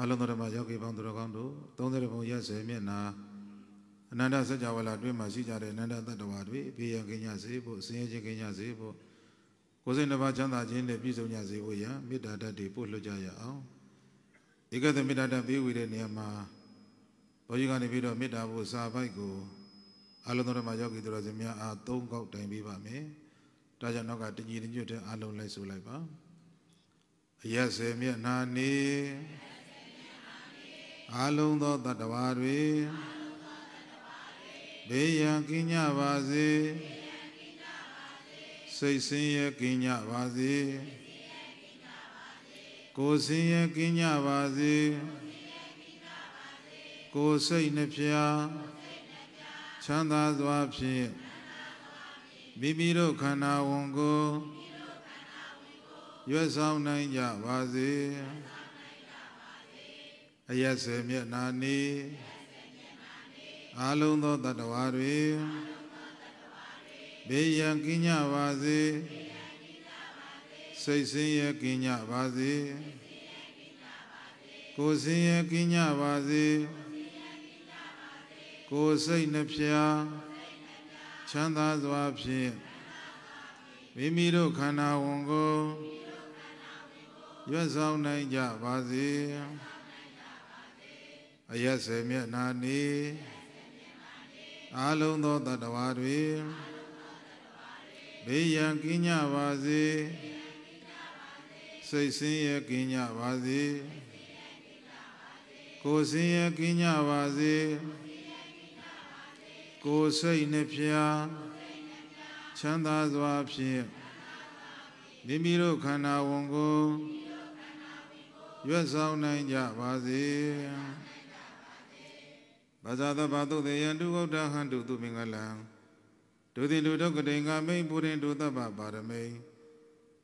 အလုံးတော်မှာယောဂီပေါင်းသူတော်ကောင်းတို့30ဘုံရက်စေမျက်နာအနန္တစัจ java လာတွင်မှာရှိကြတဲ့အနန္တတတ္တဝါတွေဘေးရန်ကင်းကြစေဖို့ဆင်းရဲခြင်းကင်းကြစေဖို့ကိုယ်စိတ်တစ်ပါးချမ်းသာခြင်းနဲ့ပြည့်စုံကြစေဖို့ရန်မေတ္တာဓာတ်တွေပို့လွှတ်ကြရအောင်ဧကသမေတ္တာဓာတ်ပေးဝေတဲ့နေရာမှာဘုန်းကြီးကနေပြီးတော့မေတ္တာဖို့စာပိုက်ကိုအလုံးတော်မှာယောဂီသူတော်စင်များအား၃ခေါက်တိုင်ပေးပါမယ်ဒါကြောင့်နောက်ကတညီတညွတ်တဲ့အလုံးလိုက်ဆိုလိုက်ပါအရက်စေမျက်နာနေ အလုံးသောတတ္တဝါတွေဘေးရန်ကင်းကြပါစေစိတ်ဆင်းရဲကင်းကြပါစေကိုယ်ဆင်းရဲကင်းကြပါစေကိုယ်စိတ်နှဖျားချမ်းသာစွာဖြင့်မိမိတို့ခန္ဓာဝန်ကိုရွတ်ဆောင်နိုင်ကြပါစေ အယက်စေမျက်နာနေအာလုံးသောတတ္တဝါတွေဘေးရန်ကင်းကြပါစေစိတ်ဆင်းရဲကင်းကြပါစေကိုယ်ဆင်းရဲကင်းကြပါစေကိုယ်စိတ်နှဖျားချမ်းသာစွာဖြင့်မိမိတို့ခန္ဓာဝန်ကိုရွတ်ဆောင်နိုင်ကြပါစေ အယက်စေမျက်နာနေအာလုံးသောတတ္တဝါတွေဘေးရန်ကင်းကြပါစေစိတ်ဆင်းရဲကင်းကြပါစေကိုယ်ဆင်းရဲကင်းကြပါစေကိုယ်စိတ်နှဖျားချမ်းသာစွာဖြင့်မိမိတို့ခန္ဓာဝန်ကိုရွတ်ဆောင်နိုင်ကြပါစေ ဘာသာတဘာတုတေယံတုဂௌတဟန္တုသူမင်္ဂလံဒုတိလူဒုက္ကတိငါမိန်ပုရိဒုသဗ္ဗပါရမိန်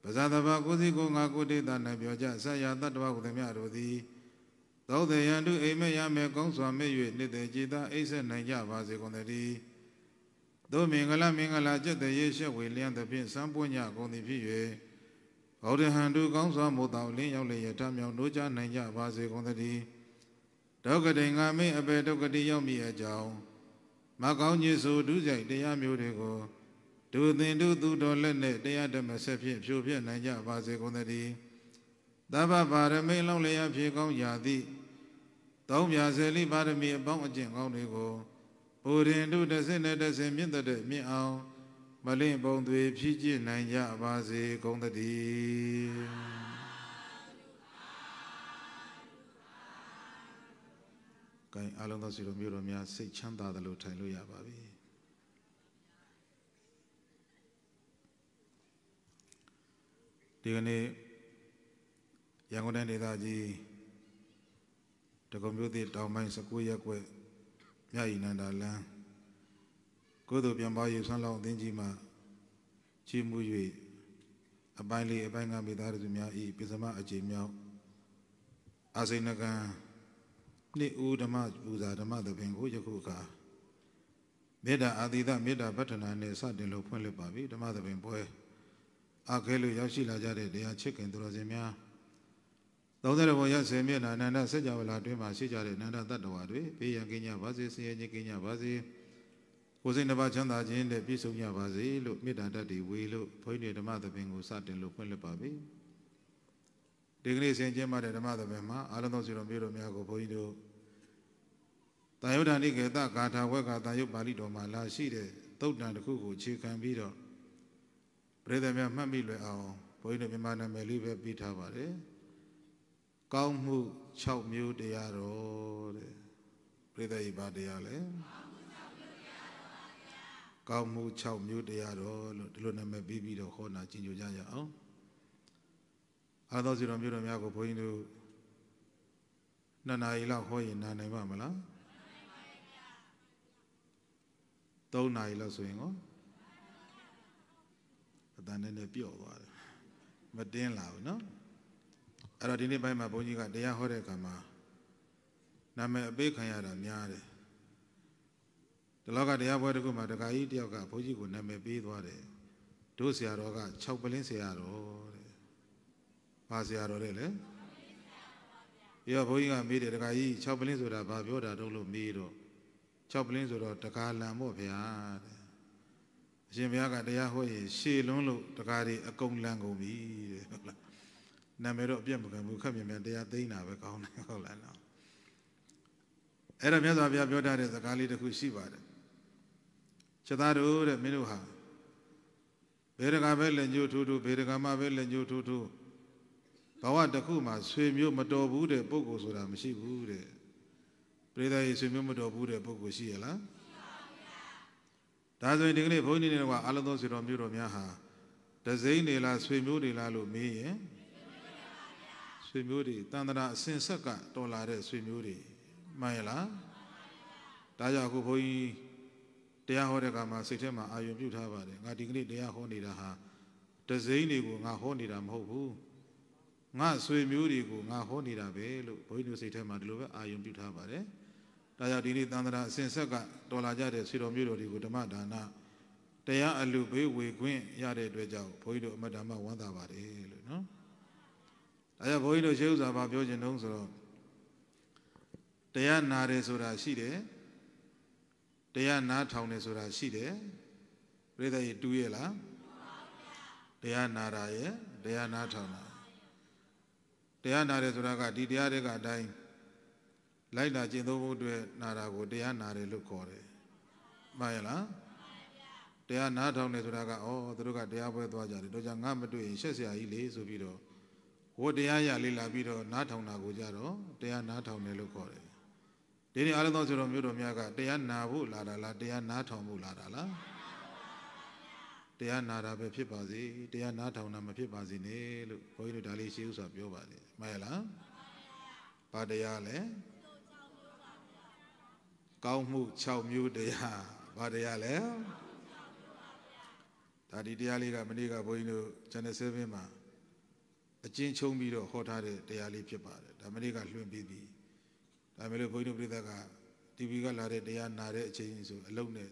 ဘာသာတဘာကိုစီကိုငါကိုတိတ၌ပြောကြဆက်ရတတ္တဝဟုသမျှတို့သည်သောတေယံတုအိမ်မက်ရမယ်ကောင်းစွာမဲ့၍နှစ်တေจิตအိဆက်နိုင်ကြပါစေကုန်သတည်းသို့မင်္ဂလမင်္ဂလာจิตရေရှက်ဝေလျံသဖြင့်စံပွညကုန်သည်ဖြစ်၍ဂௌတဟန္တုကောင်းစွာမို့တော်လင်းရောက်လျက်ထမြောင်တို့ကြနိုင်ကြပါစေကုန်သတည်း ဒုက္ကတိငါမိအပေဒုက္ကတိရောက်မိအကြောင်းမကောင်းကြီးဆိုဒုစရိုက်တရားမျိုးတွေကိုဒုသင်ဒုသူတော်လက်နဲ့တရားဓမ္မဆက်ဖြင့်ဖြိုဖျက်နိုင်ကြပါစေကုန်သတည်းသဗ္ဗပါရမိလောက်လျက်ဖြေကောင်းရာသည့်သုံးပြဆယ်လိပါရမီအပေါင်းအကျင့်ကောင်းတွေကိုဘုရင်တို့တစ်စင်းနဲ့တစ်စင်းမြင့်တဲ့မြင့်အောင်မလင့်ပုံတွေဖြည့်ကျင့်နိုင်ကြပါစေကုန်သတည်း ကဲအလုံးသောစီတော်မျိုးတော်များစိတ်ချမ်းသာတယ်လို့ထိုင်လို့ရပါပြီဒီကနေ့ရန်ကုန်တိုင်းဒေသကြီးတကုံမျိုးသစ်တောင်ပိုင်း19ရက်ွက်မြရည်နန္ဒာလန်းကိုယ်တို့ပြန်ပါရေးဆွမ်းလောင်းအသင်းကြီးမှာကြီးမှု၍အပိုင်းလေးအပိုင်းကမိသားစုများဤပိစမအကြည်မြောက်အာစိဏကံ နှစ်ဦးဓမ္မပူဇာဓမ္မသဘင်ကိုယခုအခါမေတ္တာအာသီသမေတ္တာပဋ္ဌနာနဲ့စတင်လို့ဖွင့်လှစ်ပါပြီဓမ္မသဘင်ပွဲအခဲလို့ရောက်ရှိလာကြတဲ့တရားချစ်ခင်သူတော်စင်များ30ဘုံရ10မျက်နှာအနန္တစัจ java လာတွင်မှာရှိကြတဲ့အနန္တတတ္တဝါတွေဘေးရန်ကင်းကြပါစေဆင်းရဲခြင်းကင်းကြပါစေကိုယ်စိတ်တစ်ပါးချမ်းသာခြင်းနဲ့ပြည့်စုံကြပါစေလို့မေတ္တာတတ်တွေဝေလို့ဘုန်းကြီးတွေဓမ္မသဘင်ကိုစတင်လို့ဖွင့်လှစ်ပါပြီဒီကနေ့ဆင်ကျင်းပါတဲ့ဓမ္မသဘင်မှာအာလုံးသောစီတော်မျိုးတော်များကိုဘုန်းကြီးတို့ တာယုဒ္ဓနိကေတဂါထာဝက်ကတာယုတ်ပါဠိတော်မှာလာရှိတဲ့သုတ်တန်တစ်ခုကိုခြေခံပြီးတော့ပြိဿများမှတ်မိလွယ်အောင်ဘုန်းကြီးတို့မြန်မာနာမည်လေးပဲပြီးထားပါတယ်ကောင်းမှု6မျိုးတရားတော်တဲ့ပြိဿဤပါတရားလဲကောင်းမှု6မျိုးတရားတော်လို့ဒီလိုနာမည်ပြီးပြီးတော့ခေါ်နာကျင်ကြကြရအောင်အာသောစီတော်မျိုးတော်များကိုဘုန်းကြီးတို့နှစ်နာရီလောက်ဟောရင်နားနိုင်ပါမလား 3နာရီလောက်ဆိုရင်ကိုအတန်နဲ့နဲ့ပြော့သွားတယ်မတင်းလာဘူးနော်အဲ့တော့ဒီနေ့ပိုင်းမှာဘုန်းကြီးကတရားဟောတဲ့အခါမှာနာမည်အပေးခံရတာများတယ်ဒီလောကတရားပွဲတစ်ခုမှာဒကာကြီးတယောက်ကဘုန်းကြီးကိုနာမည်ပေးသွားတယ်တို့ဆရာတော်က6ပလင်းဆရာတော်တဲ့ဘာဆရာတော်လဲလဲပြောဘုန်းကြီးကမေးတယ်ဒကာကြီး6ပလင်းဆိုတာဘာပြောတာတုံးလို့မေးတော့ 6ပလင်းဆိုတော့တကားလံမို့ဗျာတဲ့အရှင်ဘုရားကတရားဟောရင်ရှေလွန်းလို့တကားတွေအကုန်လံကုန်ပြီတဲ့ဟုတ်လားနာမည်တော့အပြတ်မခံဘူးခက်မြန်မြန်တရားသိမ်းတာပဲကောင်းတယ်ဟုတ်လားနော်အဲ့တော့မြတ်စွာဘုရားပြောထားတဲ့စကားလေးတစ်ခုရှိပါတယ်ချက်သားတို့တဲ့မင်းတို့ဟာဘယ်တကားပဲလက်ညှိုးထိုးထိုးဘယ်တကားမှပဲလက်ညှိုးထိုးထိုးဘဝတစ်ခုမှာဆွေမျိုးမတော်ဘူးတဲ့ပုဂ္ဂိုလ်ဆိုတာမရှိဘူးတဲ့ ပြိဿရေဆွေမျိုးမတော်ဘူးတဲ့ပုဂ္ဂိုလ်ရှိရလားဒါဆိုရင်ဒီကနေ့ဘုန်းကြီးတွေကအလုံးသောဆွေတော်မျိုးတော်များဟာဒဇိမ့်နေလားဆွေမျိုးတွေလားလို့မေးရင်ဆွေမျိုးတွေတန်တရာအစင်ဆက်ကတော်လာတဲ့ဆွေမျိုးတွေမှန်ရလားဒါကြောင့်အခုဘုန်းကြီးတရားဟောတဲ့အခါမှာစိတ်ထဲမှာအာရုံပြုထားပါတယ်ငါဒီကနေ့တရားဟောနေတာဟာဒဇိမ့်တွေကိုငါဟောနေတာမဟုတ်ဘူးငါဆွေမျိုးတွေကိုငါဟောနေတာပဲလို့ဘုန်းကြီးတို့စိတ်ထဲမှာဒီလိုပဲအာရုံပြုထားပါတယ် ဒါကြောင့်ဒီနေ့တန်တရာအစင်ဆက်ကတော်လာကြတဲ့ဆွေတော်မျိုးတော်တွေကိုဓမ္မဒါနတရားအလူဘေးဝေခွင့်ရတဲ့အတွက်ကြောင့်ဘုန်းကြီးတို့အမတ်ဓမ္မဝမ်းသာပါတယ်လို့နော်ဒါကြောင့်ဘုန်းကြီးတို့ရှေးဥစွာဘာပြောခြင်းတုံးဆိုတော့တရားနာတယ်ဆိုတာရှိတယ်တရားနာထောင်တယ်ဆိုတာရှိတယ်ပြိဿရေတူးရဲ့လားတရားနာတာရဲ့တရားနာထောင်တာတရားနာတယ်ဆိုတာကဒီတရားတွေကအတိုင်း လိုက်တာကျင့်သုံးဖို့အတွက်နာတာကိုတရားနာတယ်လို့ခေါ်တယ်မှန်ရဲ့လားတရားနာထောင်တယ်ဆိုတာကဩသူတို့ကတရားပွဲသွားကြတယ်တို့ကြောင့်ငါမတွေ့ရင်ရှက်စရာကြီးလေဆိုပြီးတော့ဝတ်တရားရလေးလာပြီးတော့နားထောင်တာကိုကြတော့တရားနားထောင်တယ်လို့ခေါ်တယ်ဒီနေ့အားလုံးသောဆိုတော်မျိုးတော်များကတရားနာဖို့လာတာလားတရားနားထောင်ဖို့လာတာလားတရားနာတာပဲဖြစ်ပါစေတရားနားထောင်တာမဖြစ်ပါစေနဲ့လို့ဘုန်းကြီးတို့ဒါလေးရှင်းဥစွာပြောပါလေမှန်ရလားဘာတရားလဲ ကောင်းမှု6မျိုးတရားဘာတရားလဲဒါဒီတရားလေးကမနေ့ကဘုန်းကြီးတို့ Channel 7မှာအကျဉ်းချုံပြီးတော့ဟောထားတဲ့တရားလေးဖြစ်ပါတယ်ဒါမနေ့ကလွှင့်ပြီးပြီဒါမဲ့လို့ဘုန်းကြီးတို့ပြည်သက်က TV ကလာတဲ့တရားနာတဲ့အချိန်ဆိုအလုံးနဲ့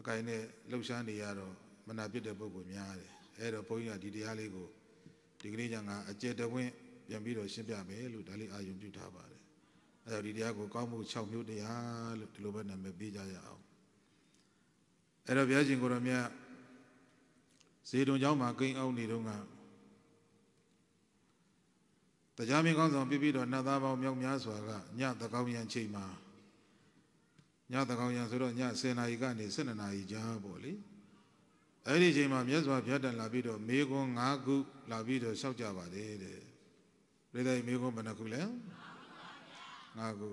အကိုင်းနဲ့လှုပ်ရှားနေရတော့မနာပြစ်တဲ့ပုဂ္ဂိုလ်များတယ်အဲ့တော့ဘုန်းကြီးကဒီတရားလေးကိုဒီကနေ့ကျငါအကျယ်တဝင့်ပြန်ပြီးတော့ရှင်းပြမယ်လို့ဒါလေးအာရုံပြုထားပါတယ် အဲ့တော့ဒီတရားကိုကောင်းမှု6မျိုးတရားလို့ဒီလိုပဲနာမည်ပေးကြရအောင်အဲ့တော့ဘုရားရှင်ကိုရောမြတ်ဇေတုံเจ้าမှာကိန်းအောင်နေတော့ကတရားမင်းကောင်းဆောင်ပြပြီးတော့နတ်သားပေါင်းမြောက်များစွာကညတကောင်းရန်ချိန်မှာညတကောင်းရန်ဆိုတော့ည10နာရီကနေ12နာရီကြာပေါ့လေအဲ့ဒီချိန်မှာမြတ်စွာဘုရားတန်လာပြီးတော့မေခွန်း၅ခုလာပြီးတော့လျှောက်ကြပါတယ်တဲ့ပြိဿမေခွန်းဘယ်နှခုလဲ ၅ခု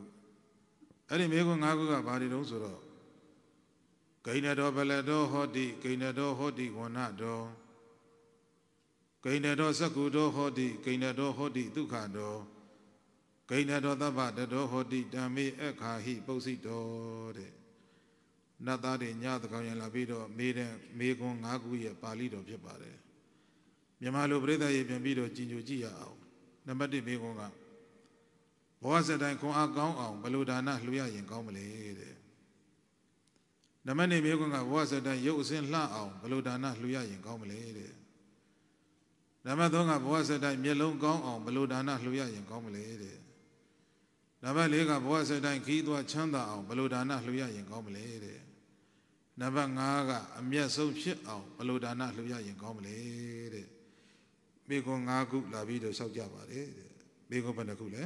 အဲ့ဒီမေခွန်း၅ခုကဘာတွေတုံးဆိုတော့ဂိဏတော်ဗလတော်ဟောတိဂိဏတော်ဟောတိဝဏတော်ဂိဏတော်သက္ကုတော်ဟောတိဂိဏတော်ဟောတိဒုက္ခတော်ဂိဏတော်သဗ္ဗတတော်ဟောတိဓမ္မေအခါဟိပုစိတော်တဲ့နတ်သားတွေညသကောင်ရလာပြီးတော့မေးတဲ့မေကွန်း၅ခုရဲ့ပါဠိတော်ဖြစ်ပါတယ်မြန်မာလိုပြိဿရေပြန်ပြီးတော့ကြည်ညိုကြည့်ရအောင်နံပါတ်1မေကွန်းက ဘောဇက်တိုင်းခွန်အားကောင်းအောင်ဘလို့ဒါနလှူရရင်ကောင်းမလဲတဲ့နံပါတ်2မေကွန်းကဘောဇက်တိုင်းရုပ်အစင်းလှအောင်ဘလို့ဒါနလှူရရင်ကောင်းမလဲတဲ့နံပါတ်3ကဘောဇက်တိုင်းမျက်လုံးကောင်းအောင်ဘလို့ဒါနလှူရရင်ကောင်းမလဲတဲ့နံပါတ်4ကဘောဇက်တိုင်းခီးသွားချမ်းသာအောင်ဘလို့ဒါနလှူရရင်ကောင်းမလဲတဲ့နံပါတ်5ကအမျက်ဆုံးဖြစ်အောင်ဘလို့ဒါနလှူရရင်ကောင်းမလဲတဲ့မိကွန်5ခုလာပြီးတော့လျှောက်ကြပါတယ်တဲ့မိကွန်ဘယ်နှခုလဲ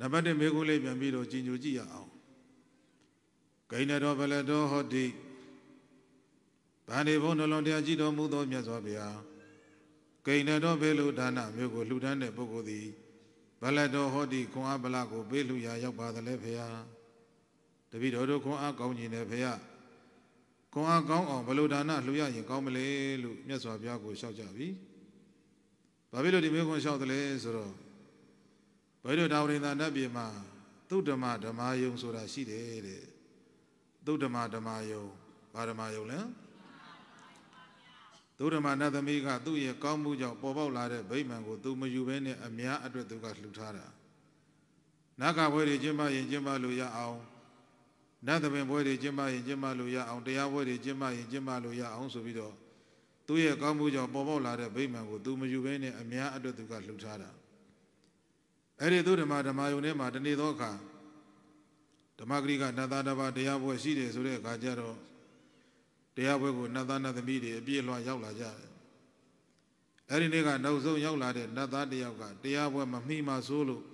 နံပါတ်1မိကွန်လေးပြန်ပြီးတော့ကြည်ညိုကြည့်ရအောင်ဂိဏတော်ဘလတော်ဟောတိဗန္ဒီဘုံနှလုံးတရားကြည်တော်မူသောမြတ်စွာဘုရားဂိဏတော်ဘေလူဒါနမျိုးကိုလှူဒန်းတဲ့ပုဂ္ဂိုလ်သည်ဘလတော်ဟောတိခွန်အားဗလကိုပေးလှူရာရောက်ပါသလဲဖေဟာတပည့်တော်တို့ခွန်အားကောင်းခြင်းနဲ့ဖေဟာခွန်အားကောင်းအောင်ဘလို့ဒါနလှူရရင်ကောင်းမလဲလို့မြတ်စွာဘုရားကိုလျှောက်ကြပြီ။ဘာဖြစ်လို့ဒီမျိုးခွန်လျှောက်တယ်လဲဆိုတော့ ဘယ်လိုတာဝရိန္ဒနတ်ပြည်မှာသုတ္တမဓမ္မယုံဆိုတာရှိတယ်တဲ့။သုတ္တမဓမ္မယုံဘာဓမ္မယုံလဲသုတ္တမနတ်သမီးကသူ့ရဲ့ကောင်းမှုကြောင့်ပေါ်ပေါက်လာတဲ့ဗိမာန်ကိုသူမယူဘဲနဲ့အများအတွက်သူကလှူထားတာ။နတ်ကဘွဲတွေကျင်းပရင်ကျင်းပလို့ရအောင်နတ်သမင်ဘွဲတွေကျင်းပရင်ကျင်းပလို့ရအောင်တရားဘွဲတွေကျင်းပရင်ကျင်းပလို့ရအောင်ဆိုပြီးတော့သူ့ရဲ့ကောင်းမှုကြောင့်ပေါ်ပေါက်လာတဲ့ဗိမာန်ကိုသူမယူဘဲနဲ့အများအတွက်သူကလှူထားတာ အဲ့ဒီသူဓမ္မဓမ္မယုံထဲမှာတနေ့သောအခါဓမ္မဂရိကနတ်သားတစ်ပါးတရားပွဲရှိတယ်ဆိုတဲ့အခါကျတော့တရားပွဲကိုနတ်သားနတ်သမီးတွေအပြည့်အလွှာရောက်လာကြတယ်အဲ့ဒီနေ့ကနောက်ဆုံးရောက်လာတဲ့နတ်သားတစ်ယောက်ကတရားပွဲမမှီမှဆိုးလို့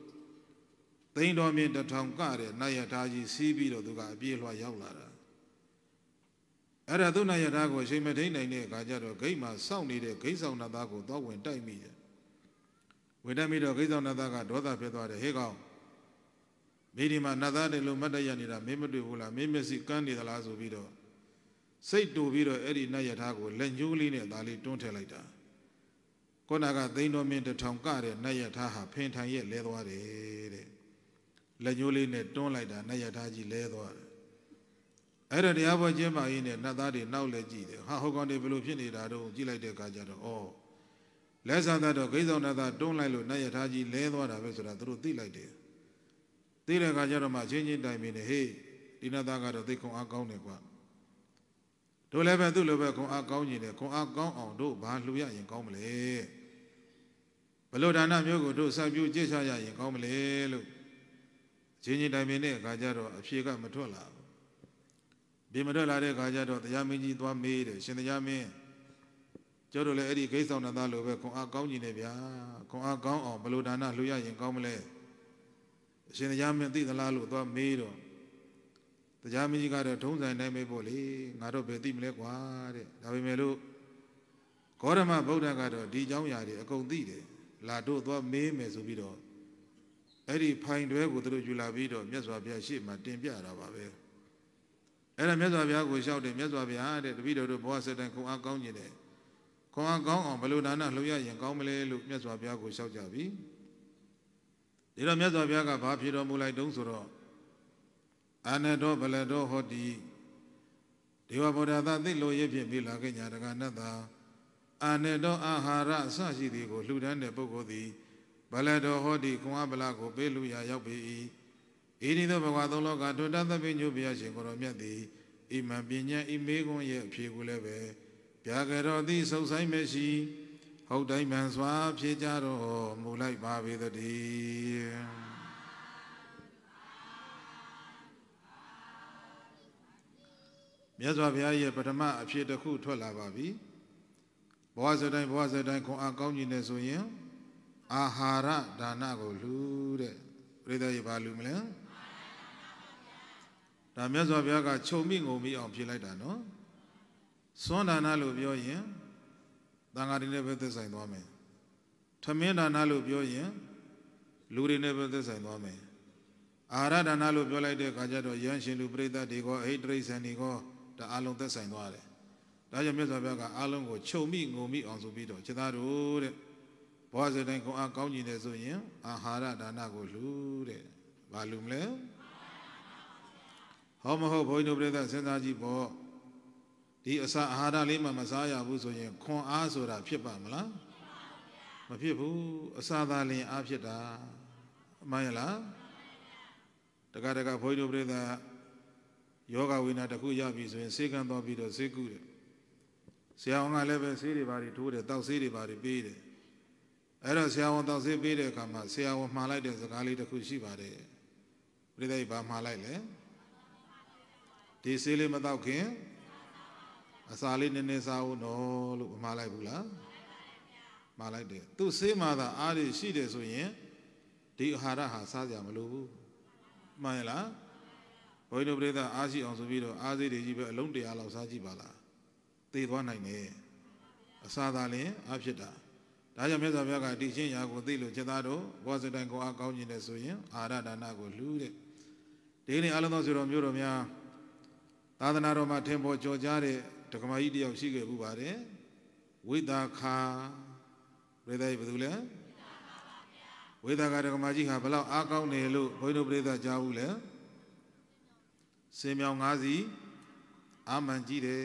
သိန်းတော်မြင့်တစ်ထောင်ကတဲ့နတ်ရထားကြီးစီးပြီးတော့သူကအပြည့်အလွှာရောက်လာတာအဲ့ဒါသူနတ်ရထားကိုအချိန်မထိန်နိုင်တဲ့အခါကျတော့ဂိတ်မှာစောင့်နေတဲ့ဂိတ်ဆောင်နတ်သားကိုတော့ဝင်တိုက်မိတယ် ဝင်တိုက်မိတော့ဂိတ်ဆောင်နတ်သားကဒေါသဖြစ်သွားတယ်ဟေးကောင်မိဒီမှာနတ်သားတွေလိုမတ်တရနေတာမင်းမတွေ့ဘူးလားမင်းမျက်စိကန်းနေသလားဆိုပြီးတော့စိတ်တူပြီးတော့အဲ့ဒီနတ်ရထားကိုလက်ညှိုးလေးနဲ့ဒါလေးတွန်းထည့်လိုက်တာခုနကသိန်းတော်မင်းတစ်ထောင်ကတဲ့နတ်ရထားဟာဖင်ထိုင်ရဲ့လဲသွားတယ်တဲ့လက်ညှိုးလေးနဲ့တွန်းလိုက်တာနတ်ရထားကြီးလဲသွားတယ်အဲ့ဒါတရားပွဲကျင်းပါရင်နဲ့နတ်သားတွေနောက်လဲကြည့်တယ်ဟာဟောကောင်တွေဘယ်လိုဖြစ်နေတာတော့ကြည့်လိုက်တဲ့အခါကျတော့ဩ လက်ဆံသားတော့ဂိမ်းဆောင်နတ်သားတွန်းလိုက်လို့နတ်ရထားကြီးလဲသွားတာပဲဆိုတာသူတို့သိလိုက်တယ်သိတဲ့အခါကျတော့မှချင်းချင်းတိုင်ပင်နေဟေးဒီနတ်သားကတော့သိခွန်အားကောင်းတယ်ကွာတို့လည်းပဲသူ့လိုပဲခွန်အားကောင်းနေတယ်ခွန်အားကောင်းအောင်တို့ဘာလှူရရင်ကောင်းမလဲဘလို့ဒါနမျိုးကိုတို့စံပြူကြည့်ချရရင်ကောင်းမလဲလို့ချင်းချင်းတိုင်ပင်တဲ့အခါကျတော့အဖြေကမထွက်လာဘူးဒီမထွက်လာတဲ့အခါကျတော့တရားမင်းကြီးသွားမေးတယ်ရှင်တရားမင်း ကျတို့လည်းအဲ့ဒီဂိတ်ဆောင်နတ်သားလိုပဲခွန်အားကောင်းနေတယ်ဗျာခွန်အားကောင်းအောင်ဘလို့ဒါနလှူရရင်ကောင်းမလဲအရှင်တရားမင်းသိသလားလို့သွားမေးတော့တရားမင်းကြီးကတော့ထုံးစံတိုင်းပဲပေါ့လေငါတို့ပဲသိမလဲကွာတဲ့ဒါပေမဲ့လို့ဂေါရမဗုဒ္ဓကတော့ဒီเจ้าရာတွေအကုန်သိတယ်လာတို့သွားမေးမယ်ဆိုပြီးတော့အဲ့ဒီဖိုင်တွဲကိုသူတို့ယူလာပြီးတော့မြတ်စွာဘုရားရှေ့မှာတင်ပြတာပါပဲအဲ့ဒါမြတ်စွာဘုရားကိုလျှောက်တယ်မြတ်စွာဘုရားတဲ့တပည့်တော်တို့ဘဝစတဲ့ခုံအားကောင်းကျင်တယ် ခုံအားကောင်းအောင်ဘယ်လိုဒါနလှုပ်ရရင်ကောင်းမလဲလို့မြတ်စွာဘုရားကိုလျှောက်ကြပြီဒီတော့မြတ်စွာဘုရားကဘာဖြစ်တော်မူလိုက်တုံးဆိုတော့အာနတောဗလတောဟောတိဒေဝဗုဒ္ဓသာသိလို့ရဖြစ်ပြီလာခဲ့ညာတကနတ်သာအာနတောအာဟာရအစရှိသည်ကိုလှူဒန်းတဲ့ပုဂ္ဂိုလ်သည်ဗလတောဟောတိခွန်အားဗလာကိုပေးလူရာရောက်ပေ၏ဤဒီသောဘဂဝါသုံးလောကဒုတ္တသဗ္ဗညုဘုရားရှင်ကိုရောမြတ်သည်ဣမံပညာဣမေကွန်ရဲ့အဖြေကိုလည်းပဲ ဗျာကရောသည်စုံဆိုင်မရှိဟုတ်တိုင်းမှန်စွာဖြေကြတော့မူလိုက်ပါပေတည်းမြတ်စွာဘုရားရဲ့ပထမအဖြစ်တစ်ခုထွက်လာပါပြီဘဝစတိုင်းဘဝစတိုင်းခွန်အားကောင်းကြီးနေဆိုရင်အာဟာရဒါနကိုလှူတဲ့ပြိဿရေဘာလှူမလဲဒါမြတ်စွာဘုရားကခြုံမိငုံမိအောင်ဖြေလိုက်တာနော် သွန်ဒါနလို့ပြောရင်တန်ဃာတွေနဲ့ပဲသက်ဆိုင်သွားမယ်ထမင်းဒါနလို့ပြောရင်လူတွေနဲ့ပဲသက်ဆိုင်သွားမယ်အာရဒါနလို့ပြောလိုက်တဲ့အခါကျတော့ရဟန်းရှင်လူပြိဿတွေကောအိဋ္ဌိရိษံတွေကောဒါအလုံးသက်ဆိုင်သွားတယ်ဒါကြောင့်မြတ်စွာဘုရားကအလုံးကိုခြုံမိငုံမိအောင်ဆိုပြီးတော့ခြေသားတို့တဲ့ဘဝစတိုင်းကိုအားကောင်းကျင်တယ်ဆိုရင်အာဟာရဒါနကိုလှူတဲ့ဘာလှူမလဲဟောမဟုတ်ဘုန်းကြီးတို့ပြိဿစဉ်းစားကြည့်ပေါ့ ဒီအစာအာဟာရလေးမှမစားရဘူးဆိုရင်ခွန်အားဆိုတာဖြစ်ပါမလားမဖြစ်ဘူးအစာသာလင်အားဖြစ်တာအမှန်ရလားတက္ကတက္ကဘုန်းကြီးတို့ပြိဿယောဂဝိနာတစ်ခုရပြီဆိုရင်ဆေးကန်းသွားပြီးတော့ဆေးကုတယ်ဆရာဝန်ကလည်းပဲဆေးတွေပါတွေထိုးတယ်တောက်ဆေးတွေပါတွေပေးတယ်အဲ့တော့ဆရာဝန်တောက်ဆေးပေးတဲ့အခါမှာဆရာဝန်မှားလိုက်တဲ့စကားလေးတစ်ခုရှိပါတယ်ပြိဿဘာမှားလိုက်လဲဒီဆေးလေးမတောက်ခင် အစာလေးနည်းနည်းစားဦးနော်လို့မှားလိုက်ဘူးလားမှားလိုက်တယ်သူဆေးမှာသာအားရရှိတယ်ဆိုရင်ဒီအာဟာရဟာစားကြမလို့ဘူးမှန်ရလားဘုန်းကြီးတို့ပြိဿအားရှိအောင်ဆိုပြီးတော့အားစိတွေကြီးပဲအလုံးတရာလောက်စားကြည့်ပါလားသိသွားနိုင်တယ်အစာသာလင်အားဖြစ်တာဒါကြောင့်မြတ်စွာဘုရားကတိချင်းရာကိုသိလို့ချက်သားတို့ဘောဇတိုင်ကိုအားကောင်းခြင်းနဲ့ဆိုရင်အာရဒါနကိုလှူတဲ့ဒီနေ့အလုံးသောဆိုတော်မျိုးတော်များသာသနာတော်မှာထင်ပေါ်ကြော်ကြားတဲ့ ဒကမာကြီးတယောက်ရှိခဲ့ဘူးပါတယ်ဝိတာခာပြိဿကြီးဘယ်သူလဲဝိတာခာဒကမာကြီးဟာဘလောက်အားကောင်းတယ်လို့ဘုန်းကြီးတို့ပြိဿကြားဘူးလဲစင်မြောင်၅စီအာမှန်ကြည့်တယ်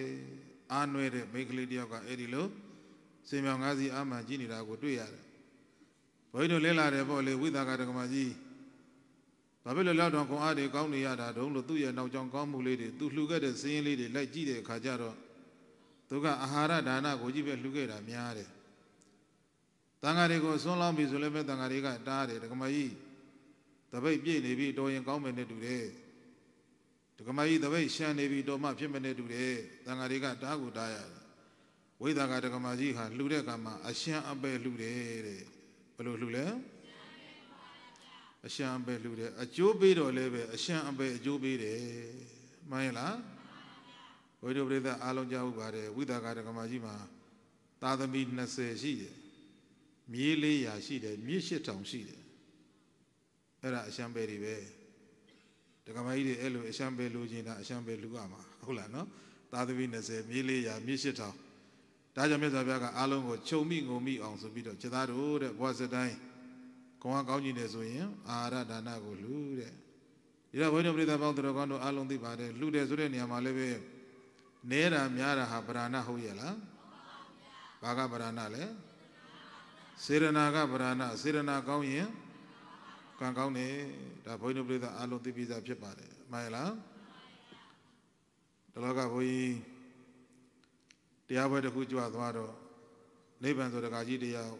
အာနွဲတဲ့မိန်းကလေးတယောက်ကအဲ့ဒီလိုစင်မြောင်၅စီအာမှန်ကြည့်နေတာကိုတွေ့ရတယ်ဘုန်းကြီးတို့လဲလာတယ်ပေါ့လေဝိသကာတက္ကမကြီးဘာဖြစ်လို့လောက်တော့ခွန်အားတွေကောင်းနေရတာတုံးလို့သူ့ရဲ့နောက်ကြောင်ကောင်းမှုလေးတွေသူလှူခဲ့တဲ့စည်ရင်လေးတွေလိုက်ကြည့်တဲ့အခါကျတော့ သူကအာဟာရဒါနကိုကြည့်ပဲလှူခဲ့တာများတယ်တန်ဃာတွေကိုဆွန်းလောင်းပြီဆိုလည်းပဲတန်ဃာတွေကတားတယ်တက္ကမကြီးတပိတ်ပြည့်နေပြီတော်ရင်ကောင်းမယ်နဲ့တူတယ်ဒကမကြီးတပိတ်ရှမ်းနေပြီတော်မှဖြစ်မယ်နဲ့တူတယ်တန်ဃာတွေကတားကိုတားရတယ်ဝိသကဒကမကြီးဟာလှူတဲ့ကံမှာအရှမ်းအပဲလှူတယ်တဲ့ဘယ်လိုလှူလဲအရှမ်းအပဲလှူတယ်အကျိုးပေးတော့လည်းပဲအရှမ်းအပဲအကျိုးပေးတယ်မှန်ရဲ့လား ဝိဒုပရိသတ်အားလုံးကြားဥပါတယ်ဝိသကဒကမကြီးမှာသာသမီ20ရှိတယ်မြေး400ရှိတယ်မြစ်8000ရှိတယ်အဲ့ဒါအရှမ်းပဲတွေပဲဒကမကြီးတွေအဲ့လိုအရှမ်းပဲလူချင်းတာအရှမ်းပဲလူရမှာဟုတ်လားနော်သာသမီ20မြေး400မြစ်8000ဒါကြောင့်မြတ်စွာဘုရားကအားလုံးကိုခြုံမိငုံမိအောင်ဆိုပြီးတော့ခြေသားတို့တဲ့ဘဝစတိုင်းကောင်းကောင်းကြီးနေဆိုရင်အာရဒါနကိုလူတဲ့ဒီတော့ဘုန်းတော်ပြိဿပေါင်းသူတော်ကောင်းတို့အားလုံးသိပါတယ်လူတယ်ဆိုတဲ့နေရာမှာလည်းပဲ နဲတာများတာဟာဗราဏဟုတ်ရဲ့လားဘာကဗราဏလဲစေရနာကဗราဏစေရနာကောင်းရင်ကံကောင်းတယ်ဒါဘုန်းတော်ပြိဿအားလုံးသိပြီးသားဖြစ်ပါတယ်မှန်လားတလောကဘုန်းကြီးတရားပွဲတစ်ခုကြွသွားတော့နိဗ္ဗာန်ဆိုတကာကြီးတရား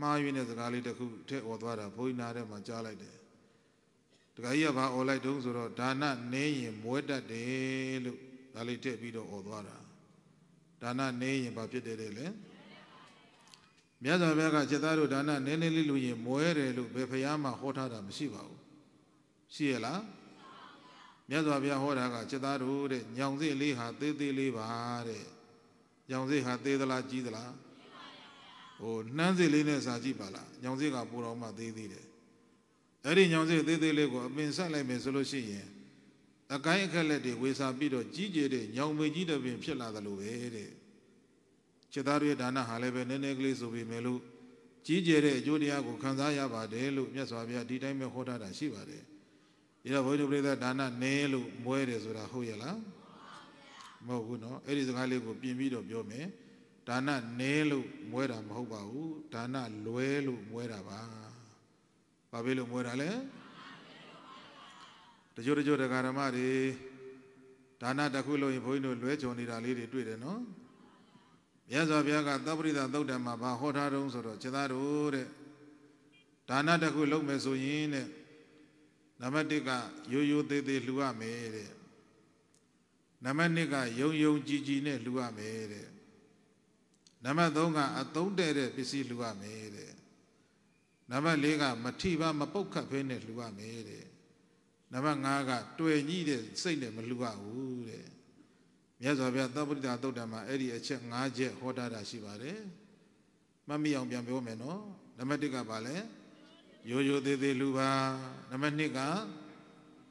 မှားယွင်းတဲ့စကားလေးတစ်ခုထည့်អော်သွားတာဘုန်းကြီးနားထဲမှာကြားလိုက်တယ်တကာကြီးကဘာអော်လိုက်တုံးဆိုတော့ဒါနနင်းရင်မွဲတတ်တယ်လို့ ဒါလေးတက်ပြီးတော့អော်သွားတာဒါနနင်းရင်ဘာဖြစ်တယ်လဲလဲမြတ်စွာဘုရားကချက်သားတို့ဒါနနည်းနည်းလေးလူရင်မွဲတယ်လို့ဘယ်ဖះမှာဟောထားတာမရှိပါဘူးရှိရလားမြတ်စွာဘုရားဟောတာကချက်သားတို့တဲ့ညောင်စိလေးဟာသေးသေးလေးပါတဲ့ညောင်စိဟာသေးသလားကြီးသလားဟိုနှမ်းစိလေးနဲ့စာကြည့်ပါလားညောင်စိကပူတော်မှသေးသေးတယ်အဲ့ဒီညောင်စိသေးသေးလေးကိုအပင်ဆက်လိုက်မယ်ဆိုလို့ရှိရင် အကိုင်းအခက်လက်တွေဝေစာပြီးတော့ကြီးကျယ်တဲ့ညောင်မေကြီးတပင်ဖြစ်လာသလိုပဲတဲ့ခြေသားတွေဒါနဟာလည်းပဲနည်းနည်းကလေးဆိုပေမဲ့လို့ကြီးကျယ်တဲ့အကျိုးတရားကိုခံစားရပါတယ်လို့မြတ်စွာဘုရားဒီတိုင်းပဲဟောထားတာရှိပါတယ်။ဒါတော့ဘုရားပြိဿဒါနနည်းလို့မွဲတယ်ဆိုတာဟုတ်ရဲ့လား။မဟုတ်ဘူးနော်။အဲ့ဒီစကားလေးကိုပြင်ပြီးတော့ပြောမယ်။ဒါနနည်းလို့မွဲတာမဟုတ်ပါဘူး။ဒါနလွဲလို့မွဲတာပါ။ဘာဖြစ်လို့မွဲတာလဲ။ တချို့တချို့တရားဓမ္မတွေဒါနတစ်ခုလို့ရင်ဘုန်းကြီးတို့လွဲကြုံနေတာလေးတွေတွေ့တယ်နော်မြတ်စွာဘုရားကသဗ္ဗရိတသုတ်တံမှာဘာဟောထားတုံးဆိုတော့ခြေသားတို့တဲ့ဒါနတစ်ခုလုပ်မယ်ဆိုရင်တဲ့နံပါတ်1ကရိုးရိုးသေးသေးလှူရမယ်တဲ့နံပါတ်2ကယုံယုံကြည်ကြည်နဲ့လှူရမယ်တဲ့နံပါတ်3ကအသုံးတဲ့တဲ့ပစ္စည်းလှူရမယ်တဲ့နံပါတ်4ကမထိပါမပုတ်ခတ်ဖဲနဲ့လှူရမယ်တဲ့ နံပါတ်5ကတွေ့ညှိတဲ့စိတ်နဲ့မလှူရဘူးတဲ့မြတ်စွာဘုရားသဗ္ဗရိတာသုတ်တံမှာအဲ့ဒီအချက်5ချက်ဟောထားတာရှိပါတယ်မမိအောင်ပြန်ပြောမယ်နော်နံပါတ်1ကဘာလဲရိုးရိုးသေးသေးလှူပါနံပါတ်2က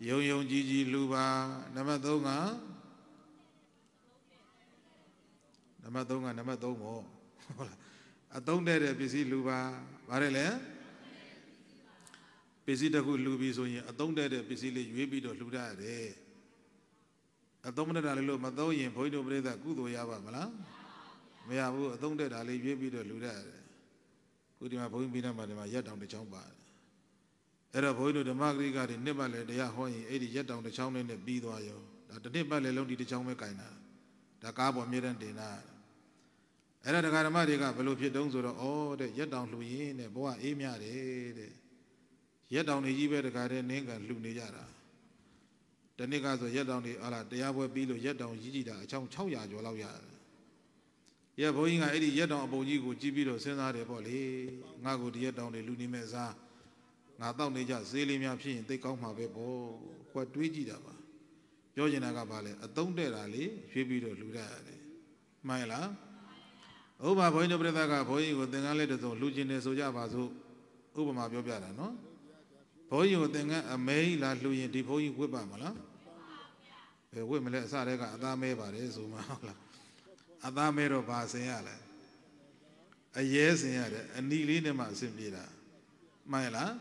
ယုံယုံကြည်ကြည်လှူပါနံပါတ်3ကနံပါတ်3ကနံပါတ်3ပေါ့ဟုတ်လားအသုံးတဲ့တဲ့ပစ္စည်းလူပါဗါတယ်လေ ပစ္စည်းတစ်ခုလူပြီးဆိုရင်အသုံးတဲ့တဲ့ပစ္စည်းလေးရွေးပြီးတော့လှူရရတယ်အသုံးမတဲ့တာလေးလို့မသုံးရင်ဘုန်းကြီးတို့ပြိဿကုသိုလ်ရပါမလားမရဘူးအသုံးတဲ့တာလေးရွေးပြီးတော့လှူရရတယ်ခုဒီမှာဘုန်းကြီးပြီးတော့မှဒီမှာရက်တောင်တစ်ချောင်းပါတယ်အဲ့တော့ဘုန်းကြီးတို့ဓမ္မဂရိကတွေနှစ်ပတ်လေတရားဟောရင်အဲ့ဒီရက်တောင်တစ်ချောင်းလေးနဲ့ပြီးသွားရောဒါတစ်နှစ်ပတ်လေလုံးဒီတစ်ချောင်းပဲကင်တာဒါကားပေါ်မြေတန်းတင်တာအဲ့ဒါတရားဓမ္မတွေကဘယ်လိုဖြစ်တုံးဆိုတော့ဩတဲ့ရက်တောင်လှူရင်တဲ့ဘဝအေးမြတယ်တဲ့ ရက်တောင်တွေကြီးပဲတခါတည်းနင်းကလှူနေကြတာတနေ့ကဆိုရက်တောင်တွေဟာလာတရားပွဲပြီးလို့ရက်တောင်ကြီးကြီးတာအချောင်း600ကျော်လောက်ရတယ်ရက်ဘုန်းကြီးကအဲ့ဒီရက်တောင်အပုံကြီးကိုကြည့်ပြီးတော့စဉ်းစားတယ်ပေါ့လေငါ့ကိုဒီရက်တောင်တွေလူနေမဲ့စားငါတောက်နေကြဈေးလေးများဖြစ်ရင်သိကောင်းမှာပဲပေါ့ခွက်တွေးကြည့်တာပါပြောချင်တာကဘာလဲအတုံးတဲ့တာလေရွေးပြီးတော့လူရရတယ်မှန်လားဥပမာဘုန်းကြီးတို့ပြသကဘုန်းကြီးကိုသင်္ကန်းလေးတစ်စုံလူကျင်နေဆိုကြပါစို့ဥပမာပြောပြတာနော် ဘုန်းကြီးကိုသင်္ကန်းအမဲကြီးလာလှူရင်ဒီဘုန်းကြီးဝတ်ပါမလားအဲဝတ်မလဲအစတည်းကအသားမဲပါတယ်ဆိုမှဟုတ်လားအသားမဲတော့ဘာဆင်ရလဲအရဲဆင်ရတယ်အနီလေးနဲ့မှအဆင်ပြေတာမှန်လား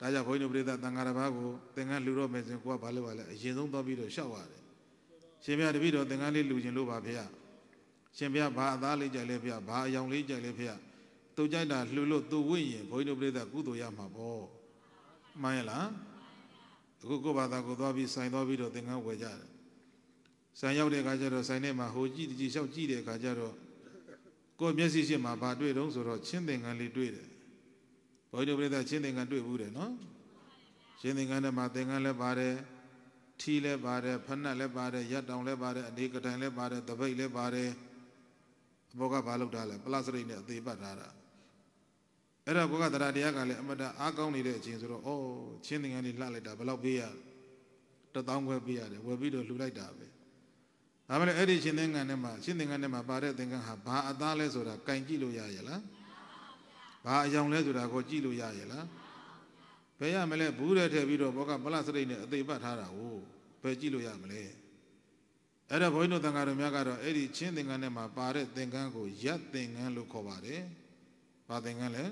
ဒါကြောင့်ဘုန်းကြီးတို့ပြိဿတန်ဃာတစ်ပါးကိုသင်္ကန်းလှူတော့မယ်ဆိုရင်ကိုကဘာလုပ်ရလဲအရင်ဆုံးသွားပြီးတော့ရှောက်ရတယ်ရှင်ပြတပည့်တော်သင်္ကန်းလေးလှူခြင်းလို့ပါဖေ။ရှင်ဘုရားဘာအသားလေးကြိုက်လဲဖေ။ဘာအယောင်လေးကြိုက်လဲဖေ။သူကြိုက်တာလှူလို့သူဝင့်ရင်ဘုန်းကြီးတို့ပြိဿကုသိုလ်ရမှာပေါ့။ မှန်ရဲ့လား။အခုကိုဘာသာကိုသွားပြီးဆိုင်သွားပြီးတော့သင်္ကန်းဝယ်ကြတယ်။ဆိုင်ရောက်တဲ့အခါကျတော့ဆိုင်ထဲမှာဟိုကြည့်တကြည့်လျှောက်ကြည့်တဲ့အခါကျတော့ကိုယ်မျက်စိရှိမှဘာတွေ့တုံးဆိုတော့ချင်းသင်္ကန်းလေးတွေ့တယ်။ဘုန်းကြီးတို့ပြိဿချင်းသင်္ကန်းတွေ့ဘူးတယ်နော်။ရှင်သင်္ကန်းထဲမှာသင်္ကန်းလည်းပါတယ်ထီလည်းပါတယ်ဖဏတ်လည်းပါတယ်ရက်တောင်လည်းပါတယ်အနေကတိုင်လည်းပါတယ်တပိတ်လည်းပါတယ်အဘောကဘာလုပ်တာလဲပလစရိတ်နဲ့အသေးပတ်ထားတာ အဲ့တော့ကိုကတရားတရားကလည်းအမတအားကောင်းနေတဲ့အချိန်ဆိုတော့ဩချင်းသင်္ကန်းလေးလှလိုက်တာဘယ်လောက်ပေးရတသောင်းခွဲပေးရတယ်ဝယ်ပြီးတော့လှူလိုက်တာပဲဒါမှလည်းအဲ့ဒီရှင်သင်္ကန်းထဲမှာရှင်သင်္ကန်းထဲမှာပါတဲ့သင်္ကန်းဟာဘာအသားလဲဆိုတာကင်ကြည့်လို့ရရဲ့လားဘာအယောင်လဲဆိုတာကိုကြည့်လို့ရရဲ့လားဘယ်ရမလဲဘူးတဲ့ထည့်ပြီးတော့ဘောကပလစရိတ်နဲ့အသေးပတ်ထားတာကိုဘယ်ကြည့်လို့ရမလဲအဲ့တော့ဘုန်းကြီးတို့သံဃာတော်များကတော့အဲ့ဒီချင်းသင်္ကန်းထဲမှာပါတဲ့သင်္ကန်းကိုယတ်သင်္ကန်းလို့ခေါ်ပါတယ်ဘာသင်္ကန်းလဲ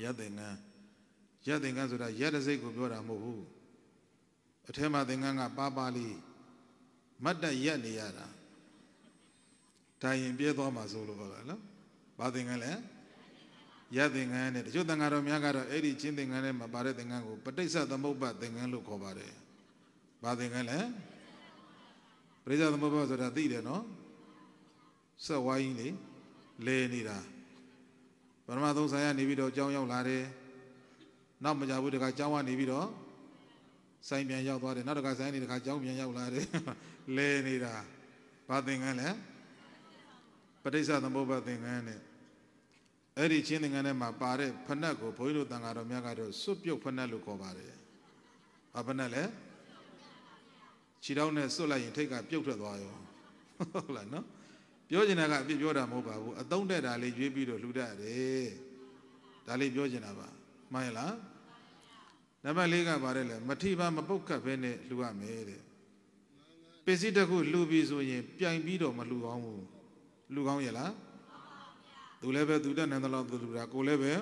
ယတ်သင်္ကန်းယတ်သင်္ကန်းဆိုတာယတ်တစိတ်ကိုပြောတာမဟုတ်ဘူးအထဲမှာသင်္ကန်းကပါပါလေးမတ်တက်ရက်နေရတာဒါရင်ပြဲသွားမှာဆိုလို့ပါလားနော်ဘာသင်္ကန်းလဲယတ်သင်္ကန်းနဲ့တချို့သံဃာတော်များကတော့အဲ့ဒီချင်းသင်္ကန်းထဲမှာပါတဲ့သင်္ကန်းကိုပဋိစ္စသမုပ္ပါသင်္ကန်းလို့ခေါ်ပါတယ်ဘာသင်္ကန်းလဲပရိစ္ဆေသမုပ္ပါဆိုတာသိတယ်နော်ဆက်ဝိုင်းလေလဲနေတာ ပရမသုံးဆိုင်ကနေပြီးတော့အကြောင်းရောက်လာတယ်နောက်မကြဘူးတခါကျောင်းကနေပြီးတော့ဆိုင်ပြန်ရောက်သွားတယ်နောက်တခါဆိုင်နေတခါကျောင်းပြန်ရောက်လာတယ်လဲနေတာဘာသင်္ကန်းလဲပဋိစ္စသမုပ္ပါသင်္ကန်းနဲ့အဲ့ဒီချင်းသင်္ကန်းထဲမှာပါတဲ့ဖဏတ်ကိုဘုန်းကြီးတို့တန်ဃာတော်များကတော့စွတ်ပြုတ်ဖဏတ်လို့ခေါ်ပါတယ်ဘာဖဏတ်လဲခြေထောက်နဲ့စွတ်လိုက်ရင်ထိတ်ကပြုတ်ထွက်သွားရောဟုတ်လားနော် ပြောချင်တာကအပြစ်ပြောတာမဟုတ်ပါဘူးအတုံးတက်တာလေးရွေးပြီးတော့လှူတတ်တယ်ဒါလေးပြောချင်တာပါမှန်လားနံပါတ်၄ကပါတယ်လေမထိပါမပုတ်ခတ်ဘဲနဲ့လှူရမယ်တဲ့ပစ္စည်းတစ်ခုလှူပြီးဆိုရင် ပြိုင်ပြီးတော့မလှူကောင်းဘူးလှူကောင်းရဲ့လားသူလည်းပဲသူတက်နေတယ်လို့သူလှူတာကိုလည်းပဲ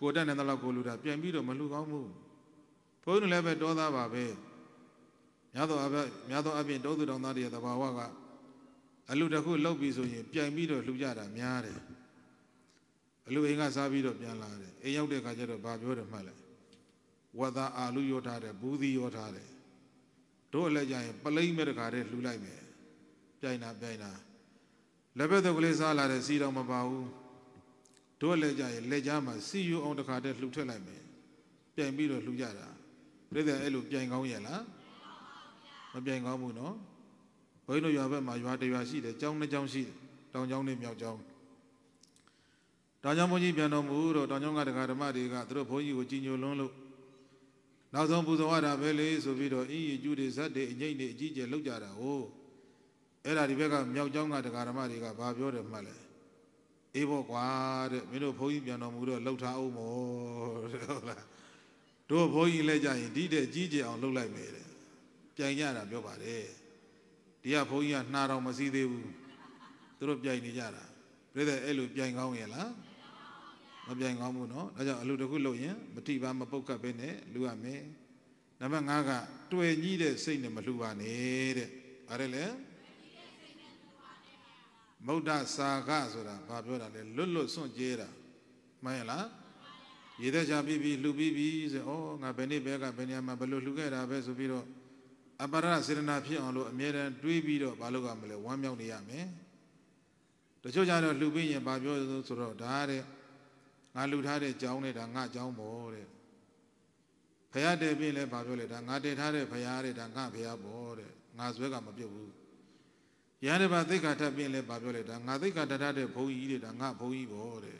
ကိုတက်နေတယ်လို့ကိုလှူတာပြိုင်ပြီးတော့မလှူကောင်းဘူးဘုန်းကြီးလည်းပဲတောသားပါပဲများသောအဘများသောအပြင်တောသူတောင်သားတွေရဲ့သဘာဝက အလူတစ်ခုလှုပ်ပြီးဆိုရင်ပြိုင်ပြီးတော့လှူကြတာများတယ်အလူအိမ်ကစားပြီးတော့ပြန်လာတယ်အိမ်ရောက်တဲ့ခါကျတော့ဘာပြောတယ်မှတ်လဲဝတ်သားအာလူရောထားတယ်ဘူးသီးရောထားတယ်တို့လည်းကြရင်ပလိမ့်မဲ့တခါတည်းလှူလိုက်မယ်ပြိုင်တာပြိုင်တာလက်ဘက်တော့ကလေးစားလာတဲ့စီတော်မပါဘူးတို့လည်းကြရင်လက်ကြားမှာစီယူအောင်တခါတည်းလှူထက်လိုက်မယ်ပြိုင်ပြီးတော့လှူကြတာပြည့်တဲ့အဲ့လိုပြိုင်ကောင်းရဲ့လားမပြိုင်ကောင်းဘူးနော် ဘုန်းကြီးတို့ရွာဘက်မှာရွာတရွာရှိတယ်ကျောင်းနှစ်ကျောင်းရှိတယ်တောင်ကျောင်းနဲ့မြောက်ကျောင်းတောင်ကျောင်းဘုန်းကြီးပြန်တော်မူတော့တောင်ကျောင်းကတရားဓမ္မတွေကသူတို့ဘုန်းကြီးကိုကြည်ညိုလွန်းလို့နောက်ဆုံးပူဇော်ရတာပဲလေဆိုပြီးတော့အင်းရကျူးတွေဇက်တွေအငိမ့်တွေအကြီးကျယ်လောက်ကြတာဟုတ်အဲ့ဒါဒီဘက်ကမြောက်ကျောင်းကတရားဓမ္မတွေကဘာပြောတယ်မှတ်လဲအေးပေါ့ကွာတဲ့မင်းတို့ဘုန်းကြီးပြန်တော်မူတော့လှုပ်ထားအောင်မို့တဲ့ဟုတ်လားတို့ဘုန်းကြီးလဲကြရင်ဒီတဲ့ကြီးကျယ်အောင်လှုပ်လိုက်မယ်တဲ့ပြိုင်ကြတာပြောပါတယ် ဒီကဘုန်းကြီးကနှာတော်မစည်းသေးဘူးသူတို့ပြိုင်နေကြတာပြည့်တဲ့အဲ့လိုပြိုင်ကောင်းရဲ့လားမပြိုင်ကောင်းဘူးเนาะဒါကြောင့်အလူတစ်ခုလုပ်ရင်မတိပါမပုတ်ကပ်ပဲနဲ့လူရမယ်နံပါတ်5ကတွေ့ညှိတဲ့စိတ်နဲ့မလှူပါနဲ့တဲ့အားရလေမௌဒ္ဒစာကဆိုတာဘာပြောတာလဲလွတ်လွတ်စွန့်ကြဲတာမှန်ရလားရေသက်ချပြီးပြီးလှူပြီးပြီးဆိုဩငါဘယ်နေ့ဘဲကဘယ်နေရာမှာဘယ်လိုလှူခဲ့တာပဲဆိုပြီးတော့ အပရစေရနာဖြစ်အောင်လို့အမြဲတမ်းတွေးပြီးတော့ဘာလုပ်ရမလဲဝမ်းမြောက်နေရမယ်တချို့ကြတော့လှူပြီးရင်ဘာပြောဆိုတော့ဒါတဲ့ငါလှူထားတဲ့ကြောင်းနဲ့ဒါငါကြောင်းပေါ့တဲ့ဖရာတဲ့ပြင်လဲဘာပြောလဲဒါငါတည်ထားတဲ့ဖရာတဲ့ဒါငါဖရာပေါ့တဲ့ငါဇွဲကမပြုတ်ဘူးရဟန်းတစ်ပါးသိက္ခာထပ်ပြင်လဲဘာပြောလဲဒါငါသိက္ခာတတ်တဲ့ဘုန်းကြီးတဲ့ဒါငါဘုန်းကြီးပေါ့တဲ့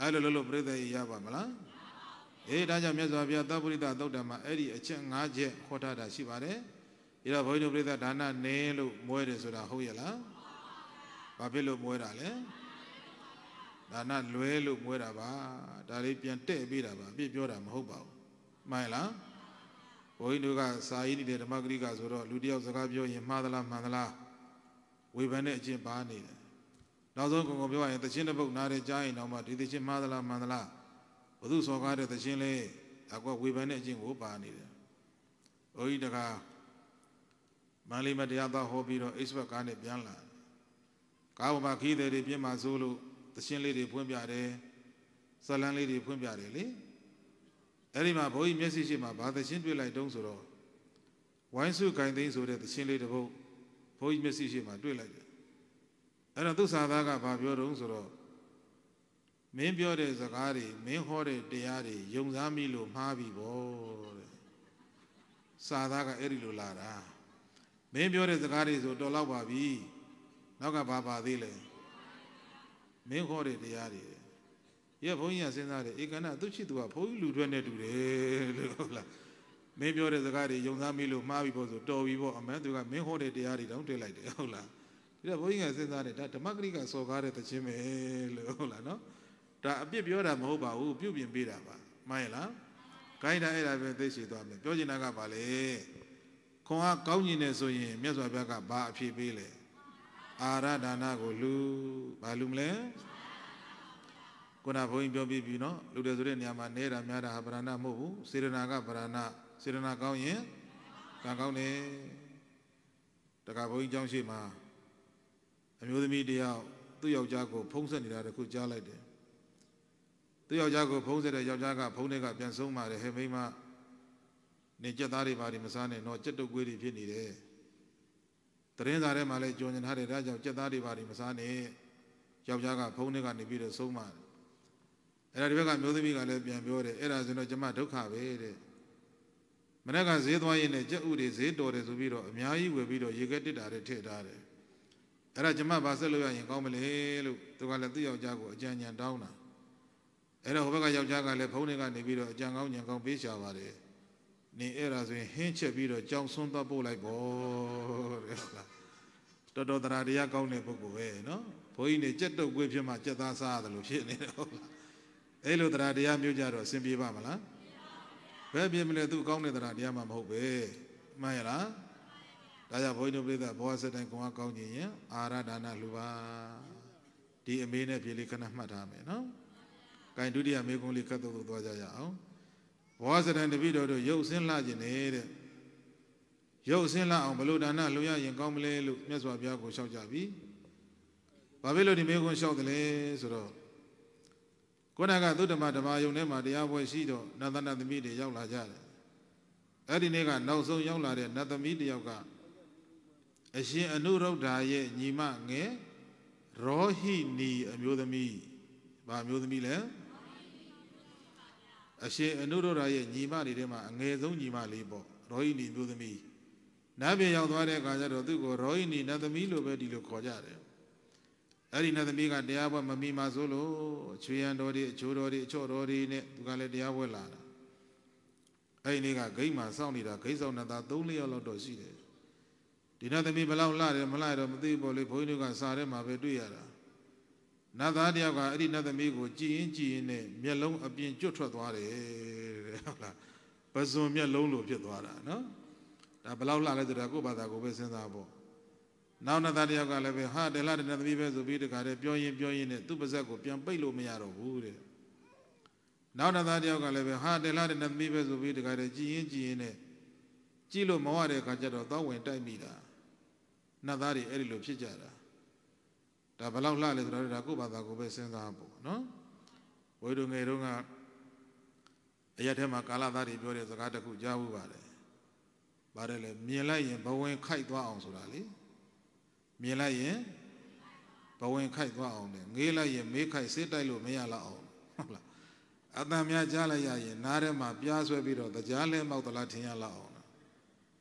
အဲ့လိုလို့လို့ပြိဿရေရပါမလား အေးဒါကြောင့်မြတ်စွာဘုရားသဗ္ဗရိတသုတ်တံမှာအဲ့ဒီအချက်၅ချက်ခေါ်ထားတာရှိပါတယ်။ဒါတော့ဘုန်းကြီးတို့ပြိဿဒါနနင်းလို့မွဲတယ်ဆိုတာဟုတ်ရဲ့လား။ဘာဖြစ်လို့မွဲတာလဲ။ဒါနလွဲလို့မွဲတာပါ။ဒါလေးပြန်တဲ့ပေးတာပါအပြစ်ပြောတာမဟုတ်ပါဘူး။မှန်လား။ဘုန်းကြီးတို့ကစာရေးနေတဲ့ဓမ္မဂရိကဆိုတော့လူတယောက်စကားပြောရင်မှားသလားမှန်သလားဝေဖန်တဲ့အကျင့်ပါနေတယ်။နောက်ဆုံးကုံကုံပြောရရင်တခြင်းတစ်ပုတ်နားတဲ့ကြားရင်တော့မှဒီတခြင်းမှားသလားမှန်သလား ဘုသူစော်ကားတဲ့သခြင်းလေးအကွက်ဝေဖန်တဲ့အကျင့်ကိုပါနေတယ်။ဘုန်းကြီးတကားမန္တလေးမတရားသားဟောပြီးတော့အိစဘတ်ကားနဲ့ပြန်လာ။ကားပေါ်မှာခီးတယ်တွေပြင်းမှဆိုးလို့သခြင်းလေးတွေဖွင့်ပြတယ်။ဇလန်းလေးတွေဖွင့်ပြတယ်လေ။အဲ့ဒီမှာဘုန်းကြီးမျက်စိရှိမှဘာသခြင်းတွေ့လိုက်တုံးဆိုတော့ဝိုင်းစုဂိုင်သိန်းဆိုတဲ့သခြင်းလေးတစ်ပုဒ်ဘုန်းကြီးမျက်စိရှိမှတွေ့လိုက်တယ်။အဲ့တော့သူစာသားကဘာပြောတုံးဆိုတော့ မင်းပြောတဲ့စကားတွေမင်းဟောတဲ့တရားတွေယုံစားမိလို့မှားပြီဗောတဲ့စာသားကအဲ့ဒီလိုလာတာမင်းပြောတဲ့စကားတွေဆိုတော်တော့ပါပြီနောက်ကဘာပါသေးလဲမင်းဟောတဲ့တရားတွေရဲ့ဘုန်းကြီးကစဉ်းစားတယ်ဧကန္နသူချစ်သူကဘုန်းကြီးလူထွက်နေတူတယ်လို့ဟုတ်လားမင်းပြောတဲ့စကားတွေယုံစားမိလို့မှားပြီပေါ့ဆိုတော်ပြီပေါ့အမှန်သူကမင်းဟောတဲ့တရားတွေတောင်တွေ့လိုက်တယ်ဟုတ်လားဒီတော့ဘုန်းကြီးကစဉ်းစားတယ်ဒါဓမ္မဂရိကစော်ကားတဲ့သချင်းပဲလို့ဟုတ်လားနော် ဒါအပြစ်ပြောတာမဟုတ်ပါဘူးပြုပြင်ပေးတာပါမှန်ရဲ့လားခိုင်းတာအဲ့ဒါပဲသိရှိသွားမယ်ပြောချင်တာကဘာလဲခွန်အားကောင်းကျင်နေဆိုရင်မြတ်စွာဘုရားကဘာအဖြစ်ပေးလဲအာရဒါနကိုလူဘာလူမလဲခုနဘုန်းကြီးပြောပြီးပြီနော်လူတယ်ဆိုတဲ့နေရာမှာနေတာများတာဟာဗရဏမဟုတ်ဘူးစေရနာကဗရဏစေရနာကောင်းရင်ကံကောင်းတယ်တခါဘုန်းကြီးကျောင်းရှိမှာအမျိုးသမီးတယောက်သူ့ယောက်ျားကိုဖုံးဆက်နေတာတခုကြားလိုက်တယ် သူ့ယောက်ျားကိုဖုံးဆက်တဲ့ယောက်ျားကဖုံးတွေကပြန်ဆုံးပါတယ်ဟဲ့မိမနေကြက်သားတွေပါတွေမစားနဲ့တော့ကြက်တုပ်ကွေးတွေဖြစ်နေတယ်တရင်စားထဲမှာလည်းကြော်ညင်ထားတယ်ဒါကြောင့်ကြက်သားတွေပါတွေမစားနဲ့ယောက်ျားကဖုံးတွေကနေပြီးတော့ဆုံးပါတယ်အဲ့ဒါဒီဘက်ကမျိုးသမီးကလည်းပြန်ပြောတယ်အဲ့ဒါဆိုတော့ကျမဒုက္ခပဲတဲ့မနေ့ကဈေးသွားရင်လည်းကြက်ဥတွေဈေးတော်တယ်ဆိုပြီးတော့အများကြီးဝယ်ပြီးတော့ရေခဲတစ်တာတွေထည့်ထားတယ်အဲ့ဒါကျမဘာဆက်လို့ရရင်ကောင်းမလဲလို့သူကလည်းသူ့ယောက်ျားကိုအကြံဉာဏ်တောင်းတာ အဲ့တော့ဟိုဘက်ကယောက်ျားကလည်းဖုန်းတွေကနေပြီးတော့အကြံကောင်းဉာဏ်ကောင်းပေးရှာပါတယ်နေအဲ့ဒါဆိုရင်ဟင်းချက်ပြီးတော့ကြောင်ဆွန်းသွားပို့လိုက်ပေါ့တဲ့ဟုတ်လားတော်တော်တရားတရားကောင်းတဲ့ပုဂ္ဂိုလ်ပဲနော်ဘုန်းကြီးနေကြက်တုပ်ကွေးဖြစ်မှကြက်သားစားရတယ်လို့ဖြစ်နေတယ်ဟုတ်လားအဲ့လိုတရားတရားမျိုးကြတော့အစဉ်ပြေပါမလားဘယ်ပြေမလဲသူကောင်းတဲ့တရားတရားမှမဟုတ်ပဲမှန်ရလားဒါကြောင့်ဘုန်းကြီးတို့ပြိဿဘောစတိုင်ကွန်အားကောင်းခြင်းရင်အာရဒါနလူပါဒီအမေနဲ့ပြေလေးခဏမှတ်ထားမယ်နော်။ ဂိုင်ဒုတိယမေကုံးလေးခတ်တော့သွားကြရအောင်။ဘောစတိုင်တပိတော်တို့ရုပ်ဆင်းလှခြင်းနေတဲ့ရုပ်ဆင်းလှအောင်ဘလို့ဒါနလူရရင်ကောင်းမလဲလို့မြတ်စွာဘုရားကိုလျှောက်ကြပြီ။ဘာဖြစ်လို့ဒီမေကုံးလျှောက်တယ်လဲဆိုတော့ခုနကသုတ္တမဓမ္မယုံထဲမှာတရားပွဲရှိတော့နန္ဒနာသမီးတွေရောက်လာကြတယ်။အဲ့ဒီနေ့ကနောက်ဆုံးရောက်လာတဲ့နတ်သမီးတယောက်ကအရှင်အနုရုဒ္ဓာရဲ့ညီမငယ်ရောဟိနီအမျိုးသမီးဘာအမျိုးသမီးလဲ အရှင်အနုရုဒ္ဓာရဲ့ညီမတွေထဲမှာအငယ်ဆုံးညီမလေးပေါ့ရောဟိနီအမျိုးသမီးနတ်ပြည်ရောက်သွားတဲ့အခါကျတော့သူ့ကိုရောဟိနီနတ်သမီးလို့ပဲဒီလိုခေါ်ကြတယ်အဲ့ဒီနတ်သမီးကတရားပွဲမမီမှဆိုလို့ချွေရန်တော်တွေအချိုးတော်တွေအချော့တော်တွေနဲ့သူကလည်းတရားပွဲလာတာအဲ့ဒီနေ့ကဂိမ်းမှာစောင့်နေတာဂိမ်းဆောင်နေတာ၃-၄ယောက်လောက်တော့ရှိတယ်ဒီနတ်သမီးဘလောက်လှတယ်မလှတော့မသိဘူးလေဘုန်းကြီးတို့ကစာထဲမှာပဲတွေ့ရတာ နတ်သားတယောက်ကအဲ့ဒီနတ်သမီးကိုကြည်ရင်ကြည်ရင်နဲ့မျက်လုံးအပြင်ကျွတ်ထွက်သွားတယ်တဲ့ဟုတ်လားပဇွန်မျက်လုံးလိုဖြစ်သွားတာနော်ဒါဘလောက်လှလဲဆိုတာကိုယ့်ဘာသာကိုပဲစဉ်းစားဖို့နောက်နတ်သားတယောက်ကလည်းပဲဟာတယ်လှတဲ့နတ်သမီးပဲဆိုပြီးတခါတည်းပြောရင်ပြောရင်နဲ့သူ့ပါဇက်ကိုပြန်ပိတ်လို့မရတော့ဘူးတဲ့နောက်နတ်သားတယောက်ကလည်းပဲဟာတယ်လှတဲ့နတ်သမီးပဲဆိုပြီးတခါတည်းကြည်ရင်ကြည်ရင်နဲ့ကြည့်လို့မဝတဲ့အခါကျတော့သောဝင်တိုက်မိတာနတ်သားတွေအဲ့ဒီလိုဖြစ်ကြတာ ဒါဘလောက်လှလဲဆိုတော့ဒါကိုယ့်ဘာသာကိုပဲစဉ်းစားဖို့နော်ဝိတို့ငယ်တုန်းကအရက်ထဲမှာကာလသားတွေပြောတဲ့စကားတစ်ခုကြားဘူးပါတယ်ပါတယ်လေမြင်လိုက်ရင်ဘဝင်ခိုက်သွားအောင်ဆိုတာလေမြင်လိုက်ရင်ဘဝင်ခိုက်သွားအောင်လေငေးလိုက်ရင်မေးခိုက်စစ်တိုက်လို့မရလောက်အောင်ဟုတ်လားအတန်များကြားလိုက်ရရင်နားထဲမှာပြားဆွဲပြီးတော့တရားလဲမောက်သလားထင်ရလောက်အောင်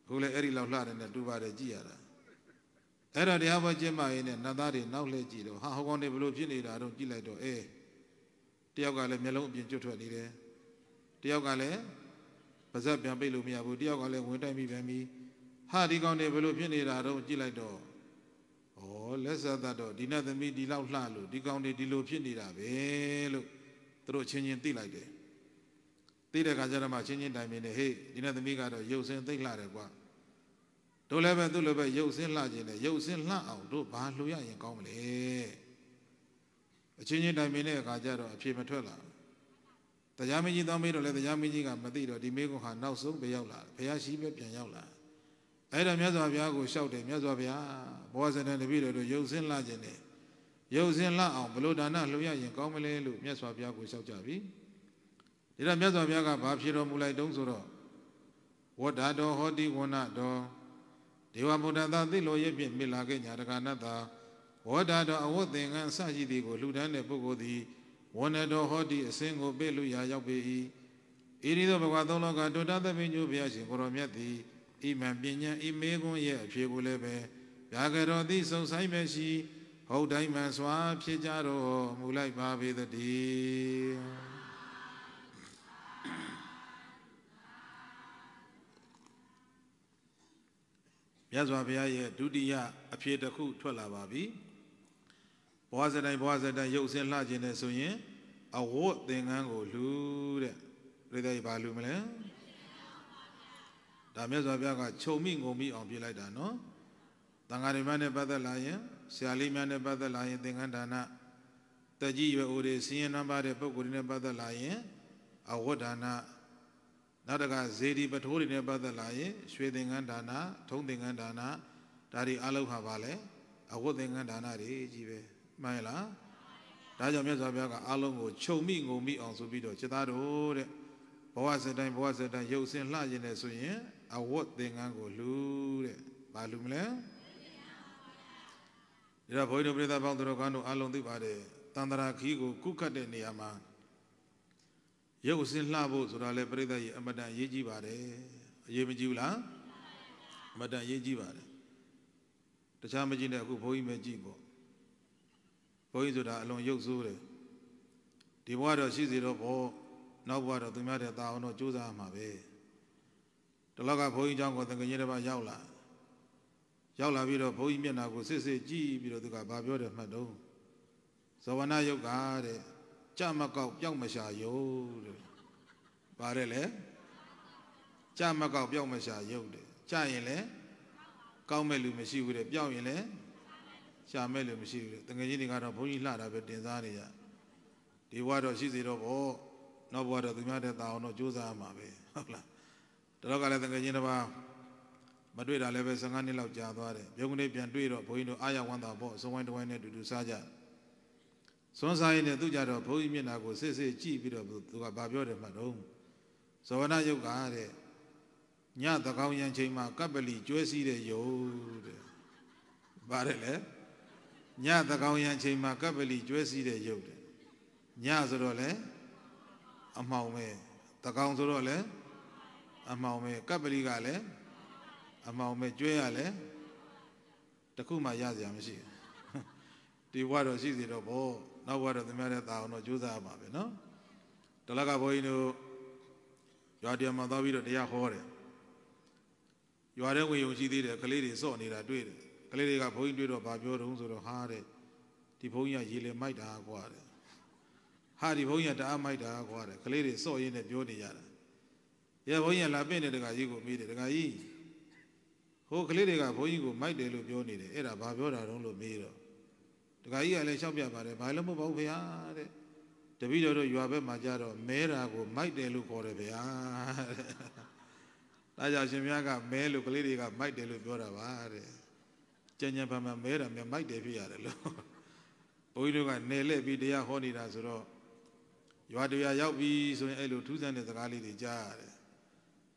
ခုလည်းအဲ့ဒီလောက်လှတယ်နဲ့တူပါတယ်ကြည်ရတာ အဲ့တော့တရားပွဲကျင့်ပါရင်နဲ့နတ်သားတွေနောက်လှည့်ကြည့်တော့ဟာဟောကောင်းနေဘလို့ဖြစ်နေတာတော့ကြည့်လိုက်တော့အေးတယောက်ကလည်းမျက်လုံးအပြင်ကျွတ်ထွက်နေတယ်တယောက်ကလည်းပါဇက်ပြန်ပိတ်လို့မရဘူးတယောက်ကလည်းဝင်တိုက်မိပြန်ပြီဟာဒီကောင်းနေဘလို့ဖြစ်နေတာတော့ကြည့်လိုက်တော့ဩလက်ဆက်သတ်တော့ဒီနတ်သမီးဒီလောက်လှလို့ဒီကောင်းနေဒီလိုဖြစ်နေတာပဲလို့သူတို့ချင်းချင်းသိလိုက်တယ်သိတဲ့ခါကျတော့မှချင်းချင်းတိုင်ပင်နေဟေးဒီနတ်သမီးကတော့ရုပ်စင်းသိလှတယ်ကွာ တို့လည်းပဲသူ့လည်းပဲရုပ်စင်းလှခြင်းနဲ့ရုပ်စင်းလှအောင်တို့ဘာလှူရရင်ကောင်းမလဲအချင်းချင်းတိုင်ပင်တဲ့အခါကျတော့အဖြေမထွက်လာတရားမင်းကြီးတောင်းမေးတော့လည်းတရားမင်းကြီးကမသိတော့ဒီမေကုဟာနောက်ဆုံးပဲရောက်လာဘုရားရှိပဲပြန်ရောက်လာအဲ့ဒါမြတ်စွာဘုရားကိုလျှောက်တယ်မြတ်စွာဘုရားဘောဇနတပည့်တော်တို့ရုပ်စင်းလှခြင်းနဲ့ရုပ်စင်းလှအောင်ဘလို့ဒါနလှူရရင်ကောင်းမလဲလို့မြတ်စွာဘုရားကိုလျှောက်ကြပြီဒါတော့မြတ်စွာဘုရားကဘာဖြေတော်မူလိုက်တုံးဆိုတော့ဝတ္တတော်ဟောတိဝဏတော် ဒေဝဗုဒ္ဓသာသိလိုရဲ့ဖြင့်မြစ်လာခဲ့ညာတကနတ္တာဝတ္တတော်အဝတ်သင်္ကန်းစရှိသည်ကိုလှူဒန်းတဲ့ပုဂ္ဂိုလ်သည်ဝဏတော်ဟောတိအစဉ်ကိုပေးလို့ရာရောက်ပေ၏ဣရိသောဘဂဝါသုံးလောကတုတ္တသဗ္ဗညုဘုရားရှင်ကိုရောမြတ်သည်ဣမံပညာဣမေကွန်းရဲ့အဖြေကိုလည်းပဲဗျာကရောတိစုံဆိုင်မဲ့ရှိဟုတ်တိုင်းမှန်စွာဖြစ်ကြတော်မူလိုက်ပါပေသတည်း မြတ်စွာဘုရားရဲ့ဒုတိယအဖြေတစ်ခုထွက်လာပါပြီဘဝစတိုင်းဘဝစတိုင်းရုပ်စင်လှခြင်းနဲ့ဆိုရင်အဝတ်သင်္ကန်းကိုလူတဲ့ပြိတ္တိဘာလူမလဲဒါမြတ်စွာဘုရားကခြုံမိငုံမိအောင်ပြလိုက်တာနော်တန်ဃာတွေများနဲ့ပတ်သက်လာရင်ဆရာလေးများနဲ့ပတ်သက်လာရင်သင်္ကန်းဒါနတကြီးရွယ်ဦးတွေစည်ရင်နှံပါတဲ့ပုဂ္ဂိုလ်တွေနဲ့ပတ်သက်လာရင်အဝတ်ဒါန နောက်တကဇေဒီပထိုးတွေနဲ့ပတ်သက်လာရင်ရွှေသင်္ကန်းဒါနထုံးသင်္ကန်းဒါနဒါတွေအလုပ်ဟာပါလေအဝတ်သင်္ကန်းဒါနတွေကြီးပဲမှန်လားဒါကြောင့်မြတ်စွာဘုရားကအလုံးကိုခြုံမိငုံမိအောင်ဆိုပြီးတော့จิตသားတို့တဲ့ဘဝစတိုင်းဘဝစတိုင်းရုပ်စင်လှခြင်းနဲ့ဆိုရင်အဝတ်သင်္ကန်းကိုလူတဲ့ဘာလူမလဲဒါဘုန်းကြီးတို့ပြိဿပေါင်းတို့ကတို့အလုံးသိပါတယ်တန္တရာခီးကိုကုခတ်တဲ့နေရာမှာ ရုပ်စင်လှဖို့ဆိုတာလေပြိဿကြီးအမတန်ရေးကြည့်ပါတယ်အရေးမကြီးဘူးလားအမတန်ရေးကြည့်ပါတယ်တခြားမကြည့်နဲ့အခုဘုန်းကြီးပဲကြည့်ပေါ့ဘုန်းကြီးဆိုတာအလွန်ရုပ်ဆိုးတယ်ဒီဘဝတော့ရှိစီတော့ဘောနောက်ဘဝတော့သူများတဲ့တာအောင်တော့ကြိုးစားမှာပဲတလောက်ကဘုန်းကြီးเจ้าကိုသင်္ကကြီးတစ်ပါးရောက်လာရောက်လာပြီးတော့ဘုန်းကြီးမျက်နှာကိုစစ်စစ်ကြည့်ပြီးတော့သူကဘာပြောတယ်မှတ်တော့ဇဝနာယုတ်ကတဲ့ ကြမကောက်ပြောက်မရှာယုတ်တဲ့ပါတယ်လေကြမကောက်ပြောက်မရှာယုတ်တဲ့ကြရင်လေကောက်မဲ့လူမရှိဘူးတဲ့ပြောက်ရင်လေရှာမဲ့လူမရှိဘူးတဲ့တငယ်ချင်းတွေကတော့ဘုန်းကြီးလှတာပဲတင်စားနေကြဒီဘဝတော့ရှိစေတော့ဗောနောက်ဘဝတော့သူများတဲ့တာအောင်တော့ကြိုးစားရမှာပဲဟုတ်လားတတော့ကလည်းတငယ်ချင်းတစ်ပါးမတွေ့တာလည်းပဲ15နှစ်လောက်ကြာသွားတယ်ပြုံးကနေပြန်တွေ့တော့ဘုန်းကြီးတို့အားရဝမ်းသာပေါ့စုံဝိုင်းတစ်ဝိုင်းနဲ့တူတူစားကြ စွန်းစားရင်းနဲ့သူကြတော့ဘုန်းကြီးမျက်နှာကိုစစ်စစ်ကြည့်ပြီးတော့သူကဘာပြောတယ်မှတော့ဇဝနာယုတ်ကတဲ့ညသကောင်းရန်ချိန်မှာကပ္ပလီကျွဲစည်းတဲ့ယုတ်တဲ့ပါတယ်လေညသကောင်းရန်ချိန်မှာကပ္ပလီကျွဲစည်းတဲ့ယုတ်တဲ့ညဆိုတော့လေအမှောင်ပဲသကောင်းဆိုတော့လေအမှောင်ပဲကပ္ပလီကလည်းအမှောင်ပဲကျွဲရလဲတခုမှရစရာမရှိဒီဘဝတော့ရှိစီတော့ဗော နောက်ဘဝတော့သမ ्या တဲ့တာအောင်တော့ကြိုးစားရမှာပဲနော်တလကဘုန်းကြီးတို့ရွာတရားမှာသွားပြီးတော့တရားဟောတယ်ရွာထဲဝင်ယုံရှိသေးတယ်ကလေးတွေစော့နေတာတွေ့တယ်ကလေးတွေကဘုန်းကြီးတွေ့တော့ဗာပြောတုံးဆိုတော့ဟာတဲ့ဒီဘုန်းကြီးကရေလေမိုက်တာကွာတဲ့ဟာဒီဘုန်းကြီးကတအားမိုက်တာကွာတဲ့ကလေးတွေစော့ရင်းနဲ့ပြောနေကြတာရဲဘုန်းကြီးကလာပင့်တဲ့တခါကြီးကိုမေးတယ်တခါကြီးဟိုကလေးတွေကဘုန်းကြီးကိုမိုက်တယ်လို့ပြောနေတယ်အဲ့ဒါဘာပြောတာတုံးလို့မေးတော့တ ခါကြီးကလည်းလျှောက်ပြပါတယ်ဘာလို့မဟုတ်ပါဘူးခင်ဗျာတဲ့တပည့်တော်တို့ရွာဘက်မှာကြတော့မဲတာကိုမိုက်တယ်လို့ခေါ်တယ်ဗျာတဲ့ဒါကြောင့်ရှင်မြတ်ကမဲလို့ကလေးတွေကမိုက်တယ်လို့ပြောတာပါတဲ့ကြံ့ကြံ့ဖန်ဖန်မဲတာမြမိုက်တယ်ဖြစ်ရတယ်လို့ဘုန်းကြီးတို့ကနေလက်ပြီးတရားဟောနေတာဆိုတော့ရွာတရားရောက်ပြီဆိုရင်အဲ့လိုထူးဆန်းတဲ့စကားလေးတွေကြားရတယ်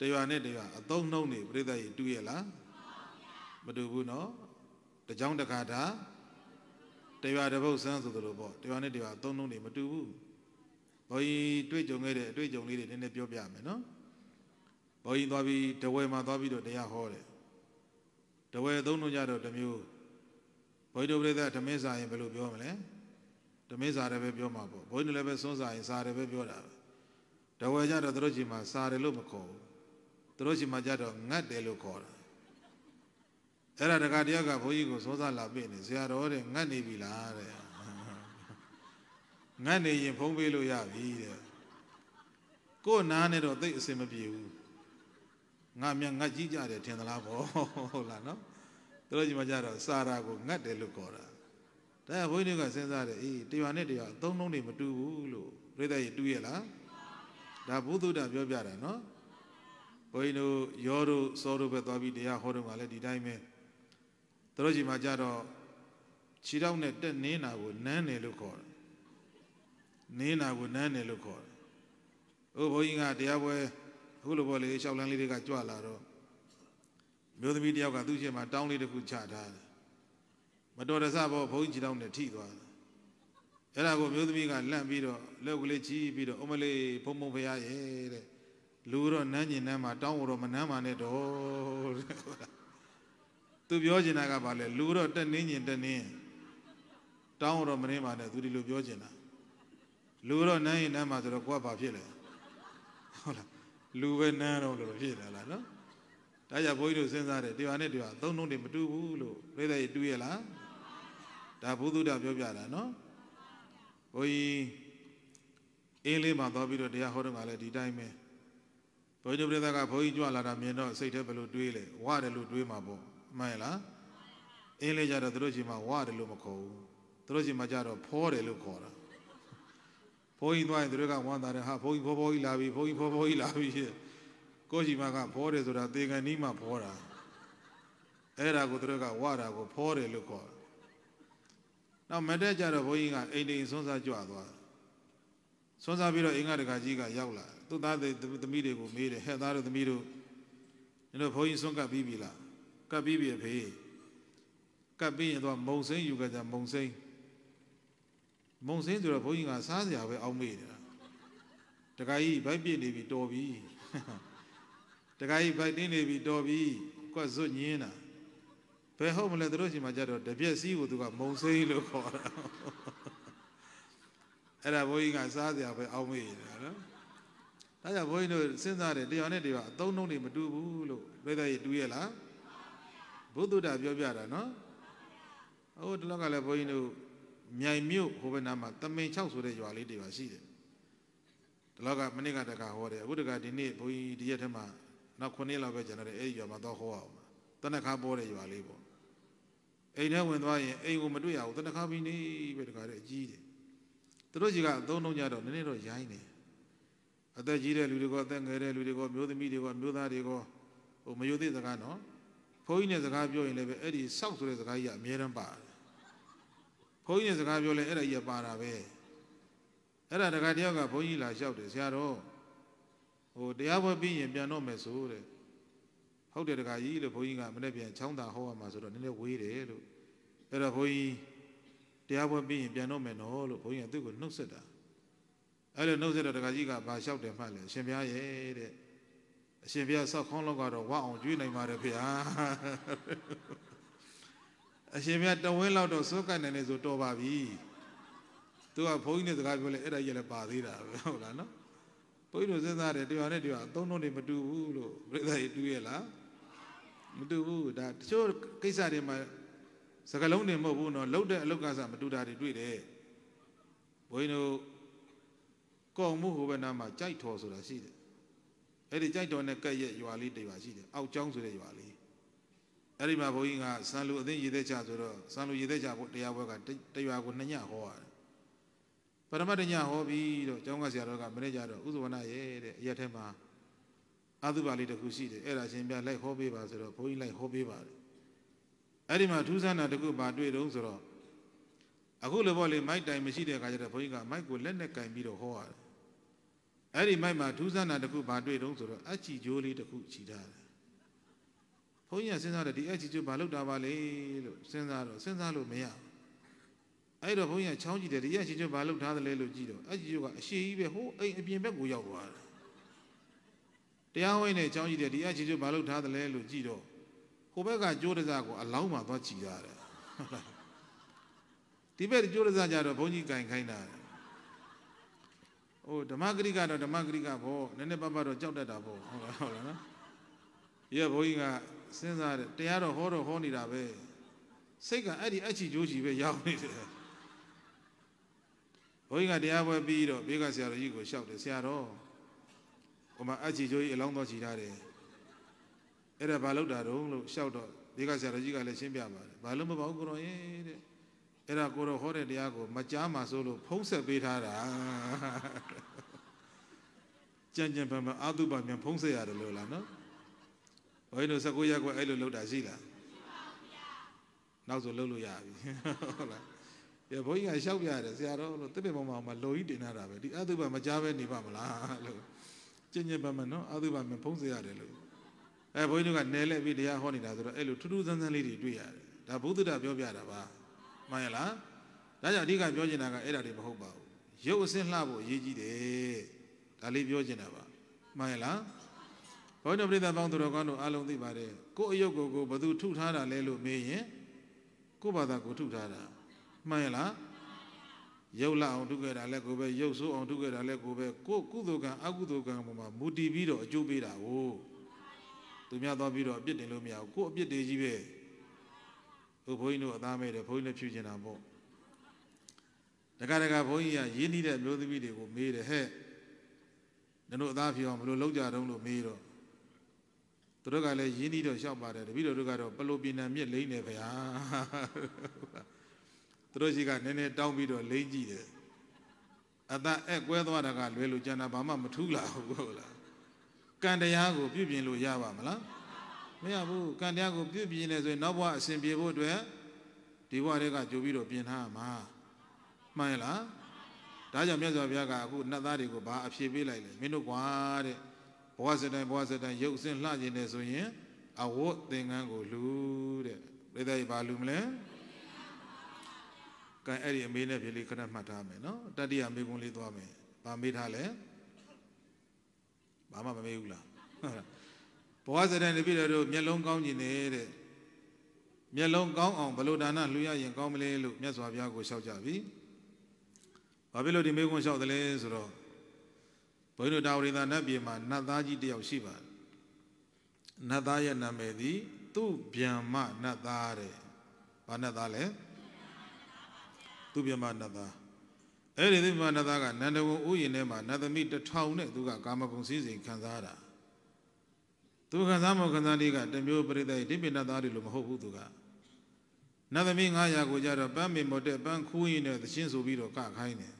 တရွာနဲ့တရွာအသုံးနှုံးနေပြိဿကြီးတူရဲ့လားမတူဘူးနော်တကြောင်တခါတာ တရွာတစ်ပုတ်ဆန်းဆိုသလိုပေါ့တရွာနဲ့တရွာအသုံးနှုံးနေမတူဘူးဘုန်းကြီးတွေ့ကြုံခဲ့တဲ့အတွေ့အကြုံလေးတွေနည်းနည်းပြောပြမယ်နော်ဘုန်းကြီးသွားပြီးတဝဲမှာသွားပြီးတော့တရားဟောတယ်တဝဲသုံးလုံးကြတော့တစ်မျိုးဘုန်းကြီးတို့ပြိဿဓမင်းစာရင်ဘယ်လိုပြောမလဲဓမင်းစာတယ်ပဲပြောမှာပေါ့ဘုန်းကြီးတို့လည်းပဲစွန်းစာရင်စာတယ်ပဲပြောတာပဲတဝဲကြတော့တို့ချီမှာစာတယ်လို့မခေါ်ဘူးတို့ချီမှာကြတော့ငတ်တယ်လို့ခေါ်တာ အဲ့ဒါတခါတယောက်ကဘုန်းကြီးကိုစောစားလာပြနေဆရာတော်တဲ့ငတ်နေပြီလားတဲ့ငတ်နေရင်ဖုံးပေးလို့ရပြီတဲ့ကို့နားနဲ့တော့သိအစင်မပြေဘူးငါမြငတ်ကြီးကြတယ်ထင်သလားဘောဟုတ်လားနော်တို့ကြီးမှကြတော့စာရာကိုငတ်တယ်လို့ခေါ်တာဒါဘုန်းကြီးကစဉ်းစားတယ်အေးတရွာနဲ့တရွာအသုံးလုံးတွေမတူဘူးလို့ပြိတ္တရဲ့တူရဲ့လားဒါဘုသူဒ္ဓပြောပြတာနော်ဘုန်းကြီးတို့ရောတို့စောတို့ပဲသွားပြီးတရားဟောတော့မှလည်းဒီတိုင်းပဲ တို့ကြီးမှကြတော့ခြေထောက်နဲ့တက်နင်းတာကိုနန်းတယ်လို့ခေါ်တယ်နင်းတာကိုနန်းတယ်လို့ခေါ်တယ်ဟိုဘုန်းကြီးကတရားပွဲအခုလိုပေါ့လေရှောက်လန်းလေးတွေကကြွလာတော့မျိုးသမီးတယောက်ကသူ့ရှေ့မှာတောင်းလေးတစ်ခုချထားတယ်မတော်တဆပေါ့ဘုန်းကြီးခြေထောက်နဲ့ထိသွားတယ်အဲ့ဒါကိုမျိုးသမီးကလန့်ပြီးတော့လောက်ကလေးကြီးပြီးတော့အမလေးဖုံဖုံဖရားရဲ့တဲ့လူတော့နန်းကျင်နန်းမှာတောင်းတော့မနန်းပါနဲ့တော့တဲ့ သူပြောချင်တာကဘာလဲလူတော့တက်နင်းကျင်တက်နင်းတောင်းတော့မနင်းပါနဲ့သူဒီလိုပြောချင်တာလူတော့နန်းရင်နန်းမှာဆိုတော့ကိုကဘာဖြစ်လဲဟုတ်လားလူပဲနန်းတော့လို့ဖြစ်တယ်လားနော်ဒါကြောင့်ဘုန်းကြီးတို့စဉ်းစားတယ်တရားနဲ့တရားသုံးလုံးတွေမတူဘူးလို့ပြိဿကြီးတူရဲ့လားဒါဘုသူဒ္ဓပြောပြတာနော်ဘုန်းကြီးအင်းလေးမှာသွားပြီးတော့တရားဟောတော့ကလည်းဒီတိုင်းပဲဘုန်းကြီးတို့ပြိဿကဘုန်းကြီးကြွလာတာမြင်တော့စိတ်ထဲဘယ်လိုတွေးလဲဝရတယ်လို့တွေးမှာပေါ့ မှန်ရဲ့လားအင်းလေးကြတော့သူတို့ချိန်မှာဝရတယ်လို့မခေါ်ဘူးသူတို့ချိန်မှာကြတော့ဖောတယ်လို့ခေါ်တာဘုန်းကြီးသွားရင်သူတို့ကဝမ်းသာတယ်ဟာဘုန်းကြီးဖောဖောကြီးလာပြီဘုန်းကြီးဖောဖောကြီးလာပြီကိုယ်ရှိမှကဖောတယ်ဆိုတာသေကန်နီးမှဖောတာအဲ့ဒါကိုသူတို့ကဝတာကိုဖောတယ်လို့ခေါ်တယ်နောက်မတက်ကြတော့ဘုန်းကြီးကအိမ်တိမ်ဆွမ်းစားကြွသွားတယ်ဆွမ်းစားပြီးတော့အင်္ဂါတကာကြီးကရောက်လာသူ့သားသမီးတွေကိုမေးတယ်ဟဲ့သားတို့သမီးတို့ညတို့ဘုန်းကြီးဆွမ်းကပ်ပြီးပြီလား ကပ်ပြီးပြီအဖေကပ်ပြီးရင်တော့မုံစိမ့်ယူကြကြမုံစိမ့်မုံစိမ့်ဆိုတော့ဘုန်းကြီးကစားစရာပဲအောင်းမေးတယ်တခါကြီးဗိုက်ပြစ်နေပြီတော်ပြီတခါကြီးဗိုက်တင်းနေပြီတော်ပြီကွက်ဇွတ်ညင်းတာဘယ်ဟုတ်မလဲတို့ရှင်မှာကြတော့တပြက်စီးကိုသူကမုံစိမ့်လို့ခေါ်တာအဲ့ဒါဘုန်းကြီးကစားစရာပဲအောင်းမေးတယ်နော်ဒါကြောင့်ဘုန်းကြီးတို့စဉ်းစားတယ်တရားနဲ့တရားအသုံးနှုန်းတွေမတူဘူးလို့ပြည့်တဲ့ရတူရဲ့လား ဘုဒ္ဓတာပြောပြတာနော်ဟိုတလောက်ကလည်းဘုန်းကြီးတို့မြိုင်မြို့ဟိုဘက်နားမှာတမင်6ဆိုတဲ့ရွာလေးတွေပါရှိတယ်တလောက်ကမနေ့ကတခါဟောတယ်အခုတခါဒီနေ့ဘုန်းကြီးဒီရက်ထဲမှာနောက်9နှစ်လောက်ပဲကျန်တယ်အဲ့ဒီရွာမှာတော့ဟောအောင်တနခါပေါ်တဲ့ရွာလေးပေါ့အိမ်ထဲဝင်သွားရင်အိမ်ကိုမတွေ့ရဘူးတနခါပြီးနေပဲတခါတည်းအကြီးတယ်သူတို့ကြီးကအသုံးလုံးကြတော့နည်းနည်းတော့ရိုင်းတယ်အသက်ကြီးတဲ့လူတွေကအသက်ငယ်တဲ့လူတွေကမျိုးသမီးတွေကမျိုးသားတွေကဟိုမယိုသေးစကားနော် ဘုန်းကြီးနဲ့စကားပြောရင်လည်းပဲအဲ့ဒီစောက်ဆိုတဲ့စကားကြီးကအမြဲတမ်းပါတယ်ဘုန်းကြီးနဲ့စကားပြောလဲအဲ့ဒါကြီးပါတာပဲအဲ့ဒါတခါတယောက်ကဘုန်းကြီးလာလျှောက်တယ်ဆရာတော်ဟိုတရားပွဲပြီးရင်ပြန်တော့မယ်ဆိုတဲ့ဟုတ်တယ်တခါကြီးလို့ဘုန်းကြီးကမနေ့ပြန်ချောင်းသာဟောရမှာဆိုတော့နည်းနည်းဝေးတယ်လို့အဲ့တော့ဘုန်းကြီးတရားပွဲပြီးရင်ပြန်တော့မယ်နော်လို့ဘုန်းကြီးကသူ့ကိုနှုတ်ဆက်တာအဲ့လိုနှုတ်ဆက်တော့တခါကြီးကဘာလျှောက်တယ်မှလဲအရှင်ဘုရားရဲ့တဲ့ အရှင်ဘုရားဆောက်ခေါင်းလောက်ကတော့ဝအောင်ကျွေးနိုင်ပါတယ်ဖေဟာအရှင်ဘုရားတဝင်းလောက်တော့စိုးကနိုင်နေဆိုတော်ပါပြီသူကဘုန်းကြီးနဲ့စကားပြောလဲအဲ့ဒါကြီးလည်းပါသေးတာပဲဟုတ်လားနော်ဘုန်းကြီးတို့စဉ်းစားတယ်တရားနဲ့တရားအသုံးလုံးတွေမတူဘူးလို့ပြိဿကြီးတူရဲ့လားမတူဘူးဒါတချို့ကိစ္စတွေမှာစကလုံးတွေမဟုတ်ဘူးနော်လှုပ်တဲ့အလောက်ကစားမတူတာတွေတွေ့တယ်ဘုန်းကြီးတို့ကောင်းမှုဟိုဘက်နားမှာကြိုက်တော်ဆိုတာရှိတယ် အဲ့ဒီကြိုက်တော်နဲ့ကက်ရဲ့ရွာလေးတိတ်ပါရှိတယ်အောက်ကျောင်းဆိုတဲ့ရွာလေးအဲ့ဒီမှာဘုန်းကြီးကစံလူအသိရည်သက်ချဆိုတော့စံလူရည်သက်ချဖို့တရားပွဲကတရွာကိုနှစ်ညဟောရတယ်ပရမတ်တညဟောပြီးတော့ကျောင်းကဆရာတော်ကမနေ့ကျတော့ဥဇဝနာရဲ့တဲ့အရက်ထဲမှာအာသုဘာလေးတစ်ခုရှိတယ်အဲ့ဒါရှင်ပြလိုက်ဟောပေးပါဆိုတော့ဘုန်းကြီးလိုက်ဟောပေးပါတယ်အဲ့ဒီမှာထူးဆန်းတာတစ်ခုပါတွေ့တော့ဆိုတော့အခုလိုပေါ့လေမိုက်တိုင်မရှိတဲ့အခါကျတော့ဘုန်းကြီးကမိုက်ကိုလက်နဲ့ကင်ပြီးတော့ဟောရတယ် အဲ့ဒီမိုက်မှာထူးဆန်းတာတစ်ခုဘာတွေ့တော့ဆိုတော့အချီကျိုးလေးတစ်ခုခြိထားတယ်ဘုန်းကြီးကစဉ်းစားတယ်ဒီအချီကျိုးဘာလုပ်တာပါလဲလို့စဉ်းစားတော့စဉ်းစားလို့မရဘူးအဲ့တော့ဘုန်းကြီးကချောင်းကြည့်တယ်ဒီအချီကျိုးဘာလုပ်ထားသလဲလို့ကြည့်တော့အချီကျိုးကအရှိကြီးပဲဟိုအိမ်အပြင်ဘက်ကိုရောက်သွားတယ်တရားဝိုင်းနဲ့ချောင်းကြည့်တယ်ဒီအချီကျိုးဘာလုပ်ထားသလဲလို့ကြည့်တော့ဟိုဘက်ကကျိုးတစားကိုအလောင်းမှသွားချီရတယ်ဟုတ်လားဒီဘက်ကျိုးတစားကြတော့ဘုန်းကြီးကင်ခိုင်းတာ ဟိုဓမ္မဂရိကတော့ဓမ္မဂရိကဘောနည်းနည်းပပတော့ကြောက်တတ်တာဘောဟုတ်လားဟုတ်လားနော်ရဘုန်းကြီးကစဉ်းစားတယ်တရားတော့ဟောတော့ဟောနေတာပဲစိတ်ကအဲ့ဒီအချီကျိုးချီပဲရောက်နေတယ်ဘုန်းကြီးကတရားပွဲပြီးတော့ဘေးကဆရာတော်ကြီးကိုလျှောက်တယ်ဆရာတော်ဟိုမှာအချီကျိုးကြီးအလောင်းတော်ချီထားတယ်အဲ့ဒါဘာလို့တာတုံးလို့လျှောက်တော့ဘေးကဆရာတော်ကြီးကလည်းရှင်းပြပါတယ်ဘာလို့မပေါ့ကိုရောရဲ့တဲ့ အဲ့ဒါကိုတော့ဟောတဲ့တရားကိုမကြားမှာဆိုလို့ဖုံးဆက်ပေးထားတာကြံ့ကြံ့ပန်းပန်းအာတုပမြန်ဖုံးဆက်ရတယ်လို့လားနော်ဘယ်လိုစကူရက်ကွအဲ့လိုလုပ်တာရှိလားနောက်ဆိုလုပ်လို့ရပြီဟုတ်လားရဘုန်းကြီးကရှောက်ပြရတယ်ဆရာတော်လို့တစ်ပင်ပေါ်မှာမှာလိုကြီးတင်ထားတာပဲဒီအာတုပမကြားပဲနေပါမလားလို့ကြင်ကြင်ပန်းပန်းနော်အာတုပမြန်ဖုံးဆက်ရတယ်လို့အဲဘုန်းကြီးတို့ကနယ်လဲပြီးတရားဟောနေတာဆိုတော့အဲ့လိုထူးထူးဆန်းဆန်းလေးတွေတွေ့ရတယ်ဒါဘုဒ္ဓတာပြောပြတာပါ မှန်ရလားဒါကြောင့်အဓိကပြောချင်တာကအဲ့ဒါတွေမဟုတ်ပါဘူးရုပ်အစင်းလှဖို့အရေးကြီးတယ်ဒါလေးပြောချင်တာပါမှန်ရဲ့လားဘုန်းတော်ပြိဿပေါင်းသူတော်ကောင်းတို့အားလုံးသိပါတယ်ကိုယ့်အယုတ်ကိုကိုဘသူထုထားတာလဲလို့မေးရင်ကိုယ့်ဘာသာကိုထုထားတာမှန်ရဲ့လားရုပ်လာအောင်ထုခဲ့တာလဲကိုပဲရုပ်ဆိုးအောင်ထုခဲ့တာလဲကိုပဲကိုကုသိုလ်ကံအကုသိုလ်ကံပေါ်မှာမူတည်ပြီးတော့အကျိုးပေးတာကိုသူများသွားပြီးတော့အပြစ်တင်လို့မရဘူးကိုအပြစ်တွေကြီးပဲ ဟိုဘုန်းကြီးတို့အသားမဲ့တယ်ဘုန်းကြီးလည်းဖြူကျင်တာပေါ့တခါတခါဘုန်းကြီးကရင်းနှီးတဲ့မျိုးသမီးတွေကိုမေးတယ်ဟဲ့နင်တို့အသားဖြူအောင်ဘယ်လိုလုပ်ကြတုံးလို့မေးတော့သူတို့ကလည်းရင်းနှီးတော့ရှောက်ပါတယ်တပည့်တော်တို့ကတော့ပလိုပြည်နံမြစ်လိမ့်နေဗျာသူတို့ရှိကနည်းနည်းတောင်းပြီးတော့လိမ့်ကြည့်တယ်အသားအက်ကွဲသွားတာကလွယ်လို့ကျန်တာဘာမှမထူးလာဘူးဟုတ်လားကံတရားကိုပြုပြင်လို့ရပါမလား မရဘူးကံတရားကိုပြုပြင်နေဆိုရင်နောက်ဘဝအစဉ်ပြေဖို့အတွက်ဒီဘဝတွေကကြိုပြီးတော့ပြင်ထားမှာမှန်ရလားဒါကြောင့်မြတ်စွာဘုရားကအခုနတ်သားတွေကိုဘာအဖြေပေးလိုက်လဲမင်းတို့ကွာတဲ့ဘဝစတိုင်းဘဝစတိုင်းရုပ်စင်းလှကျင်နေဆိုရင်အဝတ်သင်္ကန်းကိုလူတဲ့ပြိဿကြီးဘာလူမလဲကဲအဲ့ဒီအမေးနဲ့ပြေလေးခဏမှတ်ထားမယ်နော်တတိယမေးခွန်းလေးသွားမယ်ဘာမေးထားလဲဘာမှမမေးဘူးလား ဘဝစတိုင်းတပြည့်တော်တို့မျက်လုံးကောင်းကျင်နေတဲ့မျက်လုံးကောင်းအောင်ဘလို့ဒါနလှူရရင်ကောင်းမလဲလို့မြတ်စွာဘုရားကိုလျှောက်ကြပြီဘာဖြစ်လို့ဒီမေးခွန်းလျှောက်တယ်လဲဆိုတော့ဘုန်းကြီးတို့တာဝရိသာနတ်ပြည်မှာနတ်သားကြီးတယောက်ရှိပါတယ်နတ်သားရဲ့နာမည်သည်သူဗျံမနတ်သားတဲ့ဘာနတ်သားလဲသူဗျံမနတ်သားအဲ့ဒီသူဗျံမနတ်သားကနန္ဒဝန်ဥယျာဉ်ထဲမှာနတ်သမီးတစ်ထောင်နဲ့သူကကာမဂုဏ်စည်းစိမ်ခံစားတာ သူခံစားမှုခံစားလေးကတမျိုးပြိတ္တိဒီပိနတ်သားတွေလို့မဟုတ်ဘူးသူကနတ်သမီး900ကိုကြတော့ပန်းမေမော်တဲ့ပန်းခူးရင်နဲ့သချင်းဆိုပြီးတော့ကခိုင်းတယ်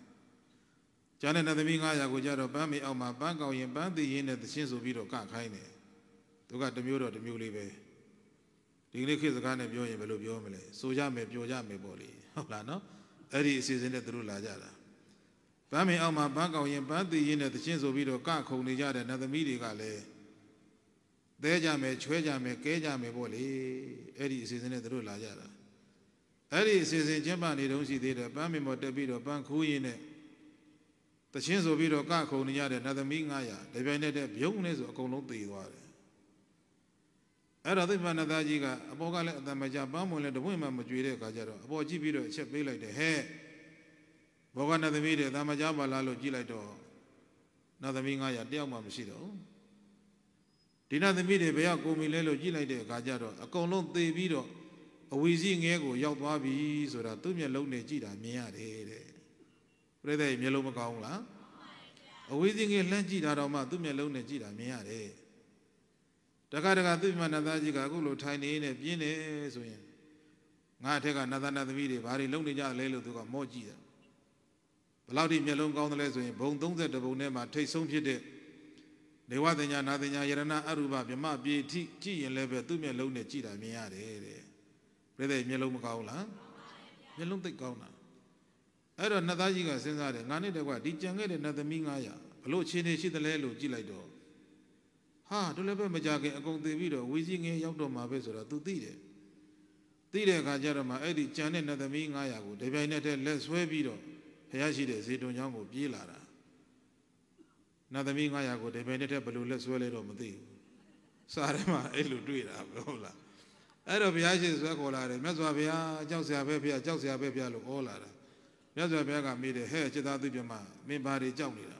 ကျန်တဲ့နတ်သမီး900ကိုကြတော့ပန်းမေအောက်မှာပန်းကောင်းရင်ပန်းသိရင်နဲ့သချင်းဆိုပြီးတော့ကခိုင်းတယ်သူကတမျိုးတော့တမျိုးလေးပဲဒီကနေ့ခေတ်စကားနဲ့ပြောရင်ဘယ်လိုပြောမလဲဆိုကြမယ်ပြောကြမယ်ပေါ့လေဟုတ်လားနော်အဲ့ဒီအစီအစဉ်နဲ့သူတို့လာကြတာပန်းမေအောက်မှာပန်းကောင်းရင်ပန်းသိရင်နဲ့သချင်းဆိုပြီးတော့ကခုံနေကြတဲ့နတ်သမီးတွေကလည်း သဲကြမယ်ချွဲကြမယ်ကဲကြမယ်ပေါ့လေအဲ့ဒီအစီအစဉ်နဲ့သူတို့လာကြတာအဲ့ဒီအစီအစဉ်ကျင်းပနေတုန်းရှိသေးတယ်ပန်းမေမော်တက်ပြီးတော့ပန်းခူးရင်နဲ့တချင်းဆိုပြီးတော့ကခုံနေရတဲ့နတ်သမီး900တပြိုင်နက်တည်းပြုံးနေဆိုအကုန်လုံးသေသွားတယ်အဲ့တော့သိပ္ပန္နသားကြီးကအပေါ်ကလည်းအတမကြပန်းမွန်လည်းတပွင့်မှမကြွေတဲ့အခါကျတော့အပေါ်ကြည့်ပြီးတော့အချက်ပေးလိုက်တယ်ဟဲ့ဘောကနတ်သမီးတွေအတမကြပါလားလို့ကြည့်လိုက်တော့နတ်သမီး900တယောက်မှမရှိတော့ဘူး ဒီနတ်သမီးတွေဘယ်ရောက်ကုန်ပြီလဲလို့ကြည့်လိုက်တဲ့အခါကျတော့အကုန်လုံးသေပြီးတော့အဝီစီငဲကိုရောက်သွားပြီဆိုတာသူ့မျက်လုံးနဲ့ကြည့်တာမြင်ရတယ်တဲ့ပြိဿရဲ့မျက်လုံးမကောင်းဘူးလားအဝီစီငဲလှမ်းကြည့်တာတော့မှသူ့မျက်လုံးနဲ့ကြည့်တာမြင်ရတယ်တခါတခါသူ့မြတ်နတ်သားကြီးကအခုလိုထိုင်နေနေပြင်းနေဆိုရင်ငါအထက်ကနတ်သားနတ်သမီးတွေဘာတွေလုံနေကြလဲလို့သူကမော့ကြည့်တယ်ဘယ်လောက်ထိမျက်လုံးကောင်းတယ်လဲဆိုရင်ဘုံ30ဘုံထဲမှာထိတ်ဆုံးဖြစ်တဲ့ နေဝတင်ညာနာတင်ညာယရဏအရူပဗြမပြေထိကြည့်ရင်လည်းပဲသူ့မျက်လုံးနဲ့ကြည့်တာမြင်ရတယ်တဲ့ပြည့်တဲ့မျက်လုံးမကောင်းလားမျက်လုံးသိပ်ကောင်းတာအဲ့တော့နတ်သားကြီးကစဉ်းစားတယ်ငါနဲ့တကွဒီကြံခဲ့တဲ့နတ်သမီး900ဘလို့အခြေအနေရှိသလဲလို့ကြည့်လိုက်တော့ဟာတို့လည်းပဲမကြခင်အကုန်သိပြီးတော့ဝီစီငယ်ရောက်တော့မှာပဲဆိုတော့ तू သိတယ်သိတဲ့အခါကျတော့မှအဲ့ဒီကြံတဲ့နတ်သမီး900ကိုဒီပြိုင်နဲ့တည်းလက်ဆွဲပြီးတော့ဖះရှိတဲ့ဇေတုံချောင်းကိုပြေးလာတာ နတ်သမီး900ကိုဒီပြိုင်နဲ့တည်းဘယ်လိုလက်ဆွဲလဲတော့မသိဘူးစားထဲမှာအဲ့လိုတွေ့တာပဲဟုတ်လားအဲ့တော့ဘုရားရှိဆွဲခေါ်လာတယ်မြတ်စွာဘုရားကြောက်စရာပဲဘုရားကြောက်စရာပဲဘုရားလို့ဩလာတာမြတ်စွာဘုရားကမေးတယ်ဟဲ့จิตသားသူပြမမင်းဘာတွေကြောက်နေတာ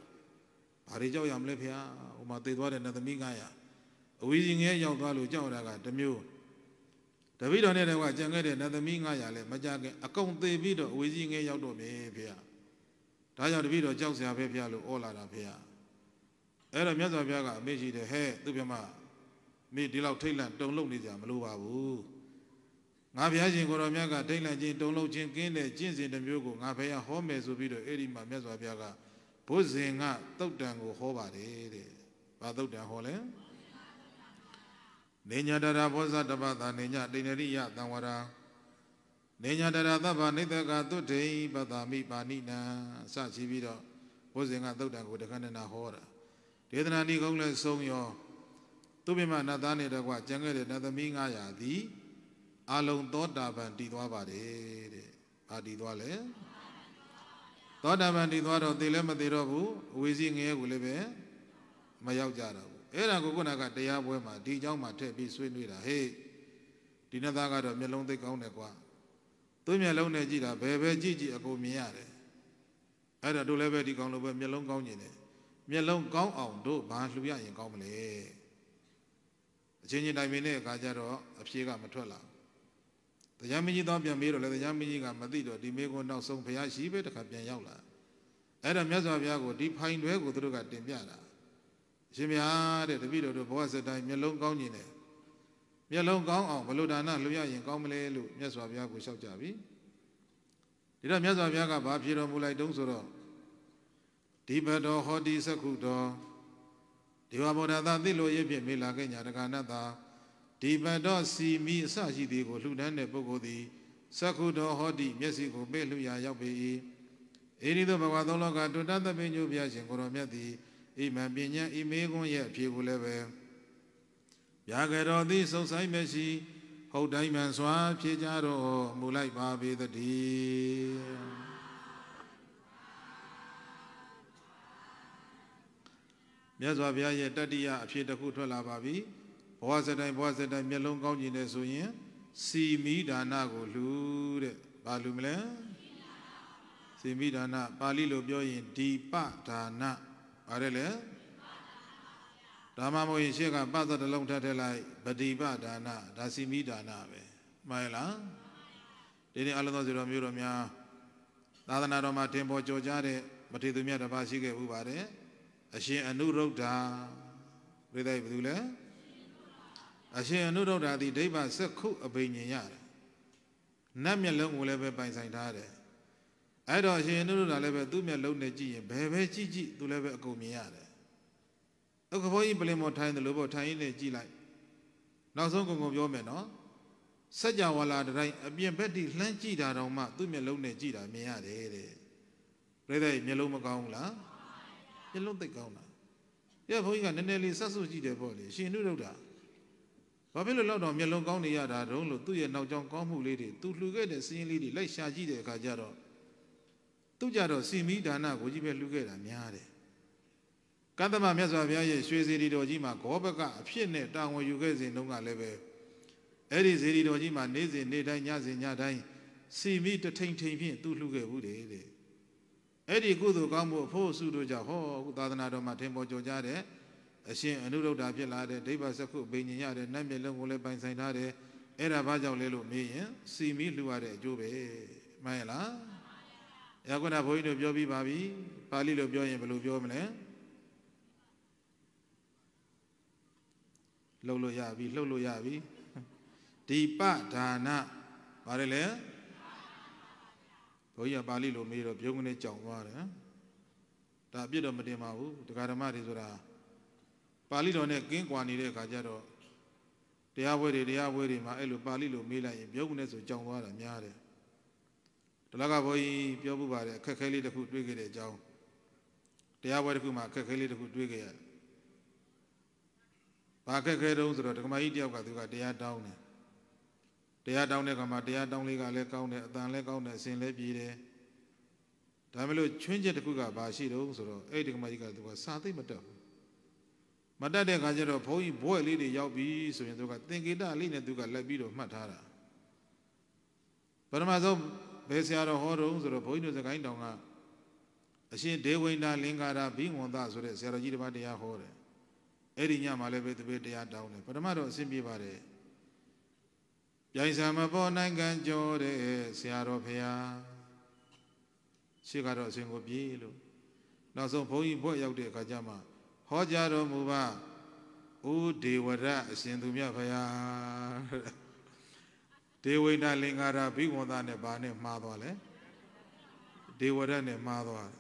ဘာတွေကြောက်ရမလဲဘုရားဟိုမှာသေသွားတဲ့နတ်သမီး900အဝီစီငယ်ရောက်သွားလို့ကြောက်တာကတမျိုးတပည့်တော်နဲ့တကွာကြံခဲ့တဲ့နတ်သမီး900လည်းမကြခင်အကုန်သေပြီးတော့အဝီစီငယ်ရောက်တော့ပြီဘုရားဒါကြောင့်တပည့်တော်ကြောက်စရာပဲဘုရားလို့ဩလာတာဘုရား အဲ့တော့မြတ်စွာဘုရားကအမေးရှိတယ်ဟဲ့သူပြမမင်းဒီလောက်ထိတ်လန့်တုံလုံးနေကြမလိုပါဘူးငါဘုရားရှင်ကိုတော်မြတ်ကထိတ်လန့်ခြင်းတုံလုံးခြင်းကင်းတဲ့ကျင့်စဉ်တစ်မျိုးကိုငါဘုရားဟောမယ်ဆိုပြီးတော့အဲ့ဒီမှာမြတ်စွာဘုရားကဘုဇင်ကတုတ်တံကိုဟောပါတယ်တဲ့ဘာတုတ်တံဟောလဲနေညာတရာဘောဇတပတာနေညာတိဏရိယသံဝရာနေညာတရာသဗ္ဗနိတကသုဒိပတ္တာမိပါဏိနံစရှိပြီးတော့ဘုဇင်ကတုတ်တံကိုတခဏနာဟောတာ ဒေသနာနိကုံးလည်းဆုံးရောသူပြမနတ်သားနဲ့တကွကျန်ခဲ့တဲ့နတ်သမီး900သည်အလုံးသောတာပန်တည်သွားပါတယ်တဲ့။ဘာတည်သွားလဲ။သောတာပန်တည်သွားတော့သေလည်းမသေတော့ဘူးအဝေစီငရဲကိုလည်းပဲမရောက်ကြတော့ဘူး။အဲ့ဒါကိုခုနကတရားပွဲမှာဒီအကြောင်းမှာထည့်ပြီးဆွေးနွေးတာဟေ့ဒီနတ်သားကတော့မျက်လုံးသိကောင်းတယ်ကွာ။သူ့မျက်လုံးနဲ့ကြည့်တာဘယ်ပဲကြည့်ကြည့်အကုန်မြင်ရတယ်။အဲ့ဒါတို့လည်းပဲဒီကောင်လိုပဲမျက်လုံးကောင်းနေတယ် မျက်လုံးကောင်းအောင်တို့ဘာလှူရရင်ကောင်းမလဲအချင်းချင်းတိုင်ပင်တဲ့အခါကျတော့အဖြေကမထွက်လာဘူးတရားမကြီးတော့ပြန်မေးတော့လေတရားမကြီးကမသိတော့ဒီမေးခွန်းနောက်ဆုံးဘုရားရှိပဲတခါပြန်ရောက်လာအဲ့ဒါမြတ်စွာဘုရားကိုဒီဖိုင်တွဲကိုသူတို့ကတင်ပြတာအရှင်ဘုရားတဲ့တပည့်တော်တို့ဘဝစတိုင်းမျက်လုံးကောင်းကျင်တယ်မျက်လုံးကောင်းအောင်ဘလို့ဒါနလှူရရင်ကောင်းမလဲလို့မြတ်စွာဘုရားကိုလျှောက်ကြပြီဒီတော့မြတ်စွာဘုရားကဘာဖြေတော်မူလိုက်တုံးဆိုတော့ ဒီဘတော်ဟောတိသက္ခုတော်ဒေဝဗုဒ္ဓသာသိလို့ရဖြစ်မေလာခဲ့ညာတက္ကနတာဒီဘတော်စီမီအစရှိသည်ကိုလှူဒန်းတဲ့ပုဂ္ဂိုလ်သည်သက္ခုတော်ဟောတိမျက်စိကိုပေးလှူရာရောက်ပေ၏ဧရိသောဘဂဝါသုံးလောကတုတ္တသဗ္ဗညုဘုရားရှင်ကိုရောမြတ်သည်ဣမံပညာဣမေခွန်းရဲ့အဖြေကိုလည်းပဲဗျာကရောသည်စုံဆိုင်မရှိဟုတ်တိုင်းမှန်စွာဖြေကြတော့မူလိုက်ပါပေသတည်း မြတ်စွာဘုရားရဲ့တတ္တိယအဖြစ်တစ်ခုထွက်လာပါပြီဘဝစတိုင်းဘဝစတိုင်းမျက်လုံးကောင်းကျင်နေဆိုရင်စီမိဒါနကိုလှူတဲ့ဘာလှူမလဲစီမိဒါနပါဠိလိုပြောရင်ဒီပဒါနပါတယ်လေဒါမှမဟုတ်ရင်ရှေ့ကပသတလုံးထပ်ထည့်လိုက်ဗတိပဒါနဒါစီမိဒါနပဲမှန်လားဒီနေ့အလုံးစုံတော်မျိုးတော်များသာသနာတော်မှာတင်ပေါ်ကြော်ကြတဲ့မထေသူမြတ်တစ်ပါးရှိခဲ့ဥပါတယ် အရှင်အနုရုဒ္ဓပြိဿဘယ်သူလဲအရှင်အနုရုဒ္ဓသည်ဒိဗ္ဗစက္ခုအဘိညာဉ်ရတယ်နတ်မျက်လုံးကိုလည်းပဲပိုင်ဆိုင်ထားတယ်အဲ့တော့အရှင်အနုရုဒ္ဓလည်းပဲသူ့မျက်လုံးနဲ့ကြည့်ရင်ဘယ်ပဲကြည့်ကြည့်သူလည်းပဲအကုန်မြင်ရတယ်အခုဘုန်းကြီးပလင်မော်ထိုင်းတယ်လို့ပေါ့ထိုင်းရင်းနဲ့ကြည့်လိုက်နောက်ဆုံးကုန်ကုန်ပြောမယ်နော်စัจ java လာတိုင်းအပြင်ဘက်ထိလှမ်းကြည့်တာတောင်မှသူ့မျက်လုံးနဲ့ကြည့်တာမြင်ရတယ်တဲ့ပြိဿမျက်လုံးမကောင်းဘူးလား မျက်လုံးသိကောင်းတာပြဘုန်းကြီးကနည်းနည်းလေးဆက်ဆုပ်ကြည့်တယ်ပေါ့လေရှင်နုရုဒ္ဓဘာဖြစ်လို့လောက်တော့မျက်လုံးကောင်းနေရတာတုံးလို့သူ့ရဲ့နောက်ကြောင်းကောင်းမှုလေးတွေသူလှူခဲ့တဲ့စီးရင်လေးတွေလိုက်ရှာကြည့်တဲ့အခါကျတော့သူကြတော့စီမီဒါနကိုကြီးပဲလှူခဲ့တာများတယ်ကတ္တမမြတ်စွာဘုရားရဲ့ရွှေစီရီတော်ကြီးမှာဂောဘကအဖြစ်နဲ့တာဝန်ယူခဲ့စဉ်တုန်းကလည်းပဲအဲ့ဒီဇေရီတော်ကြီးမှာနေ့စဉ်နေ့တိုင်းညစဉ်ညတိုင်းစီမီတထိန်ထိန်ဖြင့်သူ့လှူခဲ့ဘူးတဲ့တဲ့ အဲ့ဒီကုသိုလ်ကောင်းမှုအဖို့စုတို့ကြောင့်ဟောအခုသာသနာတော်မှာထင်ပေါ်ကြကြတဲ့အရှင်အနုရုဒ္ဓဖြစ်လာတဲ့ဒိဗ္ဗစက္ခုဘိညာဉ်ရတဲ့နတ်မြလုံးကိုလည်းပိုင်ဆိုင်ထားတယ်အဲ့ဒါဘာကြောင့်လဲလို့မေးရင်စီမီလှူရတဲ့အကျိုးပဲမှန်ရလားရခုနဘုန်းကြီးတို့ပြောပြီးပါပြီပါဠိလိုပြောရင်ဘယ်လိုပြောမလဲလှုပ်လို့ရပြီလှုပ်လို့ရပြီဒီပဒါနဘာလဲလဲဘု န်းကြီးကပါဠိလိုမေးတော့ပြုံးကနေကြောင်သွားတယ်ဒါအပြစ်တော့မတင်ပါဘူးတရားဓမ္မတွေဆိုတာပါဠိတော်နဲ့ကင်းကွာနေတဲ့အခါကျတော့တရားပွဲတွေတရားပွဲတွေမှာအဲ့လိုပါဠိလိုမေးလိုက်ရင်ပြုံးကနေဆိုကြောင်သွားတာများတယ်တလကဘုန်းကြီးပြောမှုပါတယ်အခက်ခဲလေးတစ်ခုတွေးခဲ့တဲ့အကြောင်းတရားပွဲတစ်ခုမှာအခက်ခဲလေးတစ်ခုတွေးခဲ့ရတယ်ဘာခက်ခဲတုံးဆိုတော့ဒကမကြီးတယောက်ကသူကတရားတောင်းတယ် တရားတောင်းတဲ့ခါမှာတရားတောင်းလေးကလည်းကောင်းတယ်အတန်လည်းကောင်းတယ်အစဉ်လည်းပြည်တယ်ဒါမဲ့လို့ချွင်းချက်တစ်ခုကဘာရှိတုံးဆိုတော့အဲ့ဒီဒကမကြီးကသူကစာသိမတတ်ဘူးမတတ်တဲ့ခါကျတော့ဘုန်းကြီးဘွဲ့လေးတွေရောက်ပြီဆိုရင်သူကသင်္ကေတလေးနဲ့သူကလက်ပြီးတော့မှတ်ထားတာပထမဆုံးဘယ်ဆရာတော်ဟောတုံးဆိုတော့ဘုန်းကြီးတို့စကိုင်းတောင်ကအရှင်ဒေဝိန္ဒလင်္ကာရဘိငွန်သဆိုတဲ့ဆရာတော်ကြီးတစ်ပါးတရားဟောတယ်အဲ့ဒီညမှာလည်းပဲတပည့်တရားတောင်းတယ်ပထမတော့အဆင်ပြေပါတယ် ပြိုင်စာမပေါ်နိုင်ငံကျော်တဲ့ဆရာတော်ဖရာရှိကတော့အစဉ်ကိုပြေးလို့နောက်ဆုံးဘုန်းကြီးဘွဲ့ရောက်တဲ့အခါကျမှဟောကြားတော်မူပါဥဒေဝရအရှင်သူမြတ်ဖရာဒေဝိဏလင်္ကာရဘိဝန္တနဲ့ဘာနဲ့မှားသွားလဲဒေဝရနဲ့မှားသွားတယ်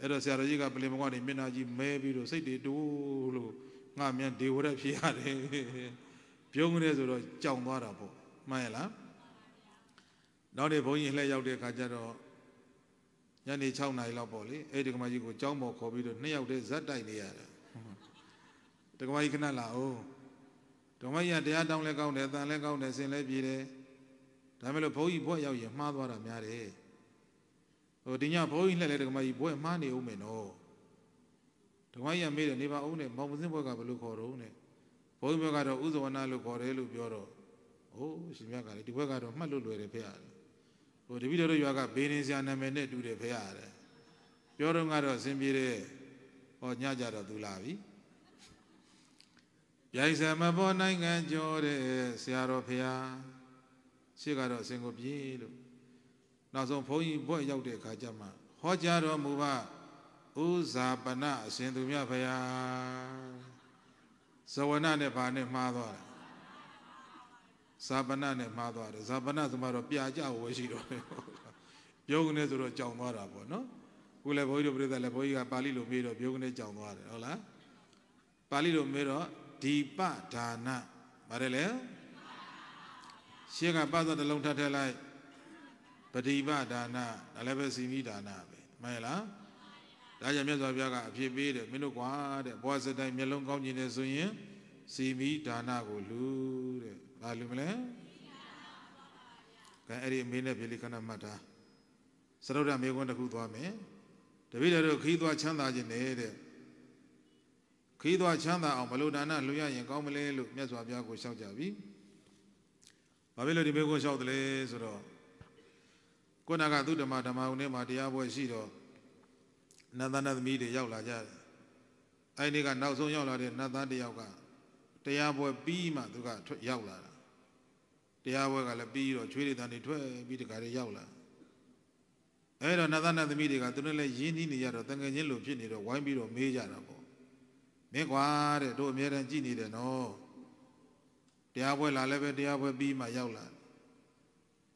အဲ့တော့ဆရာတော်ကြီးကပလင်မကွာနေမျက်နှာကြီးမဲပြီးတော့စိတ်တွေတိုးလို့ငါမြန်ဒေဝရက်ဖြစ်ရတယ်ပြုံးနေဆိုတော့ကြောင်သွားတာပေါ့ မှန်ရလားနောက်နေ့ဘုန်းကြီးလှည့်ရောက်တဲ့အခါကျတော့ညနေ6နာရီလောက်ပေါ့လေအဲ့ဒီကမကြီးကိုကြောင်းပေါ်ခေါ်ပြီးတော့နှစ်ယောက်တည်းဇက်တိုက်နေရတယ်တကမကြီးခဏလာအောင်ဓမ္မကြီးကတရားတောင်းလဲကောင်းတယ်အတန်လဲကောင်းတယ်ဆင်လဲပြေတယ်ဒါမဲ့လို့ဘုန်းကြီးဘွက်ရောက်ရင်မှားသွားတာများတယ်ဟိုဒီညဘုန်းကြီးလှည့်လဲဒကမကြီးဘွဲမှားနေဦးမယ်နော်ဒကမကြီးကမေးတယ်နေပါဦးနဲ့မောင်မစင်းဘွဲကဘယ်လိုခေါ်တော့နဲ့ဘုန်းကြီးဘွဲကတော့ဥဇဝနာလို့ခေါ်တယ်လို့ပြောတော့ ဟိုးရှင်မြတ်ကလည်းဒီဘွဲကတော့မှတ်လို့လွယ်တယ်ဖေရတယ်ဟိုတပည့်တော်တို့ရွာကဘေးနေစရာနာမည်နဲ့တူတယ်ဖေရတယ်ပြောတော့ကတော့အစဉ်ပြေတယ်ဟောညကြတော့သူလာပြီပြိုင်စမဘောနိုင်ငံကျော်တဲ့ဆရာတော်ဖေဟာရှေ့ကတော့အစဉ်ကိုပြေးလို့နောက်ဆုံးဘုန်းကြီးဘွဲ့ရောက်တဲ့အခါကျမှဟောကြားတော်မူပါဥဇာပနအရှင်သူမြတ်ဖေဟာဇဝနနဲ့ဘာနဲ့မှားသွားတယ် ဇာပနနဲ့မှားသွားတယ်ဇာပနဆိုမှတော့ပြာကြဝယ်ရှိတော့တယ်ပြုံးနေဆိုတော့ကြောင်သွားတာပေါ့နော်ခုလည်းဘုန်းကြီးတို့ပြိဿလည်းဘုန်းကြီးကပါဠိလိုမေးတော့ပြုံးနေကြောင်သွားတယ်ဟုတ်လားပါဠိလိုမေးတော့ဒီပဒါနပါတယ်လေရှေ့ကပသတစ်လုံးထပ်ထည့်လိုက်ပฏิပဒါနဒါလည်းပဲစီမိဒါနပဲမှန်လားဒါကြောင့်မြတ်စွာဘုရားကအဖြစ်ပေးတယ်မင်းတို့ကွာတဲ့ဘဝစတိုင်းမျက်လုံးကောင်းကျင်နေဆိုရင်စီမိဒါနကိုလူတဲ့ ဘာလူမလဲကဲအဲ့ဒီအမေနဲ့ပြေလိခဏမှတ်တာစရုဒ္ဓမေခွန်းတစ်ခုသွားမယ်တပည့်တော်တို့ခီးသွားချမ်းသာခြင်းနေတဲ့ခီးသွားချမ်းသာအောင်ဘလို့ဒါနလူရရင်ကောင်းမလဲလို့မြတ်စွာဘုရားကိုရှောက်ကြပြီဘာဖြစ်လို့ဒီမေခွန်းရှောက်တယ်လဲဆိုတော့ကိုနာကသုဓမ္မဓမ္မုန်ထဲမှာတရားပွဲရှိတော့နတ်သားနတ်သမီးတွေရောက်လာကြတယ်အဲ့ဒီကနောက်ဆုံးရောက်လာတဲ့နတ်သားတယောက်ကတရားပွဲပြီးမှသူကထွက်ရောက်လာတာ တရားပွဲကလည်းပြီးတော့ချွေးတွေတန်တွေထွက်ပြီးတခါတွေရောက်လာအဲ့တော့နတ်သားနတ်သမီးတွေကသူတို့လည်းရင်းနှီးနေရတော့တန်ငယ်ချင်းလိုဖြစ်နေတော့ဝိုင်းပြီးတော့မေးကြတာပေါ့မင်းကွာတဲ့တို့အများတန်းကြည်နေတယ်နော်တရားပွဲလာလည်းပဲတရားပွဲပြီးမှရောက်လာ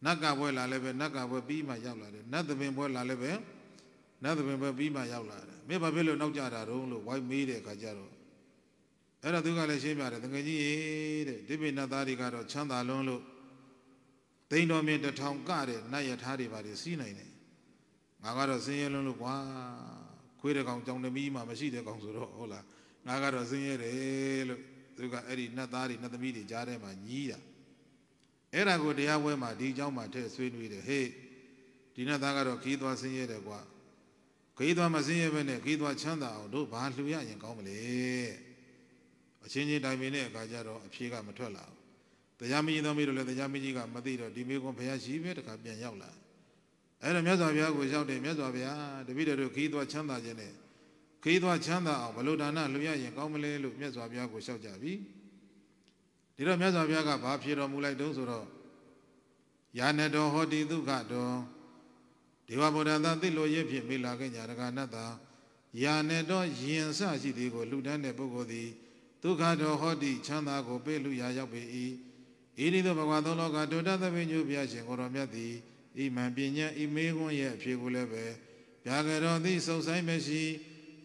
နတ်ကပွဲလာလည်းပဲနတ်ကပွဲပြီးမှရောက်လာတယ်နတ်သမင်ပွဲလာလည်းပဲနတ်သမင်ပွဲပြီးမှရောက်လာတယ်မင်းဘာဖြစ်လို့နောက်ကြတာတုံးလို့ဝိုင်းမေးတဲ့အခါကျတော့အဲ့တော့သူကလည်းရှင်းပြတယ်တကယ်ကြီးတဲ့ဒီပိနတ်သားတွေကတော့ချမ်းသာလွန်းလို့ တိန်တော်မြင်တထောင်ကတဲ့နတ်ရထားတွေပါတွေစီးနိုင်တယ်ငါကတော့စင်းရဲလုံးလို့ကွာခွေးတကောင်ကြောင်တမီးမှမရှိတဲ့ကောင်ဆိုတော့ဟုတ်လားငါကတော့စင်းရဲတယ်လို့သူကအဲ့ဒီနတ်သားတွေနတ်သမီးတွေကြားထဲမှာညီးတာအဲ့ဒါကိုတရားပွဲမှာဒီအကြောင်းမှာထည့်ဆွေးနွေးတယ်ဟေးဒီနတ်သားကတော့ခီးသွားစင်းရဲတယ်ကွာခီးသွားမစင်းရဲပဲနဲ့ခီးသွားချမ်းသာအောင်တို့ဘာလှူရရင်ကောင်းမလဲအချင်းချင်းတိုင်ပင်တဲ့အခါကျတော့အဖြေကမထွက်လာဘူး တရားမကြီးတော်မိတို့လည်းတရားမကြီးကမသိတော့ဒီမေကွန်ဘုရားရှိပဲတခါပြန်ရောက်လာအဲ့တော့မြတ်စွာဘုရားကိုရောက်တယ်မြတ်စွာဘုရားတပည့်တော်တို့ခီးသွားချမ်းသာခြင်းနဲ့ခီးသွားချမ်းသာအောင်ဘလို့ဒါနလူရရင်ကောင်းမလဲလို့မြတ်စွာဘုရားကိုလျှောက်ကြပြီဒီတော့မြတ်စွာဘုရားကဘာဖြေတော်မူလိုက်တုံးဆိုတော့ယာနတော်ဟောတိဒုက္ခတော်ဒေဝဗုဒ္ဓသာသိလို့ရဖြစ်မိလာခဲ့ညာရကနတ္တာယာနတော်ယင်ဆရှိသည်ကိုလှူဒန်းတဲ့ပုဂ္ဂိုလ်သည်ဒုက္ခတော်ဟောတိချမ်းသာကိုပေးလူရာရောက်ပေ၏ ဤဒီသောဘဂဝါသုံးလောကဒုတ္တသဗ္ဗညုဘုရားရှင်ကိုတော်မြတ်သည်ဤမှန်ပညာဤမေခွန်းရဲ့အဖြစ်ကိုလည်းပဲဗျာကရောသည်စုံဆိုင်မရှိ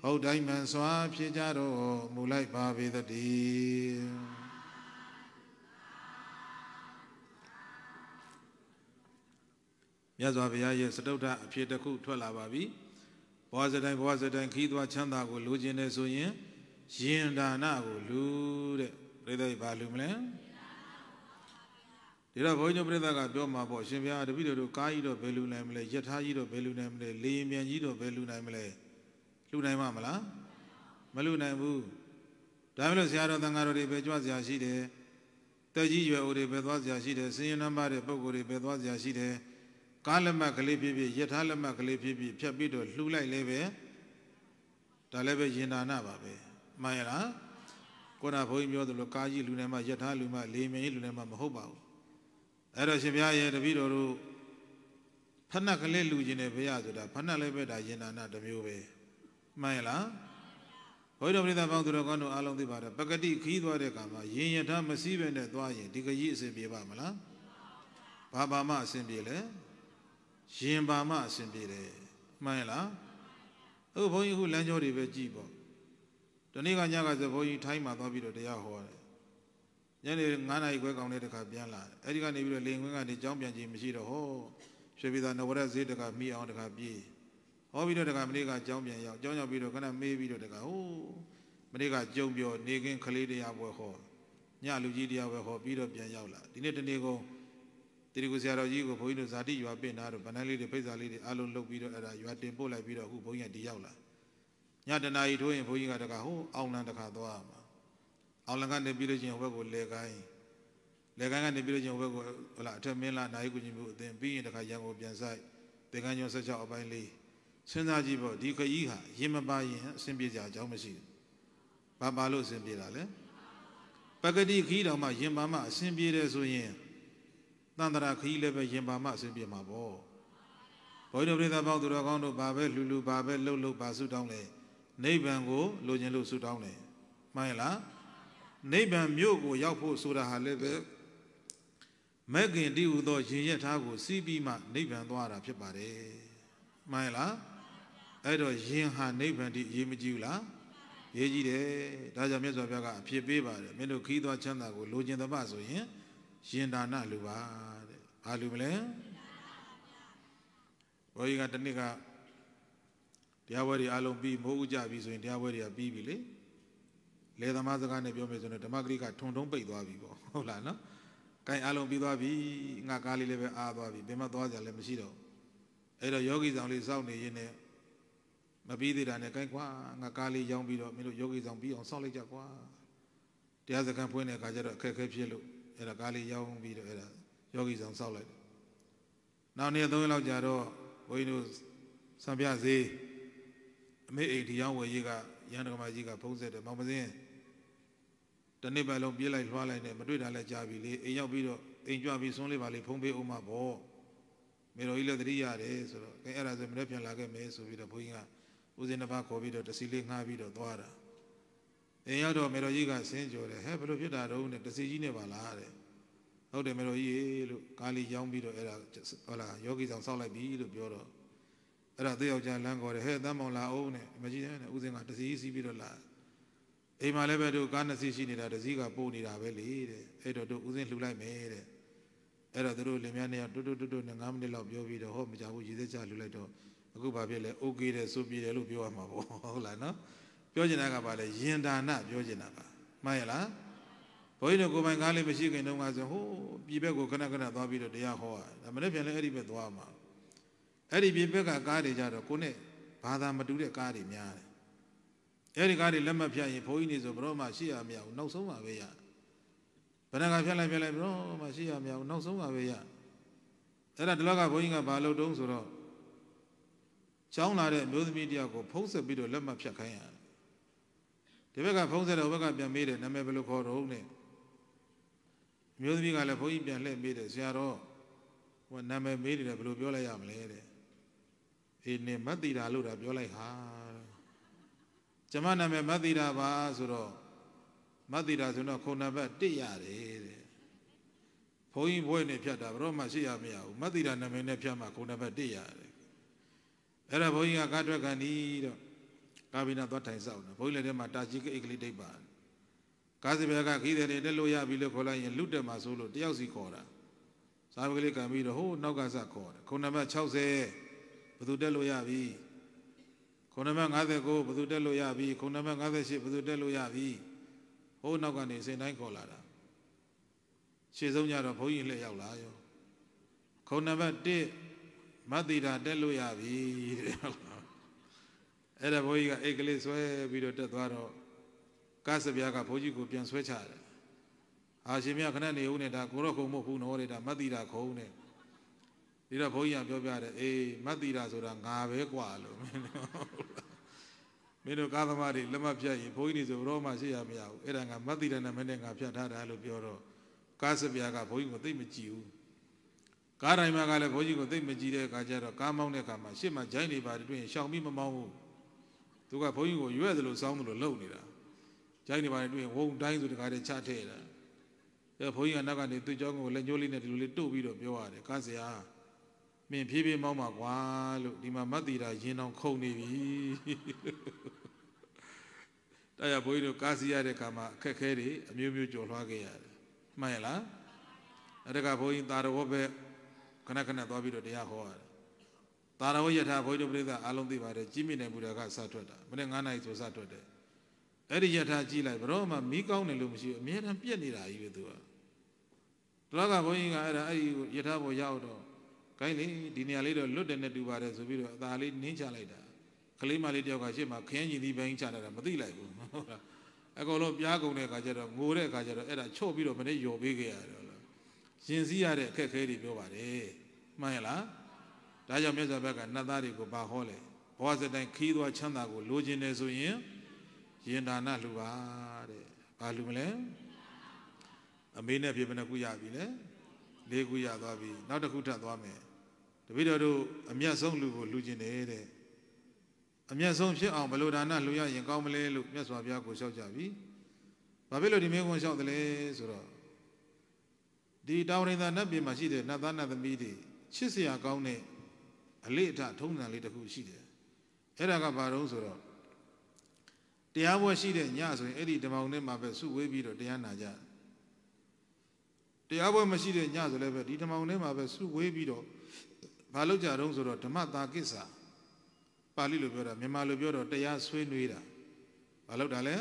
ဟုတ်တိုင်းမှန်စွာဖြစ်ကြတော့မူလိုက်ပါပေသတည်းမြတ်စွာဘုရားရဲ့စတုထအဖြစ်တစ်ခုထွက်လာပါပြီဘဝစတိုင်းဘဝစတိုင်းခီးသွားချမ်းသာကိုလိုချင်နေဆိုရင်ရင်ဒါနကိုလူတဲ့ပြိဿဘာလူမလဲ ဒီတော့ဘုန်းကြီးပြိဿကပြောမှာပေါ့ရှင်ဘုရားတပည့်တော်တို့ကားကြီးတော့ဘယ်လူနိုင်မလဲယထာကြီးတော့ဘယ်လူနိုင်မလဲလေရင်မြန်ကြီးတော့ဘယ်လူနိုင်မလဲလူနိုင်မှာမလားမလူနိုင်ဘူးဒါမှမဟုတ်ဆရာတော်တန်ဃာတော်တွေပဲကြွဆရာရှိတယ်တက်ကြီးရွယ်အိုတွေပဲသွားဆရာရှိတယ်စင်ရင်နံပါတ်တဲ့ပုံကိုယ်တွေပဲသွားဆရာရှိတယ်ကားလက်မှတ်ကလေးဖြစ်ဖြစ်ယထာလက်မှတ်ကလေးဖြစ်ဖြစ်ဖြတ်ပြီးတော့လှူလိုက်လဲပဲဒါလည်းပဲရင်ဒါနပါပဲမှန်ရလားကိုနာဘုန်းကြီးပြောသလိုကားကြီးလူနေမှာယထာလူမှလေမြင်ကြီးလူနေမှာမဟုတ်ပါဘူး အဲ့တော့ရှင်ဘုရားရဲ့တပည့်တော်တို့ဖဏကလေးလူခြင်းနဲ့ဘုရားဆိုတာဖဏလည်းပဲဒါရင်ဒါနတစ်မျိုးပဲမှန်ရလားဘုရားပရိသတ်ပေါင်းသူတော်ကောင်းတို့အားလုံးသိပါတယ်ပကတိခီးသွားတဲ့အခါမှာရင်ယထာမစည်းပဲနဲ့သွားရင်ဒီကကြီးအစဉ်ပြေပါမလားဘာဘာမှအစဉ်ပြေလဲရင်ပါမှအစဉ်ပြေတယ်မှန်ရလားအခုဘုန်းကြီးခုလမ်းကြောတွေပဲကြည်ပေါ့ဒီနေ့ကညကဆိုဘုန်းကြီးထိုင်းမှာသွားပြီးတော့တရားဟောတယ် ညနေ9နာရီခွဲကောင်တဲ့တခါပြန်လာတယ်အဲဒီကနေပြီးတော့လေငွေကနေကြောင်းပြန်ခြင်းမရှိတော့ဟောရွှေပြည်သာနဝရဈေးတခါမိအောင်တခါပြေးဟောပြီးတော့တခါမနေ့ကကြောင်းပြန်ရောက်ကြောင်းရောက်ပြီးတော့ခဏမေးပြီးတော့တခါဟိုးမနေ့ကကြုံပြောနေခင်းကလေးတရားပွဲဟောညလူကြီးတရားပွဲဟောပြီးတော့ပြန်ရောက်လာဒီနေ့တနေ့ကုန်တိရိကုဆရာတော်ကြီးကိုဘုန်းကြီးတို့ဇာတိရွာပင့်တာတို့ဗန္ဒလေးတွေဖိတ်စာလေးတွေအလုံးလုပ်ပြီးတော့အဲ့ဒါရွာတင်ပို့လိုက်ပြီးတော့အခုဘုန်းကြီးကဒီရောက်လာညတနာရီထိုးရင်ဘုန်းကြီးကတခါဟိုအောင်လန်တခါသွားမှာ အောင်လန်ကနေပြီးလို့ချင်းဟိုဘက်ကိုလေကိုင်းလေကိုင်းကနေပြီးလို့ချင်းဟိုဘက်ကိုဟလာအထက်မင်းလာနိုင်ကုကြီးမျိုးအသင်ပြီးရင်တခါရန်ကုန်ပြန်ဆိုင်သင်္ကန်းကျော်ဆက်ချောက်အပိုင်းလေးစဉ်းစားကြည့်ပေါ့ဒီခကြီးဟာရင်မပါရင်အဆင်ပြေကြအကြောင်းမရှိဘူးဘာပါလို့အဆင်ပြေတာလဲပဂတိခီးတော်မှရင်ပါမှအဆင်ပြေတယ်ဆိုရင်တန်တရာခီးလည်းပဲရင်ပါမှအဆင်ပြေမှာပေါ့ဘုန်းတော်ပြိဿပေါင်းသူတော်ကောင်းတို့ဘာပဲလှူလှူဘာပဲလှုပ်လှုပ်ဘာဆုတောင်းလဲနိဗ္ဗာန်ကိုလိုချင်လို့ဆုတောင်းတယ်မှန်လား နိဗ္ဗာန်မြို့ကိုရောက်ဖို့ဆိုတာဟာလည်းပဲမဂ္ဂင်တိဟုသောရင်ရက်ထားကို စီးပြီးမှနိဗ္ဗာန်သွားတာဖြစ်ပါတယ်မှန်လားအဲ့တော့ယင်ဟာနိဗ္ဗာန်တိရေးမကြည့်ဘူးလားရေးကြည့်တယ်ဒါကြောင့်မြတ်စွာဘုရားကအဖြစ်ပေးပါတယ်မင်းတို့ခီးသွားချမ်းသာကိုလိုချင်သမျှဆိုရင်ရင်ဒါနလူပါတဲ့ဘာလူမလဲဘုရားကြီးကတနေ့ကတရားဝဲတွေအလုံးပြီးမိုးဥကြပြီဆိုရင်တရားဝဲတွေကပြီးပြီလေ လေသမားစကားနဲ့ပြောမယ်ဆိုရင်ဓမ္မဂရိကထုံထုံပိတ်သွားပြီပေါ့ဟုတ်လားနော်။ကိုင်အလုံးပြီးသွားပြီငါကားလေးလည်းပဲအားသွားပြီဘယ်မှသွားကြလည်းမရှိတော့အဲ့တော့ယောဂီဆောင်လေးစောင့်နေရင်းနဲ့မပြီးသေးတာနဲ့ကိုင်ကွာငါကားလေးရောင်းပြီးတော့မင်းတို့ယောဂီဆောင်ပြီးအောင်စောင့်လိုက်ကြကွာတရားစခန်းဖွင့်တဲ့အခါကျတော့အခက်အခဲဖြစ်လို့အဲ့ဒါကားလေးရောင်းပြီးတော့အဲ့ဒါယောဂီဆောင်စောင့်လိုက်တယ်။နောက်နေ့သုံးရက်လောက်ကြာတော့ဘုန်းကြီးတို့စံပြစေးအမေအိမ်ဒီရောက်ဝယ်ကြီးကရန်တကမာကြီးကဖုံးဆက်တယ်မောင်မစင်း တနေ့ပတ်လုံးပြေးလိုက်လွှားလိုက်နဲ့မတွေ့တာလည်းကြာပြီလေအိမ်ရောက်ပြီးတော့အိမ်ကြွပြီးဆွန်းလေးပါလေးဖုံးပေးအောင်မှာပေါ့မေတော်ကြီးလည်းသတိရတယ်ဆိုတော့အဲအဲ့ဒါဆိုမနေ့ပြန်လာခဲ့မယ်ဆိုပြီးတော့ဘုန်းကြီးကဦးစင်းတစ်ပါးခေါ်ပြီးတော့တစီလေးငှားပြီးတော့သွားတာအိမ်ရောက်တော့မေတော်ကြီးကဆင်းကြော်တယ်ဟဲ့ဘယ်လိုဖြစ်တာတော့နဲ့တစီကြီးနဲ့ပါလားတဲ့ဟုတ်တယ်မေတော်ကြီးလို့ကားလေးရောင်းပြီးတော့အဲ့ဒါဟုတ်လားယောဂီဆောင်ဆောက်လိုက်ပြီလို့ပြောတော့အဲ့ဒါသေယောက်ျားလမ်းခေါ်တယ်ဟဲ့တမ်းမောင်လာအောင်နဲ့မကြည့်နဲ့ဦးစင်းကတစီစီးပြီးတော့လာ အိမ်မှာလည်းပဲတို့ကားနှစ်စီးရှိနေတာတစ်စီးကပို့နေတာပဲလေတဲ့အဲ့တော့တို့ဦးစင်းလှူလိုက်မယ်တဲ့အဲ့တော့တို့လင်မယားနှစ်ယောက်တွတ်တွတ်တွတ်နဲ့9မိနစ်လောက်ပြောပြီးတော့ဟောမကြဘူးရေစက်ချလှူလိုက်တော့အခုဘာဖြစ်လဲ okay တဲ့ဆိုပြေတယ်လို့ပြောရမှာပေါ့ဟုတ်လားနော်ပြောချင်တာကဘာလဲယင်ဒါနပြောချင်တာပါမှန်ရလားဘုန်းကြီးတို့ကိုပိုင်ကားလေးမရှိခင်တုန်းကဆိုဟိုးပြည်ဘက်ကိုခဏခဏသွားပြီးတော့တရားဟောရဒါမနေ့ပြန်လဲအဲ့ဒီဘက်သွားမှာအဲ့ဒီပြည်ဘက်ကကားတွေကြတော့ကိုနဲ့ဘာသာမတူတဲ့ကားတွေများတယ် အဲ့ဒီကားတွေလက်မဖြတ်ရင်ဘုန်းကြီးနေဆိုဘရောမှရှိရမရဘူးနောက်ဆုံးပါပဲရဘယ်နှကဖြတ်လိုက်ဖြတ်လိုက်ဘရောမှရှိရမရဘူးနောက်ဆုံးပါပဲရအဲ့ဒါဒီလောက်ကဘုန်းကြီးကဘာလုပ်တုံးဆိုတော့ကျောင်းလာတဲ့အမျိုးသမီးတယောက်ကိုဖုံးဆက်ပြီးတော့လက်မဖြတ်ခိုင်းရတယ်ဒီဘက်ကဖုံးဆက်တော့ဘက်ကပြန်မေးတယ်နာမည်ဘယ်လိုခေါ်တော့နဲ့အမျိုးသမီးကလည်းဘုန်းကြီးပြန်လှည့်မေးတယ်ဆရာတော်ဟိုနာမည်မေးတယ်ဘယ်လိုပြောလိုက်ရမလဲတဲ့အေးနေမတ်တိတာလို့တာပြောလိုက်ဟာ ကျမနာမည်မတ်တိတာပါဆိုတော့မတ်တိတာဆိုတော့ခုံနံပါတ်1ရတယ်တဲ့ဘုန်းကြီးဘွဲနဲ့ဖြတ်တာဘယ်တော့မှရှိရမရဘူးမတ်တိတာနာမည်နဲ့ဖြတ်မှခုံနံပါတ်1ရတယ်အဲ့ဒါဘုန်းကြီးကကားထွက်ကန်ဒီတော့ကာဘိနာသွားထိုင်ဆောက်တယ်ဘုန်းကြီးလည်းထဲမှာတာကြီးကအိတ်ကလေးတိတ်ပါကားစီဘက်ကခီးတယ်တက်လို့ရပြီလို့ခေါ်လိုက်ရင်လွတ်တယ်မှာဆိုလို့တယောက်စီခေါ်တာစားပကလေးကံပြီးတော့ဟိုးနောက်ကစခေါ်တယ်ခုနံပါတ်60ဘယ်သူတက်လို့ရပြီ ခုနံပါတ်59ဘယ်သူတက်လို့ရပြီခုနံပါတ်58ဘယ်သူတက်လို့ရပြီဟိုးနောက်ကနေစင်တိုင်းခေါ်လာတာရှေ့ဆုံးကြတော့ဘုန်းကြီးလှည့်ရောက်လာရောခုနံပါတ်1မတ်တိတာတက်လို့ရပြီတဲ့အဲ့ဒါဘုန်းကြီးကအိတ်ကလေးဆွဲပြီးတော့တက်သွားတော့ကားစပြားကဘုန်းကြီးကိုပြန်ဆွဲချတယ်အာရှင်မြခဏနေဦးနဲ့ဒါကိုတော့ခုံမဟုတ်ဘူးနော်တဲ့ဒါမတ်တိတာခုံနဲ့ ဒီတော့ဘုန်းကြီးကပြောပြတယ်အေးမတ်တိတာဆိုတာငါပဲกว่าလို့မင်းတို့ကားသမားတွေလက်မဖြတ်ရင်ဘုန်းကြီးတွေဆိုတော့မှရှိရမရဘူးအဲ့ဒါငါမတ်တိတာနဲ့မင်းနဲ့ငါဖြတ်ထားတာလို့ပြောတော့ကားစပြားကဘုန်းကြီးကိုသိမကြည့်ဘူးကားတိုင်းမှာကလည်းဘုန်းကြီးကိုသိမကြည့်တဲ့အခါကျတော့ကားမောင်းတဲ့အခါမှာရှေ့မှာဂျိုင်းတွေပါတယ်တွေ့ရင်ရှောင်ပြီးမမောင်းဘူးသူကဘုန်းကြီးကိုရွဲ့သလိုစောင်းသလိုလှုပ်နေတာဂျိုင်းတွေပါတယ်တွေ့ရင်ဝုံတိုင်းဆိုတခါတည်းချထည့်တာအဲဘုန်းကြီးကနောက်ကနေသူ့ကြောင်းကိုလက်ညှိုးလေးနဲ့ဒီလိုလေးတို့ပြီးတော့ပြောရတယ်ကားစရာ မင်းဖြည်းဖြည်းမောင်းပါကွာလို့ဒီမှာမတ်တီတာရင်အောင်ခုန်နေပြီတရားဘုန်းကြီးတို့ကားစီရတဲ့ခါမှာအခက်ခဲတွေအမျိုးမျိုးကြော်လွှားခဲ့ရတယ်မှန်ရလားအဲ့ဒါကဘုန်းကြီးတာတော်ဘက်ခဏခဏသွားပြီးတော့တရားဟောရတယ်တာရဝယထာဘုန်းကြီးတို့ပြိဿအားလုံးသိပါတယ်ကြီးမြင့်တဲ့ဘုရားကစထွက်တာမနေ့9နိုင်ဆိုစထွက်တယ်အဲ့ဒီယထာကြည့်လိုက်ဘရောမှမီးကောင်းတယ်လို့မရှိဘူးအမြဲတမ်းပြက်နေတာကြီးပဲသူကတတော့ကဘုန်းကြီးကအဲ့ဒါအဲ့ဒီယထာဘောရောက်တော့ ခိုင်းလေဒီနေရာလေးတော့လွတ်တယ်နဲ့တူပါတယ်ဆိုပြီးတော့အသာလေးနင်းချလိုက်တာကလေးမလေးတယောက်ကရှေ့မှာခင်းကြီးဒီဘိုင်းချတာမသိလိုက်ဘူးဟုတ်လားအကောင်လုံးပြားကုန်တဲ့အခါကျတော့ငိုတဲ့အခါကျတော့အဲ့ဒါချော့ပြီးတော့မနေ့ယော်ပေးခဲ့ရတယ်ဟုတ်လားရင်စည်းရတဲ့အခက်ခဲတွေပြောပါတယ်မှန်ရလားဒါကြောင့်မြတ်စွာဘုရားကနတ်သားတွေကိုဘာဟောလဲဘဝစတိုင်းခီးသွားချမ်းသာကိုလိုချင်တယ်ဆိုရင်ယင်ဒါနလှူပါတဲ့ဘာလှူမလဲအမေနဲ့ပြေဘယ်နှခုရပြီလဲလေးခုရသွားပြီနောက်တစ်ခုထပ်သွားမယ် တပည့်တော်တို့အမျက်ဆုံးလူကိုလှူခြင်းတယ်တဲ့အမျက်ဆုံးဖြစ်အောင်ဘယ်လိုဒါနလှူရရင်ကောင်းမလဲလို့မြတ်စွာဘုရားကိုလျှောက်ကြပြီဘာဖြစ်လို့ဒီမင်းကိုလျှောက်တယ်လဲဆိုတော့ဒီတောင်ရင်သာနတ်ပြည်မှာရှိတဲ့နတ်သားနတ်သမီးတွေချစ်စရာကောင်းတဲ့အလေးအထထုံးစံလေးတစ်ခုရှိတယ်အဲ့ဒါကဘာတုံးဆိုတော့တရားပွဲရှိတဲ့ညဆိုရင်အဲ့ဒီဓမ္မောင်ထဲမှာပဲစုဝေးပြီးတော့တရားနာကြတရားပွဲမရှိတဲ့ညဆိုလည်းပဲဒီဓမ္မောင်ထဲမှာပဲစုဝေးပြီးတော့ ဘာလုပ်ကြတုံးဆိုတော့ဓမ္မတာကိစ္စပါဠိလိုပြောတာမြန်မာလိုပြောတော့တရားဆွေးနွေးတာဘာလုပ်တာလဲ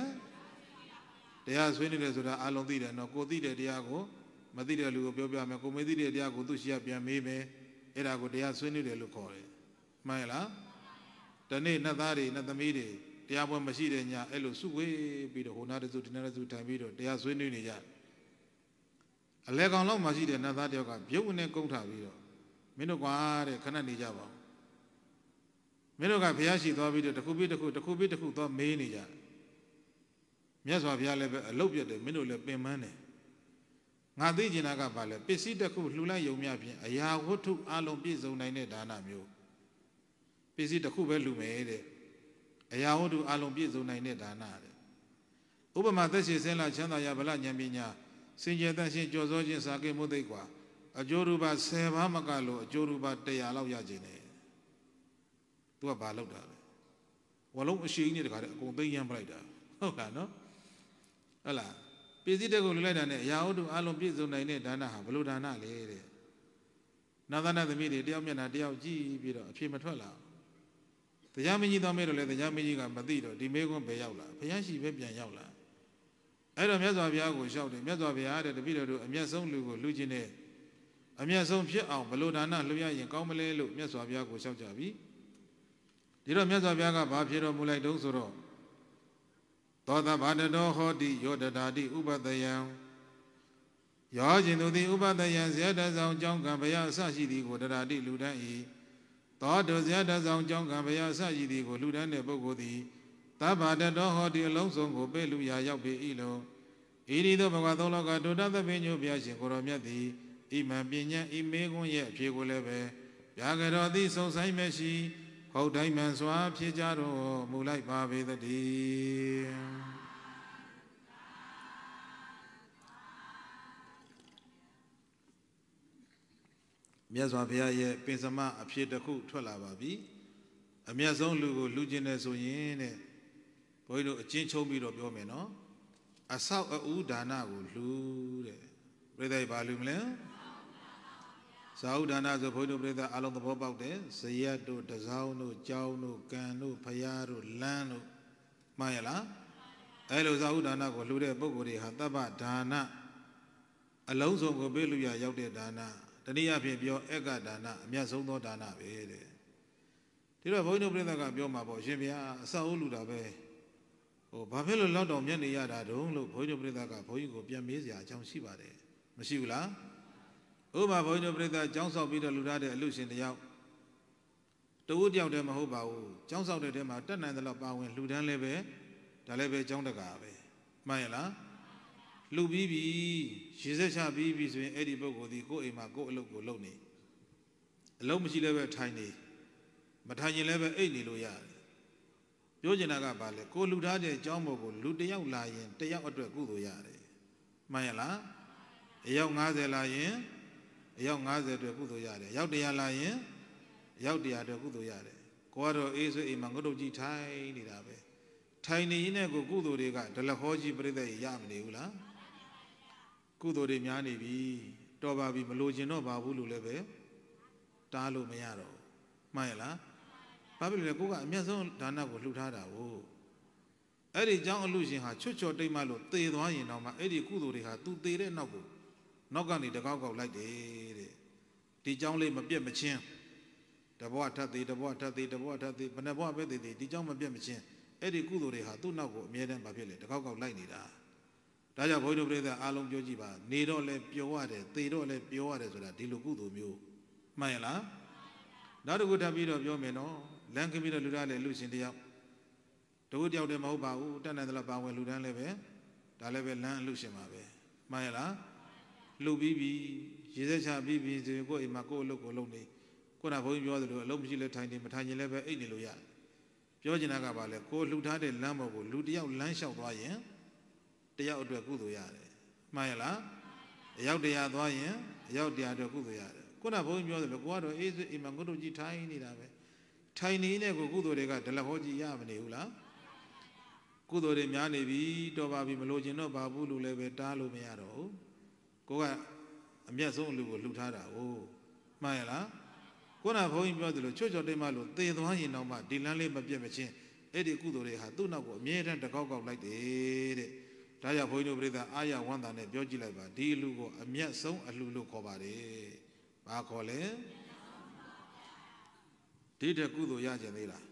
တရားဆွေးနွေးတယ်ဆိုတာအလုံးသိတယ်နော်ကိုသိတဲ့တရားကိုမသိတဲ့လူကိုပြောပြမယ်ကိုမသိတဲ့တရားကိုသူရှိရပြန်မေးမယ်အဲ့ဒါကိုတရားဆွေးနွေးတယ်လို့ခေါ်တယ်မှန်လားတနေ့နတ်သားတွေနတ်သမီးတွေတရားပွဲမရှိတဲ့ညအဲ့လိုစုဝေးပြီးတော့ဟိုနာတစုဒီနာတစုထိုင်ပြီးတော့တရားဆွေးနွေးနေကြအလဲကောင်လောက်မှရှိတဲ့နတ်သားတယောက်ကပြုတ်နဲ့ကုန်းထားပြီးတော့ မင်းတို့ကွာတဲ့ခဏနေကြပါဦးမင်းတို့ကဘုရားရှိသွားပြီးတော့တစ်ခုပြီးတစ်ခုတစ်ခုပြီးတစ်ခုသွားမေးနေကြမြတ်စွာဘုရားလည်းပဲအလုတ်ပြတ်တယ်မင်းတို့လည်းပင်ပန်းတယ်ငါသိကျင်တာကဘာလဲပစ္စည်းတစ်ခုလှူလိုက်ယုံမြဖြင့်အရာဝတ္ထုအလုံးပြည့်စုံနိုင်တဲ့ဒါနမျိုးပစ္စည်းတစ်ခုပဲလှူမယ်တဲ့အရာဝတ္ထုအလုံးပြည့်စုံနိုင်တဲ့ဒါနတဲ့ဥပမာသက်ရှိစင်းလာချမ်းသာရဗလဉာဏ်ပညာစင်ကြယ်တတ်ရှင်ကြော်စောခြင်းစာကိမှုသိကွာ အကျိုးရူပ10ပါးမကလို့အကျိုးရူပ100လောက်ရခြင်းနဲ့သူကဘာလုပ်တာလဲဝလုံးအရှိကြီးနဲ့တခါတည်းအကုန်သိမ်းရမ်းပလိုက်တာဟုတ်လားနော်ဟုတ်လားပစ္စည်းတက်ကိုလူလိုက်တာနဲ့အရာဝတ္ထုအလုံးပြည့်စုံနိုင်တဲ့ဒါနဟာဘလို့ဒါနလဲတဲ့နာသနာသမီးတွေတယောက်မျက်နှာတယောက်ကြည့်ပြီးတော့အဖြေမထွက်လာတရားမင်းကြီးတော်မဲတော့လေတရားမင်းကြီးကမသိတော့ဒီမေကွန်းဘယ်ရောက်လာဘုရားရှိပဲပြန်ရောက်လာအဲ့တော့မြတ်စွာဘုရားကိုလျှောက်တယ်မြတ်စွာဘုရားတဲ့တပည့်တော်တို့အမျက်ဆုံးလူကိုလူချင်းနဲ့ အမျက်ဆုံးဖြစ်အောင်ဘလို့ဒါနလှူရရင်ကောင်းမလဲလို့မြတ်စွာဘုရားကိုလျှောက်ကြပြီဒီတော့မြတ်စွာဘုရားကဘာဖြစ်တော်မူလိုက်တုံးဆိုတော့သောတဘာတတော်ဟောတိယောတတာတိဥပတယံယောကျင်သူသည်ဥပတယံဇေတဆောင်ကြောင်းကံဘယအစရှိသည်ကိုတရာတိလူတန်း၏သောတုဇေတဆောင်ကြောင်းကံဘယအစရှိသည်ကိုလူတန်းတဲ့ပုဂ္ဂိုလ်သည်သဗ္ဗတတော်ဟောတိအလုံးစုံကိုပေးလူရာရောက်ပေ၏လို့ဣရိသောဘဂဝါသုံးလောကဒုတသဗ္ဗညုဘုရားရှင်ကိုရောမြတ်သည် ဣမံပညာဣမေကွန်းရဲ့အဖြေကိုလည်းပဲဗျာကတော်သည်စုံဆိုင်မရှိဟုတ်တိုင်းမှန်စွာဖြစ်ကြတော်မူလိုက်ပါပေသတည်းမြတ်စွာဘုရားရဲ့ပင်စမအဖြစ်တစ်ခုထွက်လာပါပြီအမျက်ဆုံးလူကိုလူကျင်တယ်ဆိုရင်တဲ့ဘုန်းကြီးတို့အချင်းချုံးပြီးတော့ပြောမယ်နော်အဆောက်အဦဒါနကိုလူတဲ့ပြိဿဘာလူမလဲ သာဥဒါနဆိုဘုန်းကြီးတို့ပြိဿအလုံးသဘောပေါက်တယ်ဇယတ်တို့တစောင်းတို့ကြောင်းတို့ကံတို့ဖယားတို့လမ်းတို့မှန်ရလားအဲလိုသာဥဒါနကိုလှူတဲ့ပုဂ္ဂိုလ်တွေဟာတပ္ပဒါနအလုံးစုံကိုပေးလို့ရရောက်တဲ့ဒါနတနည်းအားဖြင့်ပြောအက္ကဒါနအမြတ်ဆုံးသောဒါနပဲတဲ့ဒီတော့ဘုန်းကြီးတို့ပြိဿကပြောမှာပေါ့ရှင်ဗျာအဆောက်အဦလူတာပဲဟိုဘာဖြစ်လို့လောက်တော်မျက်နေရတာတုံးလို့ဘုန်းကြီးတို့ပြိဿကဘုန်းကြီးကိုပြန်မေးစရာအကြောင်းရှိပါတယ်မရှိဘူးလား ဥပမာဘုန်းကြီးတို့ပြိဿကျောင်းဆောက်ပြီးတော့လူထားတဲ့အလူရှင်တယောက်တဝူးတယောက်တည်းမဟုတ်ပါဘူးကျောင်းဆောက်တဲ့တဲမှာတက်နိုင်တဲ့လောက်ပါဝင်လူတန်းလည်းပဲဒါလည်းပဲကျောင်းတကာပဲမှန်ရလားလှုပ်ပြီးပြီရေစက်ချပြီးပြီဆိုရင်အဲ့ဒီပုဂ္ဂိုလ်ဒီကိုယ့်အိမ်မှာကိုယ့်အလုပ်ကိုလုပ်နေအလုပ်မရှိလည်းပဲထိုင်နေမထိုင်ရင်လည်းပဲအိတ်နေလို့ရတယ်ပြောချင်တာကဘာလဲကိုလူထားတဲ့အကြောင်းပေါ်ကိုလူတယောက်လာရင်တယောက်အတွက်ကုသိုလ်ရတယ်မှန်ရလားအယောက်90လာရင် အယောက်90အတွက်ကုသိုလ်ရတယ်ရောက်တရားလာရင်ရောက်တရားအတွက်ကုသိုလ်ရတယ်ကိုကတော့အေးဆိုအိမ်မှာငုတ်တုတ်ကြီးထိုင်နေတာပဲထိုင်နေရင်းနဲ့ကိုကုသိုလ်တွေကဒလဟောကြီးပြိသက်ရမနေဘူးလားကုသိုလ်တွေများနေပြီတော်ပါပြီမလိုချင်တော့ပါဘူးလို့လည်းပဲတားလို့မရတော့မှန်ရလားဘာဖြစ်လို့လဲကိုကအမျက်ဆုံးဒါနကိုလှူထားတာကိုအဲ့ဒီကြောင့်အလူရှင်ဟာချွတ်ချော်တိတ်မလို့သေသွားရင်တော့မှအဲ့ဒီကုသိုလ်တွေဟာသူသေတဲ့နောက်ကို နောက်ကနေတကောက်ကောက်လိုက်တယ်တဲ့ဒီเจ้าလေးမပြတ်မချင်းတဘွားထပ်သေးတဘွားထပ်သေးတဘွားထပ်သေးဘယ်နှဘွားပဲသေးသေးဒီเจ้าမပြတ်မချင်းအဲ့ဒီကုသိုလ်တွေဟာသူ့နောက်ကိုအမြဲတမ်းမဖြစ်လေတကောက်ကောက်လိုက်နေတာဒါကြောင့်ဘုန်းကြီးတို့ပြိဿအားလုံးပြောကြည့်ပါနေတော့လဲပျော်ရတယ်သေတော့လဲပျော်ရတယ်ဆိုတာဒီလိုကုသိုလ်မျိုးမှန်ရလားနောက်တစ်ခုထပ်ပြီးတော့ပြောမယ်နော်လမ်းခင်းပြီးတော့လူသားလေလူရှင်တယောက်တခုတယောက်တည်းမဟုတ်ပါဘူးတက်နိုင်သလားပါဝင်လူတန်းလည်းပဲဒါလည်းပဲလမ်းအလူရှင်ပါပဲမှန်ရလား လှုပ်ပြီးပြီရေစက်ချပြီးပြီဆိုရင်ကိုယ့်အိမ်မှာကိုယ့်အလုပ်ကိုလုပ်နေခုနဘုန်းကြီးပြောသလိုအလုပ်မရှိလဲထိုင်နေမထိုင်ရင်လည်းပဲအိတ်နေလို့ရတယ်ပြောချင်တာကပါလေကိုယ်လှူထားတဲ့လမ်းပေါ်ကိုလူတယောက်လမ်းလျှောက်သွားရင်တယောက်အတွက်ကုသိုလ်ရတယ်မှန်ရလားအယောက်တရားသွားရင်အယောက်တရားအတွက်ကုသိုလ်ရတယ်ခုနဘုန်းကြီးပြောသလိုကိုကတော့အေးစိအိမ်မှာငုတ်တုတ်ကြီးထိုင်နေတာပဲထိုင်နေတဲ့ကိုကုသိုလ်တွေကဒလဟောကြီးရမနေဘူးလားကုသိုလ်တွေများနေပြီတော်ပါပြီမလို့ခြင်းတော့ဘာဘူးလို့လည်းပဲတားလို့မရတော့ဘူး ကိုကအမျက်ဆုံးလူကိုလှူထားတာ哦မှန်ရလားခုနဘုန်းကြီးပြောသလိုချွတ်ချော်တိတ်မလို့သေသွားရင်တော့မှဒီလမ်းလေးမပြတ်မချင်းအဲ့ဒီကုသိုလ်တွေဟာသူ့နောက်ကိုအမြဲတမ်းတကောက်ကောက်လိုက်တယ်တဲ့ဒါကြောင့်ဘုန်းကြီးတို့ပြိဿအာရဝန္တာနဲ့ပြောကြည့်လိုက်ပါဒီလူကိုအမျက်ဆုံးအလှလို့ခေါ်ပါတယ်ဘာခေါ်လဲဒီတဲ့ကုသိုလ်ရကြသေးလား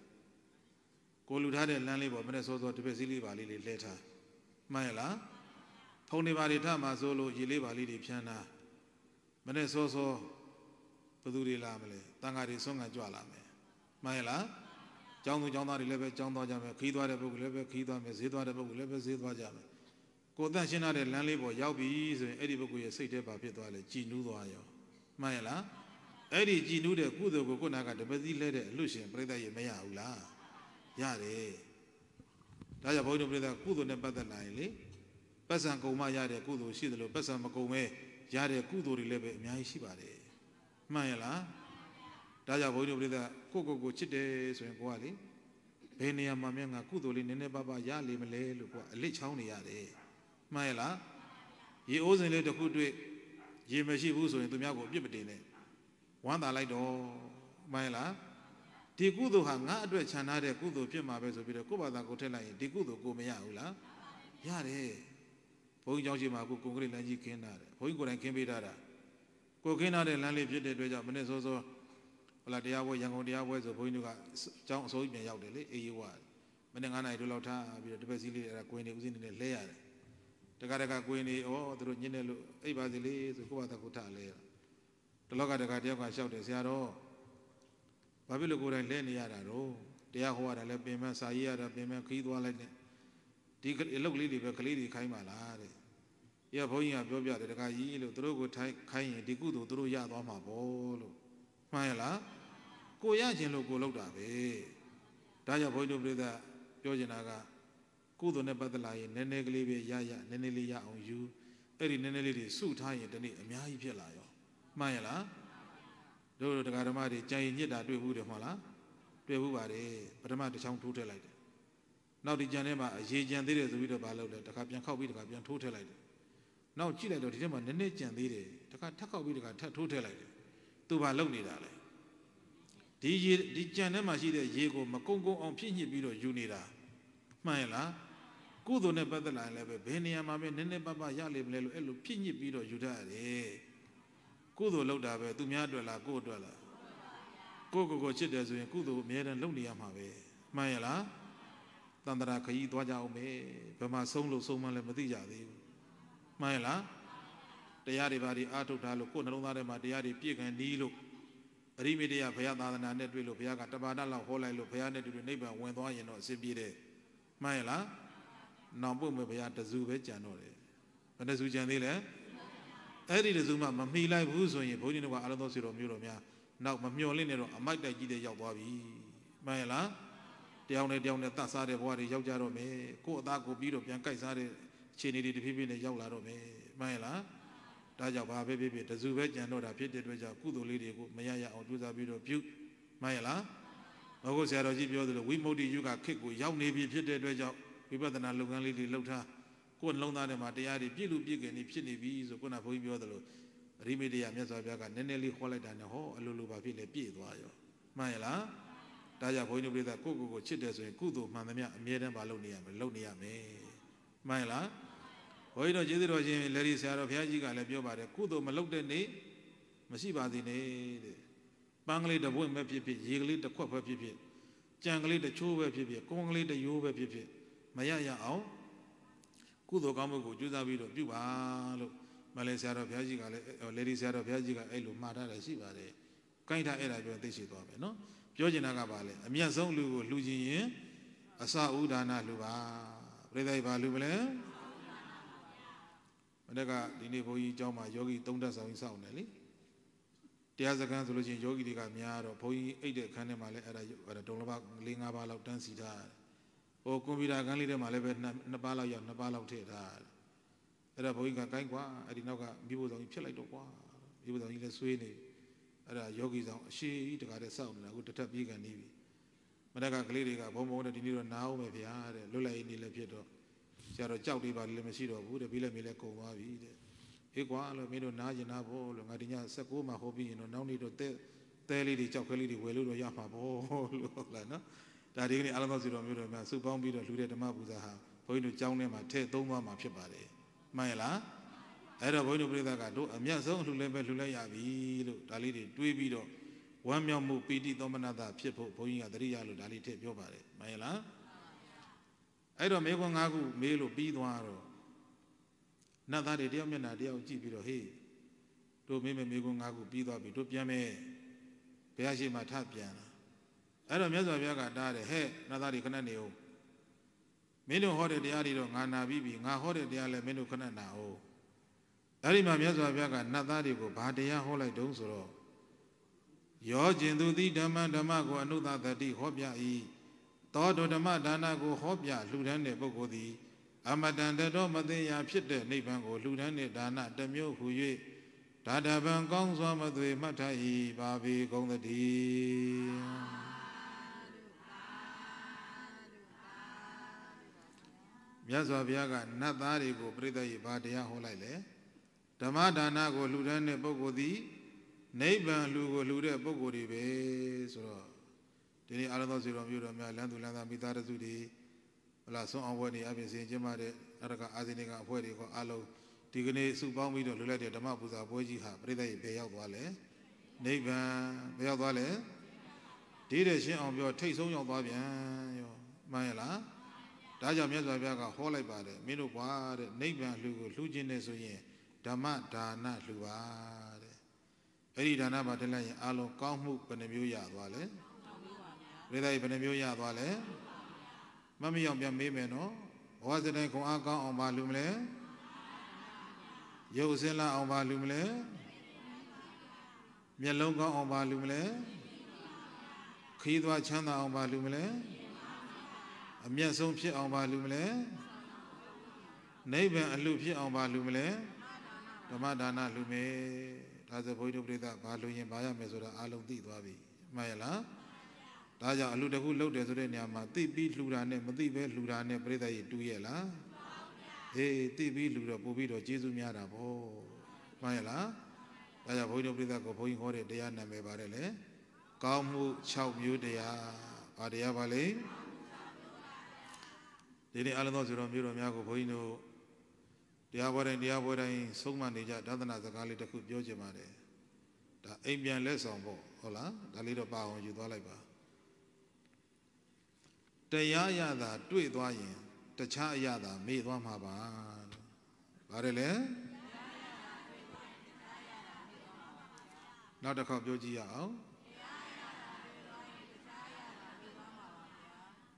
ကိုလူထားတဲ့လမ်းလေးပေါ်မနေ့စောစောတစ်ပည့်စည်းလေးပါလေးလေးလဲထားမှန်ရလား ဖုန်နေပါတွေထမှဆိုလို့ရေလေးပါလေးတွေဖြန်းတာမနေ့စောစောဘယ်သူတွေလာမလဲတန်ဃာတွေဆုံးခံကြွလာမယ်မှန်ရလားကျောင်းသူကျောင်းသားတွေလည်းပဲကျောင်းသွားကြမယ်ခီးသွားတဲ့ပုဂ္ဂိုလ်လည်းပဲခီးသွားမယ်ဈေးသွားတဲ့ပုဂ္ဂိုလ်လည်းပဲဈေးသွားကြမယ်ကိုယ်တန့်ရှင်းတဲ့လမ်းလေးပေါ်ရောက်ပြီဆိုရင်အဲ့ဒီပုဂ္ဂိုလ်ရဲ့စိတ်ထဲပါဖြစ်သွားလေကြည်နူးသွားရောမှန်ရလားအဲ့ဒီကြည်နူးတဲ့ကုသိုလ်ကိုကိုယ်နာကတပည့်လဲတဲ့အလွတ်ရှင်ပြိတ္တရေမရဘူးလားရတယ်ဒါကြောင့်ဘုန်းကြီးတို့ပြိတ္တကုသိုလ်နဲ့ပတ်သက်လာရင်လေ ပတ်စံကုံမရတဲ့ကုသိုလ်ရှိတယ်လို့ပတ်စံမကုံမဲရတဲ့ကုသိုလ်တွေလည်းပဲအများကြီးရှိပါတယ်မှန်ရလားဒါကြောင့်ဘုန်းကြီးတို့ပြိတ္တကိုကိုကိုချစ်တယ်ဆိုရင်ကိုကလေဘယ်နေရာမှာမြတ်ငါကုသိုလ်လေးနည်းနည်းပါးပါးရလိမ့်မလဲလို့ကိုကအလစ်ချောင်းနေရတယ်မှန်ရလားရေအိုးစင်လေးတစ်ခုတွေ့ရေမရှိဘူးဆိုရင်သူများကိုအပြစ်မတင်နဲ့ဝမ်းသာလိုက်တော့မှန်ရလားဒီကုသိုလ်ဟာငါအတွက်ခြံထားတဲ့ကုသိုလ်ဖြစ်မှာပဲဆိုပြီးတော့ကိုယ့်ဘာသာကိုထည့်လိုက်ရင်ဒီကုသိုလ်ကိုမရဘူးလားရတယ် ဘုန်းကြီးကျောင်းရှိမှာအခုကွန်ကရစ်လမ်းကြီးခင်းတာတယ်ဘုန်းကြီးကိုယ်တိုင်ခင်းပေးထားတာကိုခင်းထားတဲ့လမ်းလေးဖြစ်တဲ့အတွက်ကြောင့်မနေ့စောစောဟလာတရားပွဲရန်ကုန်တရားပွဲဆိုဘုန်းကြီးတို့ကကျောင်းအစိုးရပြန်ရောက်တယ်လေအေးရွာမနေ့9နာရီတို့လောက်ထားပြီးတော့တပည့်စည်းလေးအဲ့ဒါကိုင်းနေဦးစင်းနေနဲ့လဲရတယ်တခါတခါကိုင်းနေဩသူတို့ညင်းနေလို့အိပ်ပါစီလေးဆိုကိုယ့်ဘာသာကိုထားလဲတလောကတခါတယောက်ကလျှောက်တယ်ဆရာတော်ဘာဖြစ်လို့ကိုယ်တိုင်လဲနေရတာတော့တရားဟောရတာလဲပင်မစာရေးရတာပင်မခီးသွားလိုက်တယ် ဒီအလုပ်လေးတွေပဲကလေးတွေခိုင်းပါလားတဲ့ရဘုန်းကြီးကပြောပြတယ်တခါကြီးလို့သူတို့ကိုထိုင်ခိုင်းရင်ဒီကုသိုလ်သူတို့ရသွားမှာပေါ့လို့မှန်ရလားကိုရခြင်းလို့ကိုလောက်တာပဲဒါကြောင့်ဘုန်းကြီးတို့ပြိဿပြောချင်တာကကုသိုလ်နဲ့ပတ်သက်လာရင်နည်းနည်းကလေးပဲရရနည်းနည်းလေးရအောင်ယူအဲ့ဒီနည်းနည်းလေးတွေစုထားရင်ဒီနေ့အများကြီးဖြစ်လာရောမှန်ရလားတို့တရားဓမ္မတွေကြံရင်ညစ်တာတွေ့ဘူးတယ်မဟုတ်လားတွေ့ဘူးပါတယ်ပထမတစ်ချောင်းထိုးထည့်လိုက်တယ် နောက်ဒီကြံထဲမှာအရေးကြံသေးတယ်ဆိုပြီးတော့မလုပ်လဲတခါပြန်ခောက်ပြီးတခါပြန်ထိုးထည့်လိုက်တယ်နောက်ကြည့်လိုက်တော့ဒီထဲမှာနည်းနည်းကြံသေးတယ်တခါထပ်ခောက်ပြီးတခါထပ်ထိုးထည့်လိုက်တယ်သူဘာလုပ်နေတာလဲဒီရေဒီကြံထဲမှာရှိတဲ့ရေကိုမကုန်းကုန်းအောင်ဖြည့်ညစ်ပြီးတော့ယူနေတာမှန်ရလားကုသိုလ်နဲ့ပတ်သက်လာရင်လည်းပဲဘယ်နေရာမှာပဲနည်းနည်းပါးပါးရလိမ့်မလဲလို့အဲ့လိုဖြည့်ညစ်ပြီးတော့ယူတတ်ရတယ်ကုသိုလ်လုပ်တာပဲသူများအတွက်လားကိုယ့်အတွက်လားကိုယ့်ကိုယ်ကိုချစ်တယ်ဆိုရင်ကုသိုလ်အများတန်းလုပ်နေရမှာပဲမှန်ရလား တန္တရာခရီးသွားကြအောင်ပဲဘယ်မှာဆုံးလို့ဆုံးမလဲမသိကြသေးဘူးမှန်ရလားတရားတွေဘာတွေအားထုတ်ထားလို့ကိုယ်နှလုံးသားထဲမှာတရားတွေပြည့်ကန်နီးလို့အရိမိတယဘုရားသာသနာနဲ့တွေ့လို့ဘုရားကတပါဒလောက်ဟောလိုက်လို့ဘုရားနဲ့တူတူနိဗ္ဗာန်ဝင်သွားရင်တော့အစဉ်ပြေတယ်မှန်ရလားနောင်ပုတ်မဲ့ဘုရားတဇူပဲကြံတော့တယ်ဘယ်နှဇူကြံသေးလဲအဲ့ဒီတဇူမှမမှီလိုက်ဘူးဆိုရင်ဘုန်းကြီးတို့ကအလုံးသောစီတော်မျိုးတော်များနောက်မမျော်လင့်နေတော့အမိုက်တိုက်ကြီးတဲ့ရောက်သွားပြီမှန်ရလား တယောက်နဲ့တယောက်နဲ့တတ်စားတဲ့ဘဝတွေရောက်ကြတော့မယ်ကို့အသားကိုပြီးတော့ပြန်ကြိုက်စားတဲ့အခြေအနေတွေတဖြည်းဖြည်းနဲ့ရောက်လာတော့မယ်မှန်ရလားဒါကြောင့်ဘာပဲဖြစ်ဖြစ်တဇူပဲကြံတော့တာဖြစ်တဲ့အတွက်ကြောင့်ကုသိုလ်လေးတွေကိုမရရအောင်ကြိုးစားပြီးတော့ပြုမှန်ရလားဘုရားဆရာတော်ကြီးပြောသလိုဝိမု ക്തി ယုဂခေတ်ကိုရောက်နေပြီဖြစ်တဲ့အတွက်ကြောင့်ဝိပဿနာလုပ်ငန်းလေးတွေလုပ်ထားကိုယ်နှလုံးသားထဲမှာတရားတွေပြည့်လူပြည့်ကင်နေဖြစ်နေပြီဆိုခုနဘုန်းကြီးပြောသလိုအရိမေတ္တရာမြတ်စွာဘုရားကနည်းနည်းလေးခေါ်လိုက်တာနဲ့ဟောအလိုလိုပါဖြစ်လေပြည့်သွားရောမှန်ရလား ဒါကြောင့်ဘုန်းကြီးတို့ပြတဲ့ကိုယ့်ကိုယ်ကိုချစ်တယ်ဆိုရင်ကုသိုလ်မှန်သမျှအမြဲတမ်းမလုပ်နေရမယ်လုပ်နေရမယ်မှန်ရလားဘုန်းကြီးတို့ကျေးဇူးတော်ရှင်လက်ရီဆရာတော်ဘုရားကြီးကလည်းပြောပါတယ်ကုသိုလ်မလုပ်တဲ့နေ့မရှိပါသေးနဲ့တဲ့ပန်းကလေးတစ်ပွင့်ပဲဖြစ်ဖြစ်ရေကလေးတစ်ခွက်ပဲဖြစ်ဖြစ်ကြံကလေးတစ်ချိုးပဲဖြစ်ဖြစ်ကုန်းကလေးတစ်ရိုးပဲဖြစ်ဖြစ်မရရအောင်ကုသိုလ်ကောင်းမှုကိုကြိုးစားပြီးတော့ပြုပါလို့မလဲဆရာတော်ဘုရားကြီးကလည်းလက်ရီဆရာတော်ဘုရားကြီးကအဲ့လိုမှားထားတာရှိပါတယ်။ကိုင်းထားအဲ့ဒါပြောသိရှိသွားမယ်နော်။ ပြောချင်တာကဘာလဲအမြတ်ဆုံးလူကိုလှူခြင်းရင်အစဥဒါနလှူပါပြိဿိဘာလှူမလဲမနေ့ကဒီနေ့ဘုန်းကြီးအကြောင်းမှာယောဂီသုံးတက်ဆောင်ကြီးစောင့်တယ်လေတရားစခန်းဆိုလို့ချင်းယောဂီတွေကများတော့ဘုန်းကြီးအိတ်တဲ့အခန်းထဲမှာလည်းအဲ့ဒါအဲ့ဒါဒုံလဘ၄၅ပါးလောက်တန်းစီထားတယ်ဟိုကွန်ပျူတာခန်းလေးထဲမှာလည်းပဲနှစ်ပါးလောက်ရောက်နှစ်ပါးလောက်ထည့်ထားတယ်အဲ့ဒါဘုန်းကြီးကကိုင်းကွာအဲ့ဒီနောက်ကမိဖို့ဆောင်ကြီးဖြစ်လိုက်တော့ကွာမိဖို့ဆောင်ကြီးလည်းဆွေးနေတယ် အဲ့ဒါယောဂီဆောင်အရှိကြီးတကားတဲ့စောင့်နေတာအခုတစ်ထပ်ပြေးကန်နေပြီမနေ့ကကလေးတွေကဘုံဘုံနဲ့ဒီနေ့တော့နားအောင်ပဲဗျာတဲ့လွတ်လိုက်နေလည်းဖြစ်တော့ဆရာတော်ကြောက်တွေပါလည်းမရှိတော့ဘူးတဲ့ပြီးလည်းမေးလည်းကုန်သွားပြီတဲ့အေးကွာလို့မင်းတို့နားကျင်နာဖို့လို့ငါဒီည16မှာဟောပြီးရင်တော့နောက်နေ့တော့တဲတဲလေးတွေကြောက်ကလေးတွေဝယ်လို့တော့ရမှာပေါ့လို့ဟုတ်လားနော်ဒါဒီကနေ့အလုံးစုံစီတော်မျိုးတော်များစုပေါင်းပြီးတော့လူတဲ့ဓမ္မပူဇာဟာဘုန်းကြီးတို့ကျောင်းထဲမှာထည့်သုံးသွားမှာဖြစ်ပါတယ်မှန်ရလား အဲ့တော့ဘုန်းကြီးတို့ပြည်သားကတို့အမျက်ဆုံးလှူလဲပဲလှူလဲရပြီလို့ဒါလေးတွေတွေးပြီးတော့ဝမ်းမြောက်မှုပီတိသောမနတာဖြစ်ဖို့ဘုန်းကြီးကတရိယာလို့ဒါလေးထည့်ပြောပါတယ်မှန်ရလားအဲ့တော့မေခွန်း၅ခုမေးလို့ပြီးသွားတော့နတ်သားတွေတယောက်မျက်နှာတယောက်ကြည့်ပြီးတော့ဟေးတို့မေးမေမေခွန်း၅ခုပြီးသွားပြီတို့ပြန်မယ်ဘုရားရှိခိုးထပြန်လာအဲ့တော့မြတ်စွာဘုရားကတားတယ်ဟဲ့နတ်သားတွေခဏနေအောင်မင်းတို့ဟောတဲ့တရားတွေတော့ငါနာပြီးပြီငါဟောတဲ့တရားလည်းမင်းတို့ခဏနာအောင် အဲ့ဒီမှာမြတ်စွာဘုရားကနတ်သားတွေကိုဘာတရားဟောလိုက်တုံးဆိုတော့ယောကျင်သူသည်ဓမ္မဓမ္မကိုအနုသသတိဟောပြ၏သောတုဓမ္မဒါနကိုဟောပြလှူဒန်းတဲ့ပုဂ္ဂိုလ်သည် အမတန်တတော်မသိရာဖြစ်တဲ့နိဗ္ဗာန်ကိုလှူဒန်းတဲ့ဒါနတစ်မျိုးဟူ၍ဒါတပံကောင်းစွာမသွေမှတ်ထ၏ပါပေကုန်သတည်းမြတ်စွာဘုရားကနတ်သားတွေကိုပြိဿရေဘာတရားဟောလိုက်လဲ ဓမ္မဒါနကိုလှူဒန်းတဲ့ပုဂ္ဂိုလ်သည်နိဗ္ဗာန်လူကိုလှူတဲ့ပုဂ္ဂိုလ်တွေပဲဆိုတော့ဒီနေ့အာရသောစေတော်မျိုးတော်များလမ်းသူလမ်းသားမိသားစုတွေဟလာဆွမ်းအောင်ဘွဲနေအပြင်စင်ကျင်းပတဲ့အရကအာဇိနိကအဖွဲတွေကအားလုံးဒီကနေ့စုပေါင်းပြီးတော့လှူလိုက်တဲ့ဓမ္မပူဇာပွဲကြီးဟာပြိဿရေဘယ်ရောက်သွားလဲနိဗ္ဗာန်ဘယ်ရောက်သွားလဲဒီတဲ့ရှင်းအောင်ပြောထိတ်ဆုံးရောက်သွားပြန်ရောမှန်ရလားဒါကြောင့်မြတ်စွာဘုရားကဟောလိုက်ပါတယ်မင်းတို့ကွာတဲ့နိဗ္ဗာန်လှူကိုလှူခြင်းနဲ့ဆိုရင် ဓမ္မဒါနလှူပါတဲ့အဲ့ဒီဒါနမှာတက်လိုက်ရင်အလုံးကောင်းမှုဘယ်နှမျိုးရသွားလဲပြိဿရေဘယ်နှမျိုးရသွားလဲမမရောက်ပြန်မေးမယ်နော်ဘဝစတဲ့ခွန်အားကောင်းအောင်ပါလူမလဲရုပ်စင်းလာအောင်ပါလူမလဲမျက်လုံးကောင်းအောင်ပါလူမလဲခီးသွားချမ်းသာအောင်ပါလူမလဲအမျက်ဆုံးဖြစ်အောင်ပါလူမလဲနိဗ္ဗာန်အလူဖြစ်အောင်ပါလူမလဲ ဓမ္မဒါနလူမေဒါဆိုဘုရားတို့ပြိဿဘာလူရင်ဘာရမယ်ဆိုတာအလုံးသိသွားပြီမှန်ရလားဒါကြောင့်အလူတစ်ခုလှုပ်တယ်ဆိုတဲ့နေရာမှာသိပြီးလှူတာနဲ့မသိပဲလှူတာနဲ့ပြိဿကြီးတူးရဲ့လားအေးသိပြီးလှူတော့ပို့ပြီးတော့ကျေးဇူးများတာဗောမှန်ရလားဒါကြောင့်ဘုန်းကြီးတို့ပြိဿကိုဘုန်းကြီးဟောတဲ့တရားနာမည်ပါတယ်လေကောင်းမှု6မျိုးတရားဘာတရားပါလဲဒီနေ့အလုံးသောဆိုတော်မျိုးတော်များကိုဘုန်းကြီးတို့ တရားပွဲတိုင်းတရားပွဲတိုင်းဆုံးမနေကြဒါသနာစကားလေးတစ်ခုပြောချင်ပါတယ်ဒါအိမ်ပြန်လက်ဆောင်ပေါ့ဟုတ်လားဒါလေးတော့ပါအောင်ယူသွားလိုက်ပါတရားရတာတွေ့သွားရင်တခြားအရသာမေ့သွားမှာပါလို့ပါတယ်လေနောက်တစ်ခေါက်ပြောကြည့်ရအောင်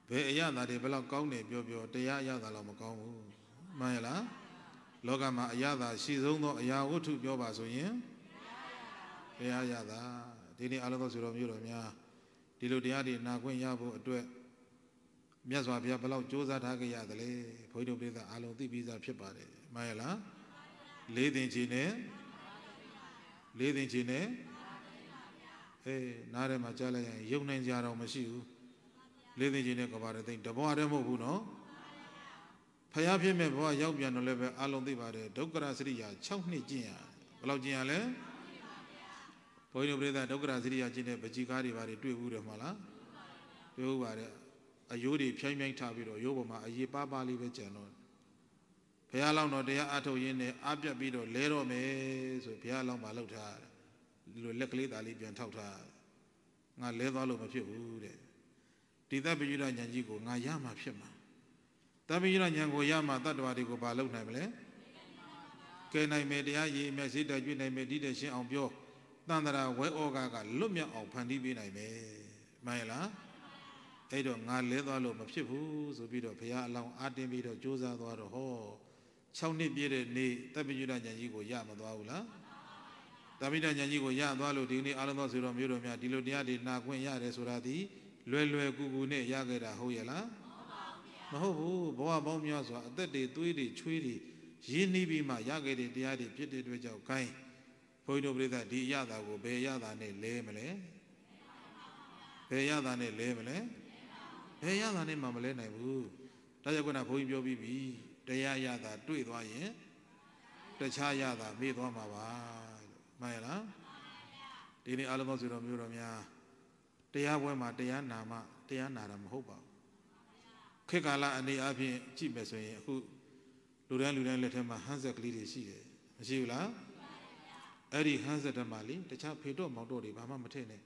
ဘယ်အရသာတွေဘယ်လောက်ကောင်းတယ်ပြောပြောတရားအရသာတော့မကောင်းဘူးမှန်ရလား လောကမှာအရသာရှိဆုံးသောအရာဝတ္ထုပြောပါဆိုရင်တရားရသာဒီနေ့အလုံးစုံဆိုတော်မျိုးတော်များဒီလိုတရားတွေနာခွင့်ရဖို့အတွက်မြတ်စွာဘုရားဘယ်လောက်ကြိုးစားထားကြရသလဲဘုန်းကြီးတို့ပြည်သားအလုံးသိပြီးသားဖြစ်ပါတယ်မှန်ရလားလေးသိင်ချီနဲ့လေးသိင်ချီနဲ့အေးနားထဲမှာကြားလိုက်ရင်ယုံနိုင်ကြတော့မရှိဘူးလေးသိင်ချီနဲ့ကဘာတဲ့သိင်တဘွားတည်းမဟုတ်ဘူးနော် ဖယားဖြစ်မဲ့ဘဝရောက်ပြန်တော့လည်းပဲအလုံးသိပါတယ်ဒုက္ခရစရိယာ6နှစ်ကျင့်ရဘယ်လောက်ကျင့်ရလဲဘုန်းကြီးတို့ပြည်သားဒုက္ခရစရိယာကျင့်တဲ့ပကြီးကားတွေဘာတွေတွေ့ဘူးတယ်မဟုတ်လားတွေ့ဘူးပါတယ်အယိုးတွေဖြိုင်းဖြိုင်းထားပြီးတော့ရိုးပေါ်မှာအရေးပါးပါးလေးပဲကြံတော့ဘဘုရားလောင်းတော်တရားအထုတ်ရင်းနဲ့အပြတ်ပြီးတော့လဲတော့မယ်ဆိုဘုရားလောင်းမလောက်ထားတယ်ဒီလိုလက်ကလေးသားလေးပြန်ထောက်ထားငါလဲသွားလို့မဖြစ်ဘူးတဲ့ဒီသဗ္ဗညုတဉာဏ်ကြီးကိုငါရမှာဖြစ်မှာ သဗ္ဗညုတဉာဏ်ကိုရမှာတတ္တဝါတွေကိုဘာလုပ်နိုင်မလဲကဲနိုင်မယ်တရားရည်မြတ်စိတ်တကျွေးနိုင်မယ်ဒီတဲ့ရှင်းအောင်ပြောတန်တရာဝဲဩဃကလွတ်မြောက်အောင်ဖန်တီးပေးနိုင်မယ်မှန်ရလားအဲ့တော့ငါလဲသွားလို့မဖြစ်ဘူးဆိုပြီးတော့ဘုရားအလောင်းအာတင်းပြီးတော့ကြိုးစားသွားတော့ဟော6နှစ်ပြည့်တဲ့နေ့တပ်ပိညုဒဉာဏ်ကြီးကိုရမသွားဘူးလားတပ်ပိညုဒဉာဏ်ကြီးကိုရသွားလို့ဒီနေ့အားလုံးသောဆိုတော်မျိုးတော်များဒီလိုတရားတွေနာခွင့်ရတယ်ဆိုတာဒီလွယ်လွယ်ကူကူနဲ့ရခဲ့တာဟုတ်ရဲ့လား မဟုတ်ဘူးဘဝပေါင်းများစွာအသက်တွေသွေးတွေချွေးတွေရင်းနှီးပြီးမှရခဲ့တဲ့တရားတွေဖြစ်တဲ့အတွက်ကြောင့်ဂိုင်းဘုန်းကြီးတို့ပြိဿဒီရတာကိုဘယ်ရတာနဲ့လဲမလဲဘယ်ရတာနဲ့လဲမလဲဘယ်ရတာနဲ့မှမလဲနိုင်ဘူးဒါကြောင့်ခုနဘုန်းကြီးပြောပြီးပြီတရားရတာတွေ့သွားရင်တခြားရတာမေ့သွားမှာပါလို့မှန်ရလားဒီနေ့အလုံးစုံဆိုတော်မျိုးတော်များတရားပွဲမှာတရားနာမှတရားနာတာမဟုတ်ပါဘူး ခေတ်ကာလအနေအချင်းကြည့်မယ်ဆိုရင်အခုလူတိုင်းလူတိုင်းလက်ထဲမှာဟန်းဆက်ကလေးတွေရှိတယ်မရှိဘူးလားအဲ့ဒီဟန်းဆက်တမှာလေတခြားဖေတော့မောင်တော့တွေဘာမှမထည့်နဲ့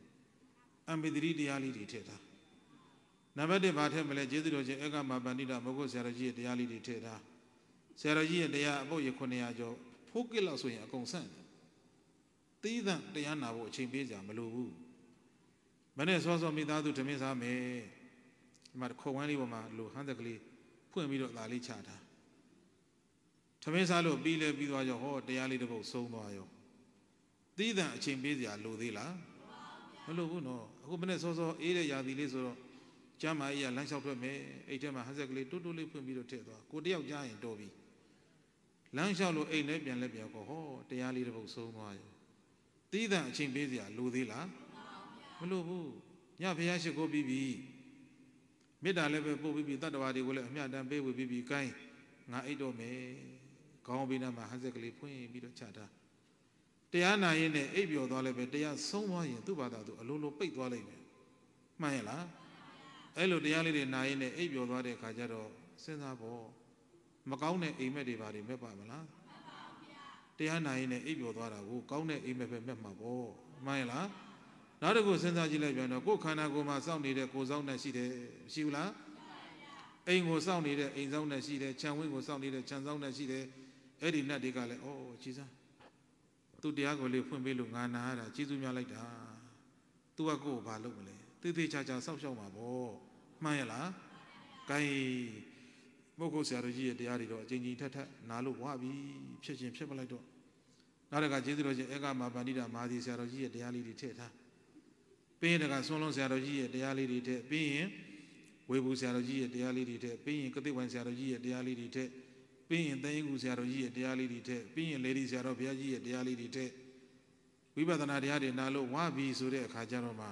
အမေတိတရားလေးတွေထည့်တာနံပါတ်1ဘာထည့်မလဲကျေးဇူးတော်ရှင်အေကမပန္တိတာမဂ္ဂုဆရာတော်ကြီးရဲ့တရားလေးတွေထည့်တာဆရာတော်ကြီးရဲ့တရားအပုတ်ရ900ကျော်ဖိုးကစ်လောက်ဆိုရင်အကုန်ဆန့်တယ်သီးသန့်တရားနာဖို့အချိန်ပေးကြမလိုဘူးမနေ့စောစောမိသားစုဓမင်းစားမယ် ဒီမှာခုံဝမ်းလေးပေါ်မှာလိုဟန်းသက်ကလေးဖွင့်ပြီးတော့ဒါလေးချတာဓမင်းစားလို့ပြီးလဲပြီးသွားရောဟောတရားလေးတစ်ပုဒ်ဆုံးသွားရောသီးသန့်အချိန်ပေးစရာလိုသေးလားမလိုဘူးနော်အခုမနေ့စောစောအေးတဲ့ယာသီလေးဆိုတော့ကျမ်းမာကြီးကလမ်းလျှောက်ထွက်မယ်အဲ့ထဲမှာဟန်းဆက်ကလေးတိုးတိုးလေးဖွင့်ပြီးတော့ထည့်သွားကိုတယောက်ကြားရင်တော်ပြီလမ်းလျှောက်လို့အိမ်လည်းပြန်လည်းပြန်ကောဟောတရားလေးတစ်ပုဒ်ဆုံးသွားရောသီးသန့်အချိန်ပေးစရာလိုသေးလားမလိုဘူးညဘုရားရှိခိုးပြီးပြီ မေတ္တာလည်းပဲပို့ပြီးပြီတတ္တဝါတွေကိုလည်းအမြတ်တမ်းပေးဝေပြီးပြီကိုင်းငါအိတ်တော့မယ်ခေါင်းပြီးနားမှာဟန်းဆက်ကလေးဖွင့်ပြီးတော့ချတာတရားနာရင်နဲ့အိပ်ပျော်သွားလည်းပဲတရားဆုံးသွားရင်သူ့ဘာသာသူအလိုလိုပိတ်သွားလိမ့်မယ်မှန်ရဲ့လားအဲ့လိုတရားလေးတွေနာရင်နဲ့အိပ်ပျော်သွားတဲ့အခါကျတော့စဉ်းစားဖို့မကောင်းတဲ့အိမ်မက်တွေဘာတွေမဲ့ပါမလားတရားနာရင်နဲ့အိပ်ပျော်သွားတာကိုကောင်းတဲ့အိမ်မက်ပဲမဲ့မှာပေါ့မှန်ရဲ့လား နောက်တစ်ခုစဉ်းစားကြည့်လိုက်ပြန်တော့ကိုယ်ခန္ဓာကိုယ်မှာစောင့်နေတဲ့ကိုယ်ဆောင်နဲ့ရှိတယ်ရှိဘူးလားအိမ်ကိုစောင့်နေတဲ့အိမ်ဆောင်နဲ့ရှိတယ်ခြံဝင်းကိုစောင့်နေတဲ့ခြံဆောင်နဲ့ရှိတယ်အဲ့ဒီနတ်တွေကလည်းအော်ကြည်စားသူတရားကိုလေးဖွင့်ပေးလို့ငါနာရတာကျေးဇူးများလိုက်တာသူကကိုယ်ကိုဘာလုပ်မလဲသေသေးချာချာစောင့်ရှောက်မှာပေါ့မှန်ရလားဂိုင်းမဟုတ်ကိုဆရာတော်ကြီးရဲ့တရားတွေတော့အချိန်ကြီးထက်ထက်နာလို့ဝါပြီဖြစ်ချင်းဖြစ်မလိုက်တော့နောက်တကကျေးဇူးတော်ရှင်ဧကမပန္တိတာမာသီဆရာတော်ကြီးရဲ့တရားလေးတွေထည့်ထား ပြီးရင်တကဆွမ်းလုံးဆရာတော်ကြီးရဲ့တရားလေးတွေထည့်ပြီးရင်ဝေဘူးဆရာတော်ကြီးရဲ့တရားလေးတွေထည့်ပြီးရင်ကတိဝိုင်ဆရာတော်ကြီးရဲ့တရားလေးတွေထည့်ပြီးရင်သိင်္ဂူဆရာတော်ကြီးရဲ့တရားလေးတွေထည့်ပြီးရင်လေဒီဆရာတော်ဘုရားကြီးရဲ့တရားလေးတွေထည့်ဝိပဿနာတရားတွေနာလို့ဝါပြီဆိုတဲ့အခါကျတော့မှ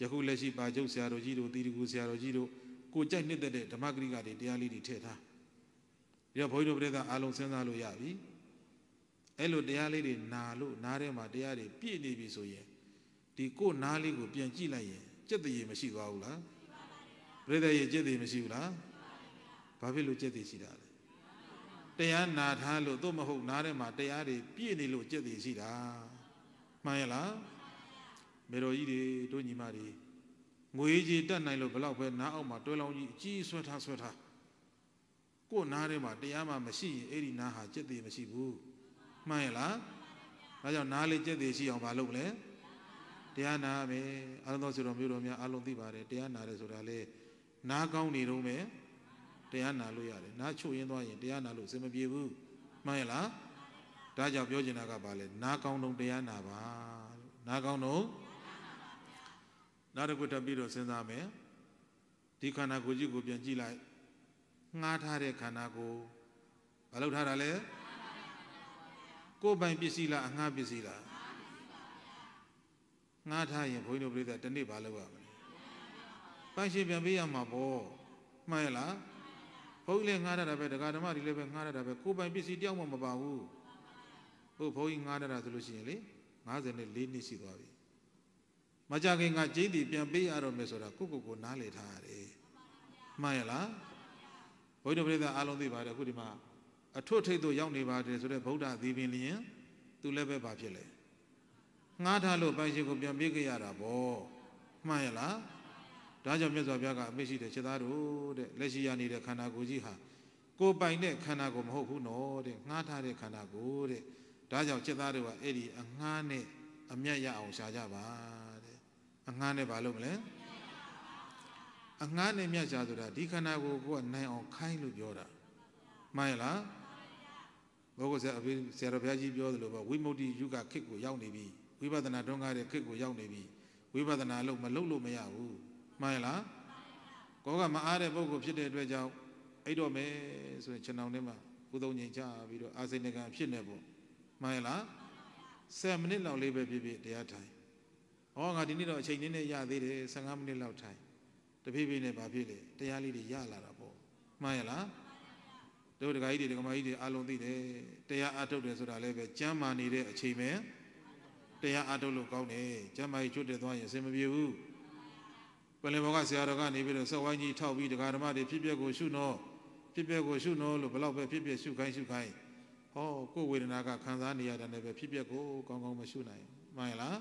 ယခုလက်ရှိပါကျုပ်ဆရာတော်ကြီးတို့တီတကူဆရာတော်ကြီးတို့ကိုကြိုက်နှစ်သက်တဲ့ဓမ္မဂရိကတွေတရားလေးတွေထည့်ထားပြီးတော့ဘုန်းကြီးတို့ပြိဿအားလုံးစဉ်းစားလို့ရပြီအဲ့လိုတရားလေးတွေနာလို့နားထဲမှာတရားတွေပြည့်နေပြီဆိုရင် ဒီကိုယ်နားလေးကိုပြန်ကြည့်လိုက်ရင်ကြက်တရေမရှိသွားဘူးလားပြိဿရေကြက်တရေမရှိဘူးလားဘာဖြစ်လို့ကြက်တရေရှိတာလဲတရားနာထားလို့သို့မဟုတ်နားထဲမှာတရားတွေပြည့်နေလို့ကြက်တည်ရှိတာမှန်ရလားမေတော်ကြီးတွေတို့ညီမတွေငွေကြီးတက်နိုင်လို့ဘလောက်ပဲနားအောက်မှာတွဲလောင်းကြီးအကြီးဆွဲထားဆွဲထားကို့နားထဲမှာတရားမှမရှိရင်အဲ့ဒီနားဟာကြက်တည်မရှိဘူးမှန်ရလားဒါကြောင့်နားလေးကြက်တည်ရှိအောင်မလုပ်လဲ တရားနာမယ်အလုံးသောဆိုတော်မျိုးတော်များအလုံးသိပါတယ်တရားနာတယ်ဆိုတာလေနားကောင်းနေတော့မယ်တရားနာလို့ရတယ်နားချုပ်ရင်းသွားရင်တရားနာလို့အဆင်မပြေဘူးမှန်ရလားဒါကြောင့်ပြောချင်တာကဘာလဲနားကောင်းတော့တရားနာပါနားကောင်းတော့နောက်တစ်ခုထပ်ပြီးတော့စဉ်းစားမယ်ဒီခန္ဓာကိုယ်ကြီးကိုပြန်ကြည့်လိုက်ငှားထားတဲ့ခန္ဓာကိုယ်ဘာလုပ်ထားတာလဲကိုယ်ပိုင်ပစ္စည်းလားအငှားပစ္စည်းလား ငှားထားရင်ဘုန်းကြီးတို့ပြိဿတနေ့ဘာလုပ်ရမလဲပိုင်ရှင်ပြန်ပေးရမှာပေါ့မှန်ရလားဘုန်းကြီးလည်းငှားရတာပဲဒကာဓမ္မတွေလည်းပဲငှားရတာပဲကိုယ်ပိုင်ပစ္စည်းတယောက်မှမပါဘူးဟုတ်ဘုန်းကြီးငှားရတာဆိုလို့ရှိရင်လေ54နှစ်ရှိသွားပြီမကြခင်ကကျင်းတီပြန်ပေးရတော့မယ်ဆိုတာကိုကိုကိုနားလေထားရတယ်မှန်ရလားဘုန်းကြီးတို့ပြိဿအားလုံးသိပါတယ်အခုဒီမှာအထွတ်ထိပ်သို့ရောက်နေပါတယ်ဆိုတဲ့ဗုဒ္ဓသီပင်လျင်သူလည်းပဲဘာဖြစ်လဲ ငှားထားလို့ပိုင်ရှင်ကိုပြန်ပေးကြရတာဗောမှန်ရလားဒါကြောင့်မြတ်စွာဘုရားကအမေရှိတဲ့ခြေသားတို့တဲ့လက်ရှိရနေတဲ့ခန္ဓာကိုယ်ကြီးဟာကိုယ်ပိုင်တဲ့ခန္ဓာကိုယ်မဟုတ်ဘူးနော်တဲ့ငှားထားတဲ့ခန္ဓာကိုယ်တဲ့ဒါကြောင့်ခြေသားတို့ကအဲ့ဒီအငှားနဲ့အမျက်ရအောင်ရှားကြပါတဲ့အငှားနဲ့ဘာလုပ်မလဲအငှားနဲ့မြတ်ရှားဆိုတာဒီခန္ဓာကိုယ်ကိုကနိုင်အောင်ခိုင်းလို့ပြောတာမှန်ရလားဘုရားဆရာအဖေဆရာတော်ဘုရားကြီးပြောသလိုပဲဝိမု ക്തി ယုဂခေတ်ကိုရောက်နေပြီ ဝိပဿနာတွန်းကားတဲ့ခေတ်ကိုရောက်နေပြီဝိပဿနာလို့မလုပ်လို့မရဘူးမှန်ရလားကိုကမအားတဲ့ပုဂ္ဂိုလ်ဖြစ်တဲ့အတွက်ကြောင့်အဲ့တော့မယ်ဆိုရင်ခြံအောင်ထဲမှာကုသုံးငိမ်ချပြီးတော့အာစိဏကံဖြစ်နေပေါ့မှန်ရလား10မိနစ်လောက်လေးပဲဖြစ်ဖြစ်တရားထိုင်ဟောငါဒီနေ့တော့အချိန်နည်းနည်းရသေးတယ်15မိနစ်လောက်ထိုင်တဖြည်းဖြည်းနဲ့ဘာဖြစ်လဲတရားလေးတွေရလာတာပေါ့မှန်ရလားတို့ဒကာကြီးတွေဒကာမကြီးတွေအလုံးသိတယ်တရားအထုတ်တယ်ဆိုတာလည်းပဲကြမ်းမာနေတဲ့အချိန်ပဲ တရားအထုတ်လို့ကောင်းတယ်ကြမ်းမာကြီးချွတ်တက်သွားရင်အဆင်မပြေဘူးပလင်ဘောကဆရာတော်ကနေပြီးတော့ဆက်ဝိုင်းကြီးထောက်ပြီးဒကာဓမ္မတွေဖြစ်ပျက်ကိုရှုနော်ဖြစ်ပျက်ကိုရှုနော်လို့ဘလောက်ပဲဖြစ်ပျက်ရှုခိုင်းရှုခိုင်းဟောကိုယ်ဝေဒနာကခံစားနေရတာနဲ့ပဲဖြစ်ပျက်ကိုကောင်းကောင်းမရှုနိုင်မှန်လား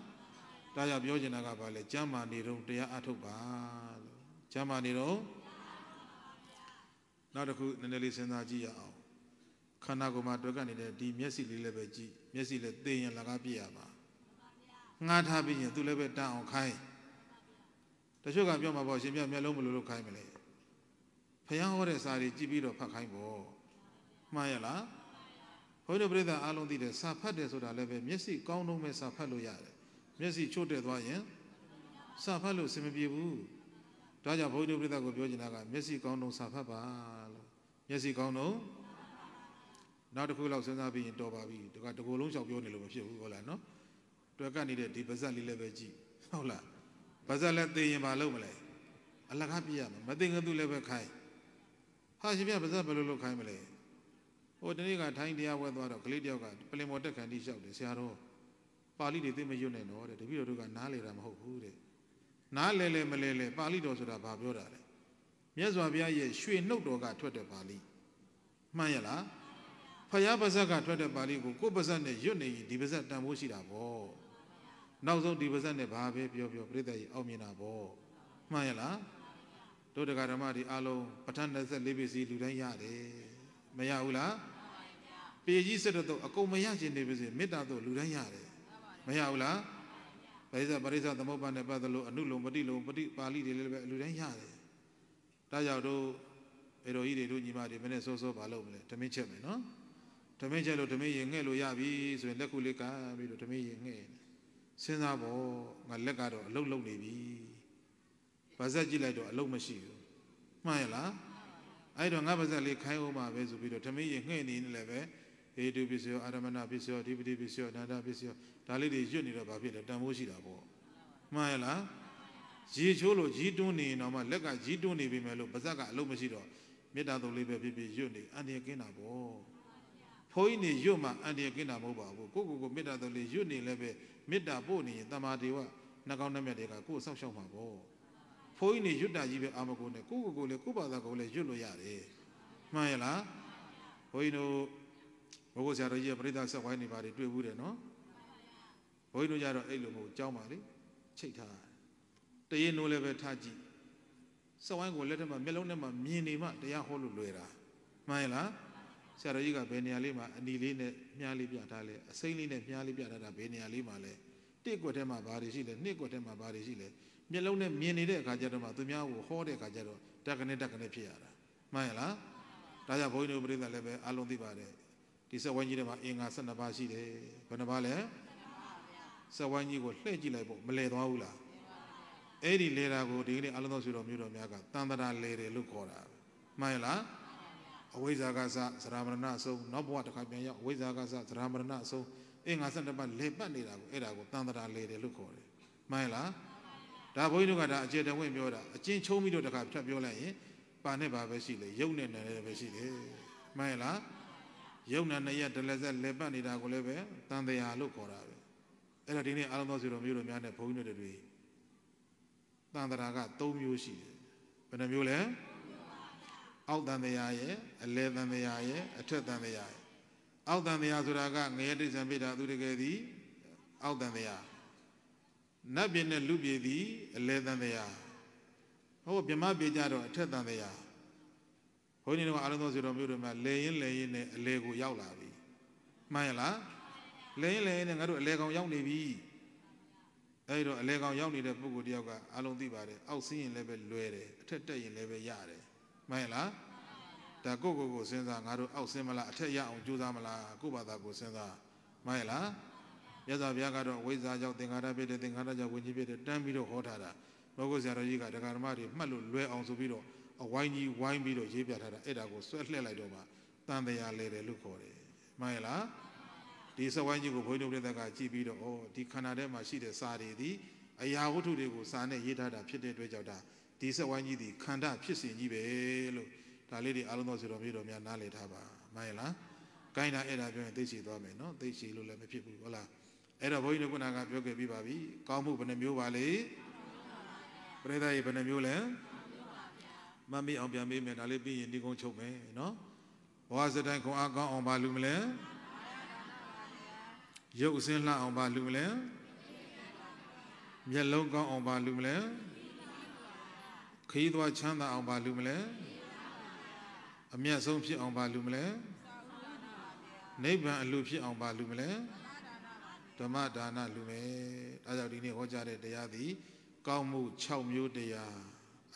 ဒါကြောင့်ပြောချင်တာကဘာလဲကြမ်းမာနေတော့တရားအထုတ်ပါလို့ကြမ်းမာနေတော့နောက်တစ်ခုနည်းနည်းလေးစဉ်းစားကြည့်ရအောင်ခန္ဓာကိုယ်မှာတွေ့ကနေတဲ့ဒီမျက်စိလေးလည်းပဲကြည့်မျက်စိလည်းသိရင်လကားပြည့်ရပါ ငှားထားပြီးရင်သူလည်းပဲတန်းအောင်ခိုင်းတချို့ကပြောမှာပေါ့ရှင်ပြမျက်လုံးမလို့လို့ခိုင်းမလဲဖျားဟောတဲ့စာတွေကြည့်ပြီးတော့ဖတ်ခိုင်းပေါ့မှားရလားဘုန်းတော်ပြိဿအားလုံးသိတယ်စာဖတ်တယ်ဆိုတာလည်းပဲမျက်စိကောင်းတော့မဲ့စာဖတ်လို့ရတယ်မျက်စိချို့တဲ့သွားရင်စာဖတ်လို့အဆင်မပြေဘူးဒါကြောင့်ဘုန်းတော်ပြိဿကိုပြောချင်တာကမျက်စိကောင်းတော့စာဖတ်ပါလို့မျက်စိကောင်းတော့နောက်တစ်ခုလောက်စဉ်းစားပြီးရင်တော်ပါပြီဒီကတကူလုံးလျှောက်ပြောနေလို့မဖြစ်ဘူးဟုတ်လားနော် တွေ့ကနေတဲ့ဒီပါဇက်လေးလည်းပဲကြည့်ဟုတ်လားပါဇက်လည်းသိရင်မလုပ်မလဲအလကားပြရမယ်မသိငသူလည်းပဲခိုင်းဟာရှင်ပြပါဇက်ဘယ်လိုလုပ်ခိုင်းမလဲဟိုတနေ့ကထိုင်းတရားဝဲသွားတော့ကလေးတယောက်ကပလင်မော်တက်ခံတိလျှောက်တယ်ဆရာတော်ပါဠိတွေသိမရွတ်နဲ့တော့တဲ့တပည့်တော်တို့ကနားလေတာမဟုတ်ဘူးတဲ့နားလဲလဲမလဲလဲပါဠိတော်ဆိုတာဘာပြောတာလဲမြတ်စွာဘုရားရဲ့ရွှေနှုတ်တော်ကထွက်တဲ့ပါဠိမှန်ရလားဖယားပါဇက်ကထွက်တဲ့ပါဠိကိုကိုယ်ပါဇက်နဲ့ရွတ်နေရင်ဒီပါဇက်တန်ဖိုးရှိတာပေါ့ နောက်ဆုံးဒီပါဇက်နဲ့ဘာပဲပြောပြောပြိတ္တကြီးအောက်မြင်တာပေါ့မှန်ရလားတို့တရားဓမ္မဒီအလုံးပဋ္ဌာန်း24ပစ္စည်းလူတိုင်းရတယ်မရဘူးလားပေကြီးစတဲ့တော့အကုန်မရခြင်းနေပါစေမေတ္တာတော့လူတိုင်းရတယ်မရဘူးလားပရိစ္ဆပရိစ္ဆသမုပ္ပါနဲ့ပတ်သက်လို့အနုလုံပฏิလုံပฏิပါဠိတွေလည်းပဲလူတိုင်းရတယ်ဒါကြောင့်တို့အေတော်ကြီးတွေတို့ညီမတွေမနဲ့စောစောပါလို့မလဲဓမင်းချက်မယ်နော်ဓမင်းချက်လို့ဓမင်းရင်ငှဲ့လို့ရပြီဆိုရင်လက်ခုလေးကပြီးတော့ဓမင်းရင်ငှဲ့ စဉ်းစားဖို့ငါလက်ကတော့အလုတ်လုံနေပြီဗဇက်ကြည့်လိုက်တော့အလုတ်မရှိဘူးမှန်ရလားအဲ့တော့ငါဗဇက်လေးခိုင်းအောင်ပါပဲဆိုပြီးတော့ဓမင်းရင်ငှဲ့နေနေလည်းပဲဟေတုပစ္စယောအာရမဏပစ္စယောအဓိပတိပစ္စယောအနန္တပစ္စယောဒါလေးတွေရွတ်နေတော့ဘာဖြစ်လဲတန်ဖိုးရှိတာပေါ့မှန်ရလားရေချိုးလို့ကြီးတွန်းနေရင်တော့မှလက်ကကြီးတွန်းနေပြီမဲ့လို့ပါဇက်ကအလုံးမရှိတော့မေတ္တာတော်လေးပဲဖြစ်ဖြစ်ရွတ်နေအန္တရာယ်ကင်းတာပေါ့ ဘုန်းကြီးနေရွတ်မှအန္တရာယ်ကင်းတာမဟုတ်ပါဘူးကိုကိုကိုမေတ္တာတော်လေးရွတ်နေလည်းပဲမေတ္တာပို့နေရင်တမာတေဝနှကောင်းနှမြတ်တွေကကိုယ်ဆောက်ရှောက်မှာပေါ့ဘုန်းကြီးနေရွတ်တာကြီးပဲအာမကိုနဲ့ကိုကိုကိုလည်းကိုဘာသာကိုလည်းရွတ်လို့ရတယ်မှန်ရလားဘုန်းကြီးတို့ဘုရားဆရာတော်ကြီးပြိဿဆက်ဝိုင်းနေပါတွေတွေ့ဘူးတယ်နော်ဘုန်းကြီးတို့ကြတော့အဲ့လိုမဟုတ်ကြောင်းပါလေချိတ်ထားတရင်နိုးလည်းပဲထားကြည့်စဝိုင်းကိုလက်ထက်မှာမျက်လုံးထဲမှာမြင်နေမှတရားဟောလို့လွယ်တာမှန်ရလား ဆရာတော်ကြီးကဘယ်နေရာလေးမှာအနီလေးနဲ့မြားလေးပြထားလဲအစိမ့်လေးနဲ့မြားလေးပြထားတာဘယ်နေရာလေးမှာလဲတစ်ကွက်ထဲမှာဘာတွေရှိလဲနှစ်ကွက်ထဲမှာဘာတွေရှိလဲမျက်လုံးနဲ့မြင်နေတဲ့အခါကျတော့မှသူများကိုဟောတဲ့အခါကျတော့တက်ကနေတက်ကနေဖြစ်ရတာမှန်ရလားဒါကြောင့်ဘုန်းကြီးတို့ပြိဿလည်းပဲအလုံးသိပါတယ်ဒီစက်ဝိုင်းကြီးထဲမှာအင်္ဂါ12ပါးရှိတယ်ဘယ်နှပါးလဲစက်ဝိုင်းကြီးကိုလှည့်ကြည့်လိုက်ဖို့မလဲသွားဘူးလားအဲ့ဒီလေတာကိုဒီကနေ့အလုံးသောဆွေတော်မျိုးတော်များကတန်တရာလေတယ်လို့ခေါ်တာမှန်လား အဝိဇ္ဇာကစသရမရဏအဆုံးနောက်ဘဝတစ်ခါပြန်ရောက်အဝိဇ္ဇာကစသရမရဏအဆုံးအင်္ဂါ12ပါးလေပတ်နေတာကိုအဲ့ဒါကိုတန်တရာလေတယ်လို့ခေါ်တယ်မှန်လားဒါဘုန်းကြီးတို့ကဒါအကျေတဝင့်ပြောတာအချင်းချုံးပြီးတော့တစ်ခါဖြတ်ပြောလိုက်ရင်ပါနဲ့ပါပဲရှိလေယုံနဲ့နယ်လည်းပဲရှိတယ်မှန်လားယုံနာနှစ်ရက်တလက်ဆက်လေပတ်နေတာကိုလည်းပဲတန်တရားလို့ခေါ်တာပဲအဲ့ဒါဒီနေ့အာလုံးသောဆွေတော်မျိုးတို့များနဲ့ဘုန်းကြီးတို့တွေတန်တရာက3မျိုးရှိတယ်ဘယ်နှမျိုးလဲ အောက်တန်တရားရဲ့အလဲတန်တရားရဲ့အထက်တန်တရားရဲ့အောက်တန်တရားဆိုတာကငရဲတိစ္ဆံပိတာသူတကယ်သည်အောက်တန်တရားနတ်ပြည်နဲ့လူပြည်သည်အလဲတန်တရားဟောမြမပြေကြတော့အထက်တန်တရားဘုန်းကြီးတို့ကအလုံးစုံဆိုတော်မျိုးတွေမှာလဲရင်လဲရင်နဲ့အလဲကိုရောက်လာပြီမှန်ရလားလဲရင်လဲရင်နဲ့ငါတို့အလဲကောင်ရောက်နေပြီအဲဒီတော့အလဲကောင်ရောက်နေတဲ့ပုဂ္ဂိုလ်တယောက်ကအလုံးသိပါတယ်အောက်ဆင်းရင်လည်းပဲလွယ်တယ်အထက်တက်ရင်လည်းပဲရတယ် မှန်ရလားဒါကိုကိုကိုစဉ်းစားငါတို့အောက်ဆင်းမလားအထက်ရအောင်ကြိုးစားမလားကိုယ့်ဘာသာကိုစဉ်းစားမှန်ရလားမြတ်စွာဘုရားကတော့ဝိဇ္ဇာကြောင့်သင်္ခါရဖြစ်တဲ့သင်္ခါရကြောင့်ဝိညာဉ်ဖြစ်တဲ့တန်းပြီးတော့ဟောထားတာဘောဂုဆရာတော်ကြီးကဒကာဓမ္မတွေမှတ်လို့လွယ်အောင်ဆိုပြီးတော့အဝိုင်းကြီးဝိုင်းပြီးတော့ရေးပြထားတာအဲ့ဒါကိုဆွဲလှည့်လိုက်တော့မှတန်တရားလဲတယ်လို့ခေါ်တယ်မှန်ရလားဒီစဝိုင်းကြီးကိုဘုန်းကြီးတို့ပြတဲ့ကကြည့်ပြီးတော့ဩဒီခန္ဓာထဲမှာရှိတဲ့စာတွေဒီအရာဝတ္ထုတွေကိုစာနဲ့ရေးထားတာဖြစ်တဲ့အတွက်ကြောင့်ဒါ ဒီစဝိုင်းကြီးဒီခန္ဓာဖြစ်စဉ်ကြီးပဲလို့ဒါလေးတွေအားလုံးသောဆိုတော်မျိုးတော်များနားလည်ထားပါမှန်ရလားကိုင်းတာအဲ့ဒါပြောရင်သိချသွားမယ်နော်သိချလို့လည်းမဖြစ်ဘူးဟုတ်လားအဲ့တော့ဘုန်းကြီးတို့ကကပြောခဲ့ပြီးပါပြီကောင်းမှုဘယ်နှမျိုးပါလဲပရိသတ်ရေဘယ်နှမျိုးလဲမမေ့အောင်ပြန်မေးမယ်ဒါလေးပြီးရင်ဒီကုန်းချုပ်မယ်နော်ဘဝစတိုင်းခွန်အားကောင်းအောင်ပါလူမလဲရုပ်အစင်းလှအောင်ပါလူမလဲမျက်လုံးကောင်းအောင်ပါလူမလဲ ခရီးသွားချမ်းသာအောင်ပါလူမလဲအမျက်ဆုံးဖြစ်အောင်ပါလူမလဲနိဗ္ဗာန်အလိုဖြစ်အောင်ပါလူမလဲဓမ္မဒါနလူမယ်ဒါကြောင့်ဒီနေ့ဟောကြားတဲ့တရားသည်ကောင်းမှု6မျိုးတရား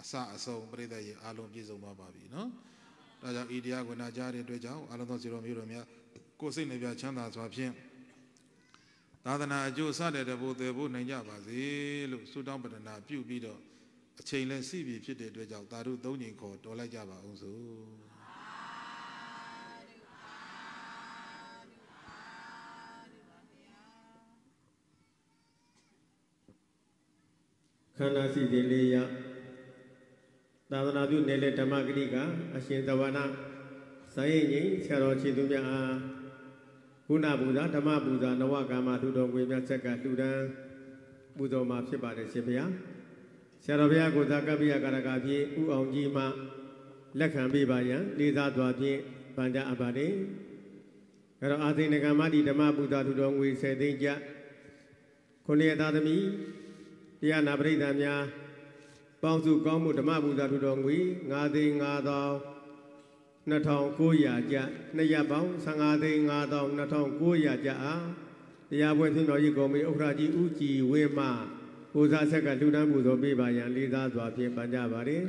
အစအဆုံးပြိတ္တရဲ့အားလုံးပြည့်စုံသွားပါပြီနော်ဒါကြောင့်ဤတရားကိုနာကြားတဲ့အတွက်ကြောင့်အားလုံးသောစေတော်မျိုးတော်များကိုယ်စိတ်နှပြချမ်းသာစွာဖြင့်သာသနာအကျိုးစတဲ့တဘုသေဖို့နိုင်ကြပါစေလို့ဆုတောင်းပတနာပြုပြီးတော့ အချိန်လဲစီပြီဖြစ်တဲ့အတွက်ကြောင့်သာဓုသုံးညင်ခေါ်တော်လိုက်ကြပါအောင်စို့ခန္ဓာစီစဉ်လေးရသာသနာပြုနယ်ဓမ္မဂရိကအရှင်သဝနာဇာယင်ကြီးဆရာတော်ခြေသူမြတ်အားခုနပူဇာဓမ္မပူဇာနဝကမ္မထုတော်ငွေမြတ်ဆက်ကလှူဒန်းပူဇော်မှာဖြစ်ပါတယ်ရှင်ဗျာ ဆရာတော်ဘုရားကိုသာကပ္ပိယကာရကဖြင့်ဥအောင်ကြီးမှလက်ခံပေးပါရန်လေးစားစွာဖြင့်ဗန္ဒအပ်ပါတယ်အဲတော့အာသိဏကမ္မတိဓမ္မပူဇာထုတော်ငွေ10သိန်းကျခုနှစ်ရသားသမီးတရားနာပရိသတ်များပေါင်းစုကောင်းမှုဓမ္မပူဇာထုတော်ငွေ9သိန်း9000 2900ကျနှစ်ရပေါင်း15သိန်း9000 2900ကျအားတရားပွဲသင်တော်ကြီးကော်မီဥက္ကရာကြီးဦးကြည်ဝင်းမှ ပူဇာဆက်ကလူတန်းပူဇော်ပေးပါရန်လေးစားစွာဖြင့်ပန်ကြပါရယ်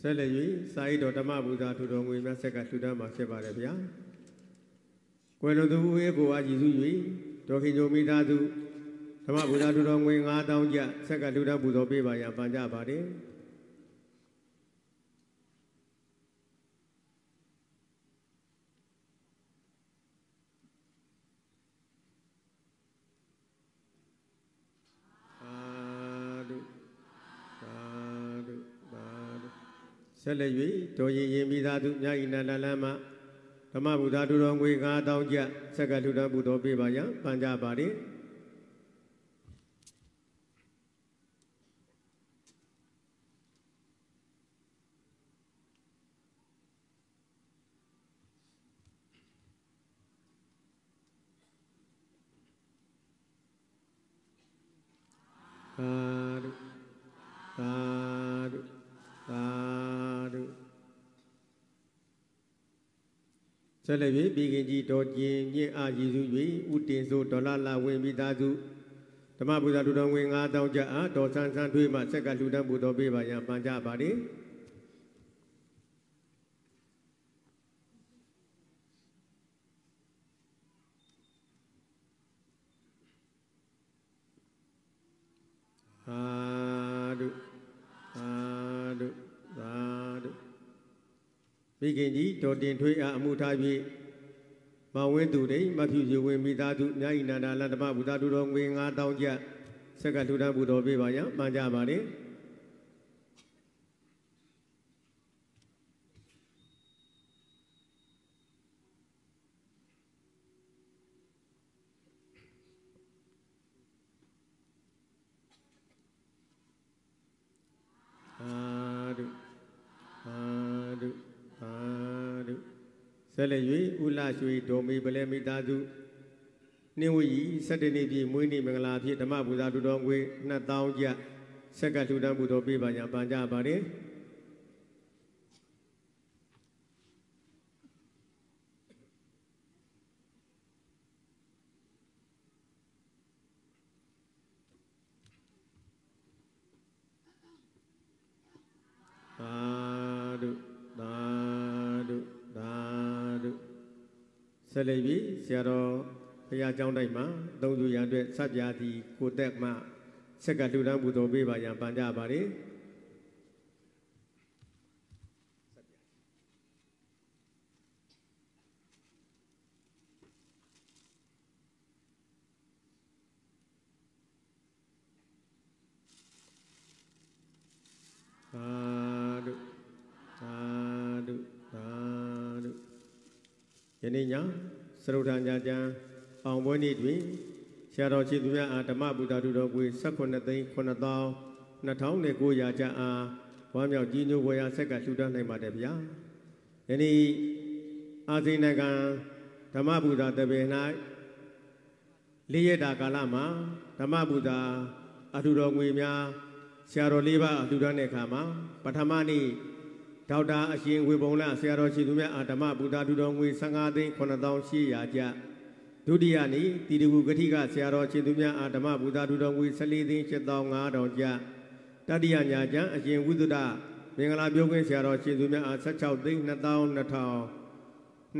ဆက်လက်၍စာရိတော်ဓမ္မဘူဇာထူတော်ငွေမြတ်ဆက်ကထူတမ်းမှာဖြစ်ပါတယ်ဗျာကွယ်တော်သူဦးအေးကိုအားကြည်စု၍ဒေါခင်ဂျိုမိသားစုဓမ္မဘူဇာထူတော်ငွေ9000ကျဆက်ကထူတမ်းပူဇော်ပေးပါရန်ပန်ကြပါတယ်သာဓုသာဓုသာဓု ဆက်လက်၍ဒေါ်ရင်ရင်မိသားစုမြတ်ဤနန္ဒလမ်းမှဓမ္မဗုဒ္ဓထူတော်ငွေ9000ကျဆက်ကထူတော်ပူဇော်ပေးပါရန်ပန်ကြပါတယ် ဆက်လက်၍ပြီးခင်ကြီးတော်ကျင်မြင့်အားရည်စု၍ဥတင်ဆိုဒေါ်လာလာဝင်မိသားစုဓမ္မပူဇာလူတော်ဝင်9000ကျပ်အားတော်ဆန်းဆန်းထွေးမှဆက်ကလူတန်းပူတော်ပေးပါရန်ပန်ကြပါသည် သာဓုသာဓုသာဓုမိခင်ကြီး တော်တင်ထွေးအားအမှုထားပြီးမဝင်းသူတွေမဖြူဖြူဝင်မိသားစုမြတ်ဤနန္ဒာလတ္တမဘုဒ္ဓတူတော်ငွေ9000ကျပ်ဆက်ကထူထမ်းဘုတော်ပေးပါရမှန်ကြပါလေသာဓုသာဓုသာဓု ဆက်လက်၍ဥလရွှေဒေါ်မေပလဲမိသားစုနှင်းဝီ17နှစ်ပြည့်မွေးနေ့မင်္ဂလာဖြစ်ဓမ္မပူဇာတူတော်ငွေ2000ကျပ်ဆက်ကထူထမ်းဘုတော်ပေးပါညာပန်ကြပါလေသာဓုသာဓုသာဓုဆက်လက်ပြီးဆ ရာတော်ဘုရားကျောင်းတိုက်မှာသုံးသူရန်အတွက်စัจ जा တိကိုတက်မှဆက်ကထူထမ်းဘုတော်ပေးပါညာပန်ကြပါလေသာဓုသာဓုသာဓုယနေ့ညစ ရုဒ္ဓညာကျမ်းအောင်ပွဲနေ့တွင်ဆရာတော်ခြေသူများအားဓမ္မဗုဒ္ဓတုတော်ကို18သိန်း9000 2900ကျပ်အားဝမ်းမြောက်ကြီးညိုဝေယဆက်ကလှူဒါန်းနိုင်ပါတယ်ဗျာယနေ့အာဇိနကံဓမ္မဗုဒ္ဓတပင်၌လေးရတာကာလမှာဓမ္မဗုဒ္ဓအထုတော်ငွေများဆရာတော်လေးပါအလှူဒါန်းတဲ့အခါမှာပထမနေ့ ဒေါက်တာအရှင်ဝေပုံလဆရာတော်ရှိသူများအာဓမ္မဗုဒ္ဓထုတော်ငွေ15သိန်း9800ကျပ်ဒုတိယနေ့တီတကူဂတိကဆရာတော်ရှင်သူများအာဓမ္မဗုဒ္ဓထုတော်ငွေ14သိန်း7500ကျပ်တတိယညာကျမ်းအရှင်ဝိသုဒမင်္ဂလာပြုခွင့်ဆရာတော်ရှင်သူများအား16သိန်း2200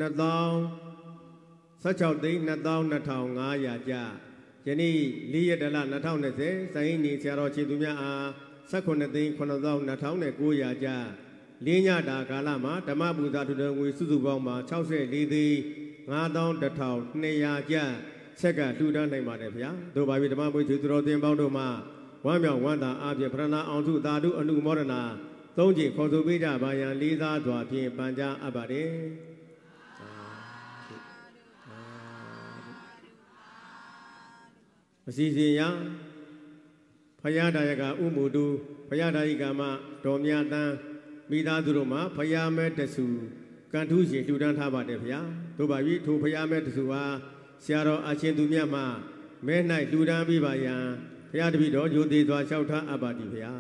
2000 16သိန်း22,500ကျယနေ့၄ရက်တလ2020စိုင်းနေဆရာတော်ခြေသူများအား18သိန်း92,900ကျ လင်းညတာကာလမှာဓမ္မပူဇာထူထငွေစုစုပေါင်းမှာ64သိန်း51,200ကျဆက်ကလှူဒါန်းနိုင်ပါတယ်ဗျာတို့ပါပြီဓမ္မပွေသူတော်သင်ပေါင်းတို့မှာဝမ်းမြောက်ဝမ်းသာအားဖြင့်ပရဏအောင်စုသာဓုအနုမောဒနာသုံးချိန်ခေါ်ဆိုပေးကြပါရန်လေးစားစွာဖြင့်ပန်ကြားအပ်ပါတယ်အစီအစဉ်ရဖယားဒါယကဥမှုတုဖယားဒါယိကမတော်မြတ်တန်း မိသားစုတို့မှာဖယားမဲတဆူကံထုရှင်လှူဒန်းထားပါတယ်ဗျာတို့ပါပြီထိုဖယားမဲတဆူဟာဆရာတော်အရှင်သူမြတ်မှမဲ၌လှူဒန်းပေးပါယံဖယားတပည့်တော်ယိုသေးစွာလျှောက်ထားအပ်ပါသည်ဗျာ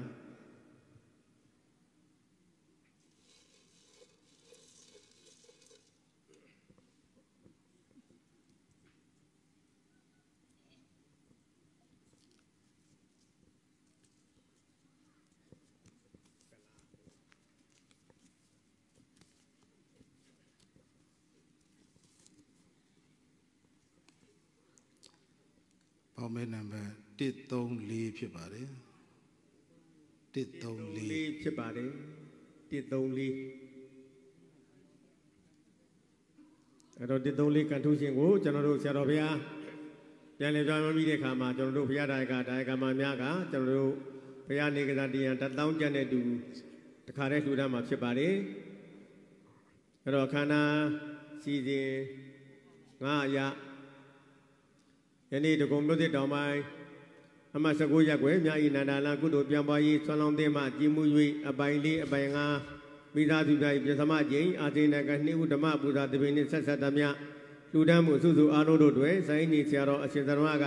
မဲနံပါတ်134ဖြစ်ပါတယ်134လေးဖြစ်ပါတယ်134အဲ့တော့134ကန်ထုရှင်ကိုကျွန်တော်တို့ဆရာတော်ဘုရားပြန်လည်ပြောင်းပြီးတဲ့အခါမှာကျွန်တော်တို့ဘုရားဒါယကဒါယကမများကကျွန်တော်တို့ဘုရားနေကစားတရားတသောင်းကျပ်တဲ့တူတခါတည်းလှူဒါန်းမှာဖြစ်ပါတယ်အဲ့တော့ခန္ဓာစီစဉ်ငါအရာ ယနေ့တကုံမြို့သစ်တောင်ပိုင်းအမတ်19ရက်ွယ်မြဤနန္ဒာလကုသိုလ်ပြန်ပွားရေးဆွမ်းလောင်းတဲ့မှကြည်မှု၍အပိုင်လေးအပိုင်ငါမိသားစုတိုင်းပြသမကျိန်အာဇိနကနှိဥဓမ္မပူဇာတပင်နှင့်ဆက်ဆက်သမျှလူတန်းမှုစုစုအားလုံးတို့တွင်စိုင်းနေဆရာတော်အရှင်သရမက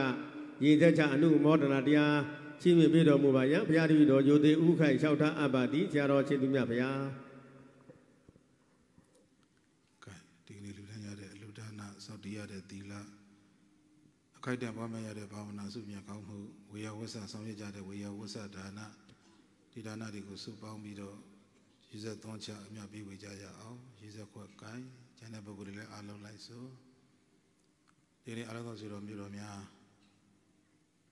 ရည်သက်ချအနုမောဒနာတရားချီးမြှင့်ပေးတော်မူပါယံဘုရားတပည့်တော်ယိုသေးဥခိုင်လျှောက်ထားအပ်ပါသည်ဆရာတော်ရှင်သူမြတ်ဘုရားကဲဒီကနေ့လူထမ်းရတဲ့အလူဒါနစောင့်တည်ရတဲ့သီလအ ခိုက်အတန့်ပွားများရတဲ့ဘာဝနာစုမြတ်ကောင်းမှုဝေယဝဆဆောင်ရွက်ကြတဲ့ဝေယဝဆဒါနဒီဒါနတွေကိုစုပေါင်းပြီးတော့ရည်စက်သွန်ချအမြတ်ပေးဝေကြရအောင်ရည်စက်ခွက်ကိုင်းကျန်တဲ့ပုဂ္ဂိုလ်တွေလည်းအားလုံးလိုက်စို့ဒီနေ့အားလုံးသောစုတော်မြို့တော်များ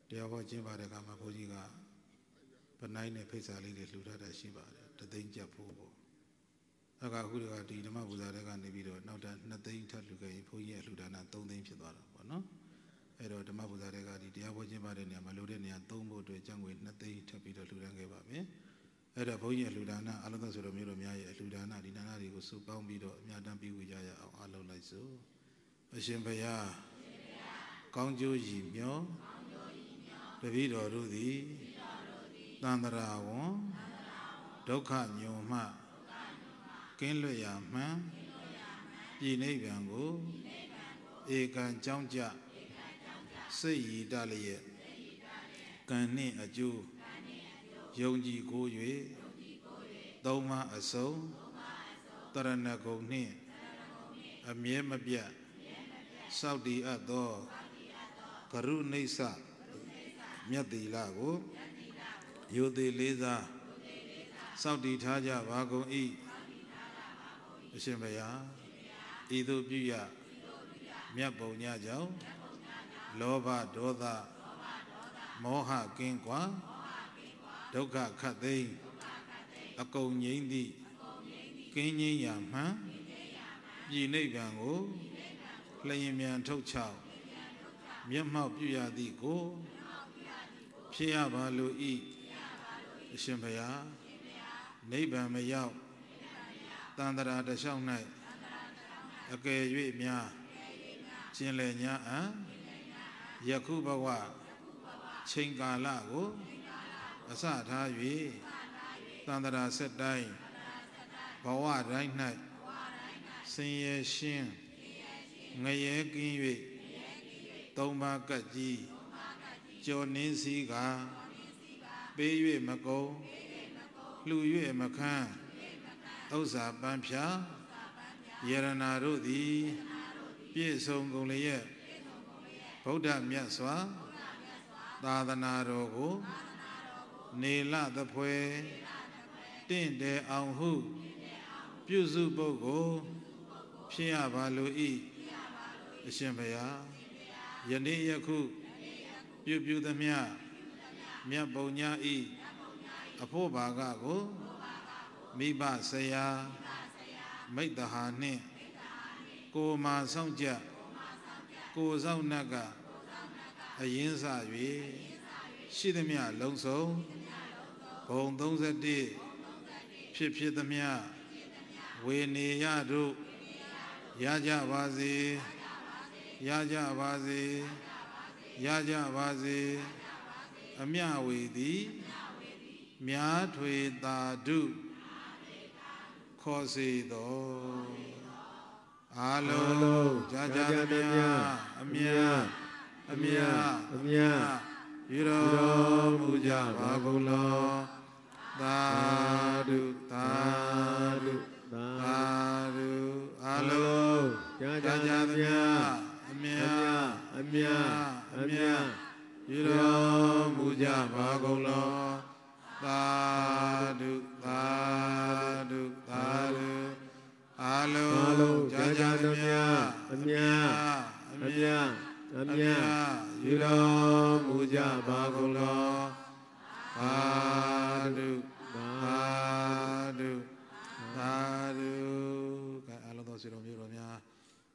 တရားဟောကျင်းပတဲ့အခါမှာဘုန်းကြီးကနိုင်နဲ့ဖိတ်စာလေးတွေလှူထားတာရှိပါတယ်တသိန်းကျပ်ဖို့ပေါ့အခါအခုတကဒီဓမ္မပူဇာတွေကနေပြီးတော့နောက်ထပ်2သိန်းထပ်လှူခဲ့ရင်ဘုန်းကြီးရဲ့လှူဒါန3သိန်းဖြစ်သွားတာပေါ့နော် အဲ့တော့ဓမ္မပူဇာတွေကဒီတရားပွဲကျင်းပတဲ့နေရာမှာလှူတဲ့နေရာ3ဖို့အတွက်ကျန်ငွေ2သိန်းထပ်ပြီးတော့လှူဒန်းခဲ့ပါမယ်အဲ့တော့ဘုန်းကြီးရဲ့လှူဒါနအလုံးစုံဆိုတော်မျိုးတော်များရဲ့လှူဒါနဒီနာနာတွေကိုစုပေါင်းပြီးတော့အများတန်းပြီးဝေကြရအောင်အားလုံးလိုက်စို့အရှင်ဘုရားကောင်းကျိုးရည်မျောတပည့်တော်တို့သည်တန္တရာဝံဒုက္ခညုံမှကင်းလွတ်ရာမှန်ပြည်နိဗ္ဗာန်ကိုဧကံကြောင်းကြ စိတ်ရည်တလျက်ကံနှင့်အကျိုးယုံကြည်ကို၍သုံးမအစုံတရဏဂုံနှင့်အမြဲမပြတ်စောက်တည်အပ်သောကရုဏိစ္စမြတ်တိလကိုယုသေးလေးစားစောက်တည်ထားကြပါကုန်၏အရှင်ဘုရားဤသို့ပြုရမြတ်ပုံညကြောင့် လောဘဒေါသမောဟကင်းကွာဒုက္ခခတ်သိမ်းအကုန်ငြိမ့်သည့်ကင်းငြိမ်းရာမှန်ပြည်နိဗ္ဗာန်ကိုလျင်မြန်ထုတ်ချောက်မျက်မှောက်ပြုရသည်ကိုဖြစ်ရပါလို၏အရှင်ဘုရားနိဗ္ဗာန်မရောက်တန္တရာတလျှောက်၌အကယ်၍များကျင်လည်ညာအံ ယခုဘဝချိန်ကာလကိုအစထား၍တန္တရာဆက်တိုင်းဘဝတိုင်း၌ဆင်းရဲရှင်းငရဲကင်း၍သုံးပါးကတ်ကြီးကြော်နှင်းစည်းကပေး၍မကုံလှူ၍မခန်းဥစ္စာပန်းဖြာယရနာတို့သည် ပြည့်စုံကုန်လျက် ဗုဒ္ဓမြတ်စွာသာသနာတော်ကိုနေလသဖွယ်တင့်တယ်အောင်ဟု ပြုစုပုဂ္ဂိုလ်ဖြစ်ရပါလို၏အရှင်ဘုရားယနေ့ယခုပြုပြုသမျှမြတ်ပုံညာဤအဖို့ဘာကကိုမိဘဆရာမိတ္တဟာနှင့်ကိုမာဆောင်ကြ ကိုဆောင်နတ်ကအရင်စ၍ရှိသမျှလုံးစုံဘုံ31ဖြစ်ဖြစ်သမျှဝေနေရတို့ရကြပါစေရကြပါစေရကြပါစေအမြဝေသည်မြားထွေတာဓုခေါ်စေတော် အာလုံးကြာကြာမြအမြအမြအမြယူတော်မူကြပါကုန်လောသာဓုသာဓုသာသာဓုအာလုံးကြာကြာကြာကြာမြမြတ်အမြအမြအမြယူတော်မူကြပါကုန်လောသာဓုသာဓုသာဓုအာ လုံးအာလုံးကြာကြာကြာကြာမြမြတ်အအမြမြအမြယူတော်မူကြပါကုန်လောသာဓုသာသာဓုသာဓုကဲအလုံးသောစေတော်မျိုးတော်များ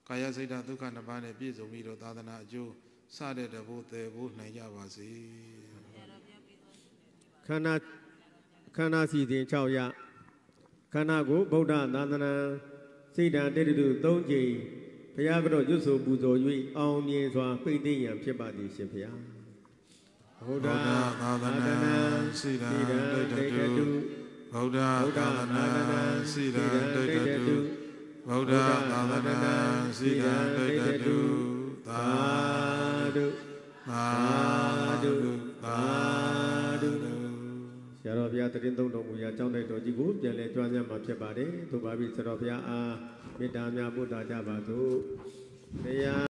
ကာယစိတ်ဓာတ်ဒုက္ခနှစ်ပါးနဲ့ပြည့်စုံပြီးတော့သာသနာအကျိုးစတဲ့တဘုသေဘုနိုင်ကြပါစေခန္ဓာခန္ဓာစီစဉ်6ရခန္ဓာကိုဗုဒ္ဓသာသနာ စိတ်ဓာတ်တေတု၃ကြိမ်ဘုရားကတော့ရွတ်ဆိုပူဇော်၍အောင်မြင်စွာပိတ်သိမ့်ရန်ဖြစ်ပါသည်ရှင်ဘုရားဗုဒ္ဓသာသနာစိတံဒိဋ္ဌတုဗုဒ္ဓသာသနာစိတံဒိဋ္ဌတုဗုဒ္ဓသာသနာစိတံဒိဋ္ဌတုသာဓုသာဓုသာဓုဆ ရာတော်ဘုရားတရင်သုံးတော်မူရာကြောင်းတိုက်တော်ကြီးကိုပြန်လဲကြွားကြမှာဖြစ်ပါတယ်သို့ပါပြီဆရာတော်ဘုရားအားမေတ္တာများပို့တာကြပါသို့တရား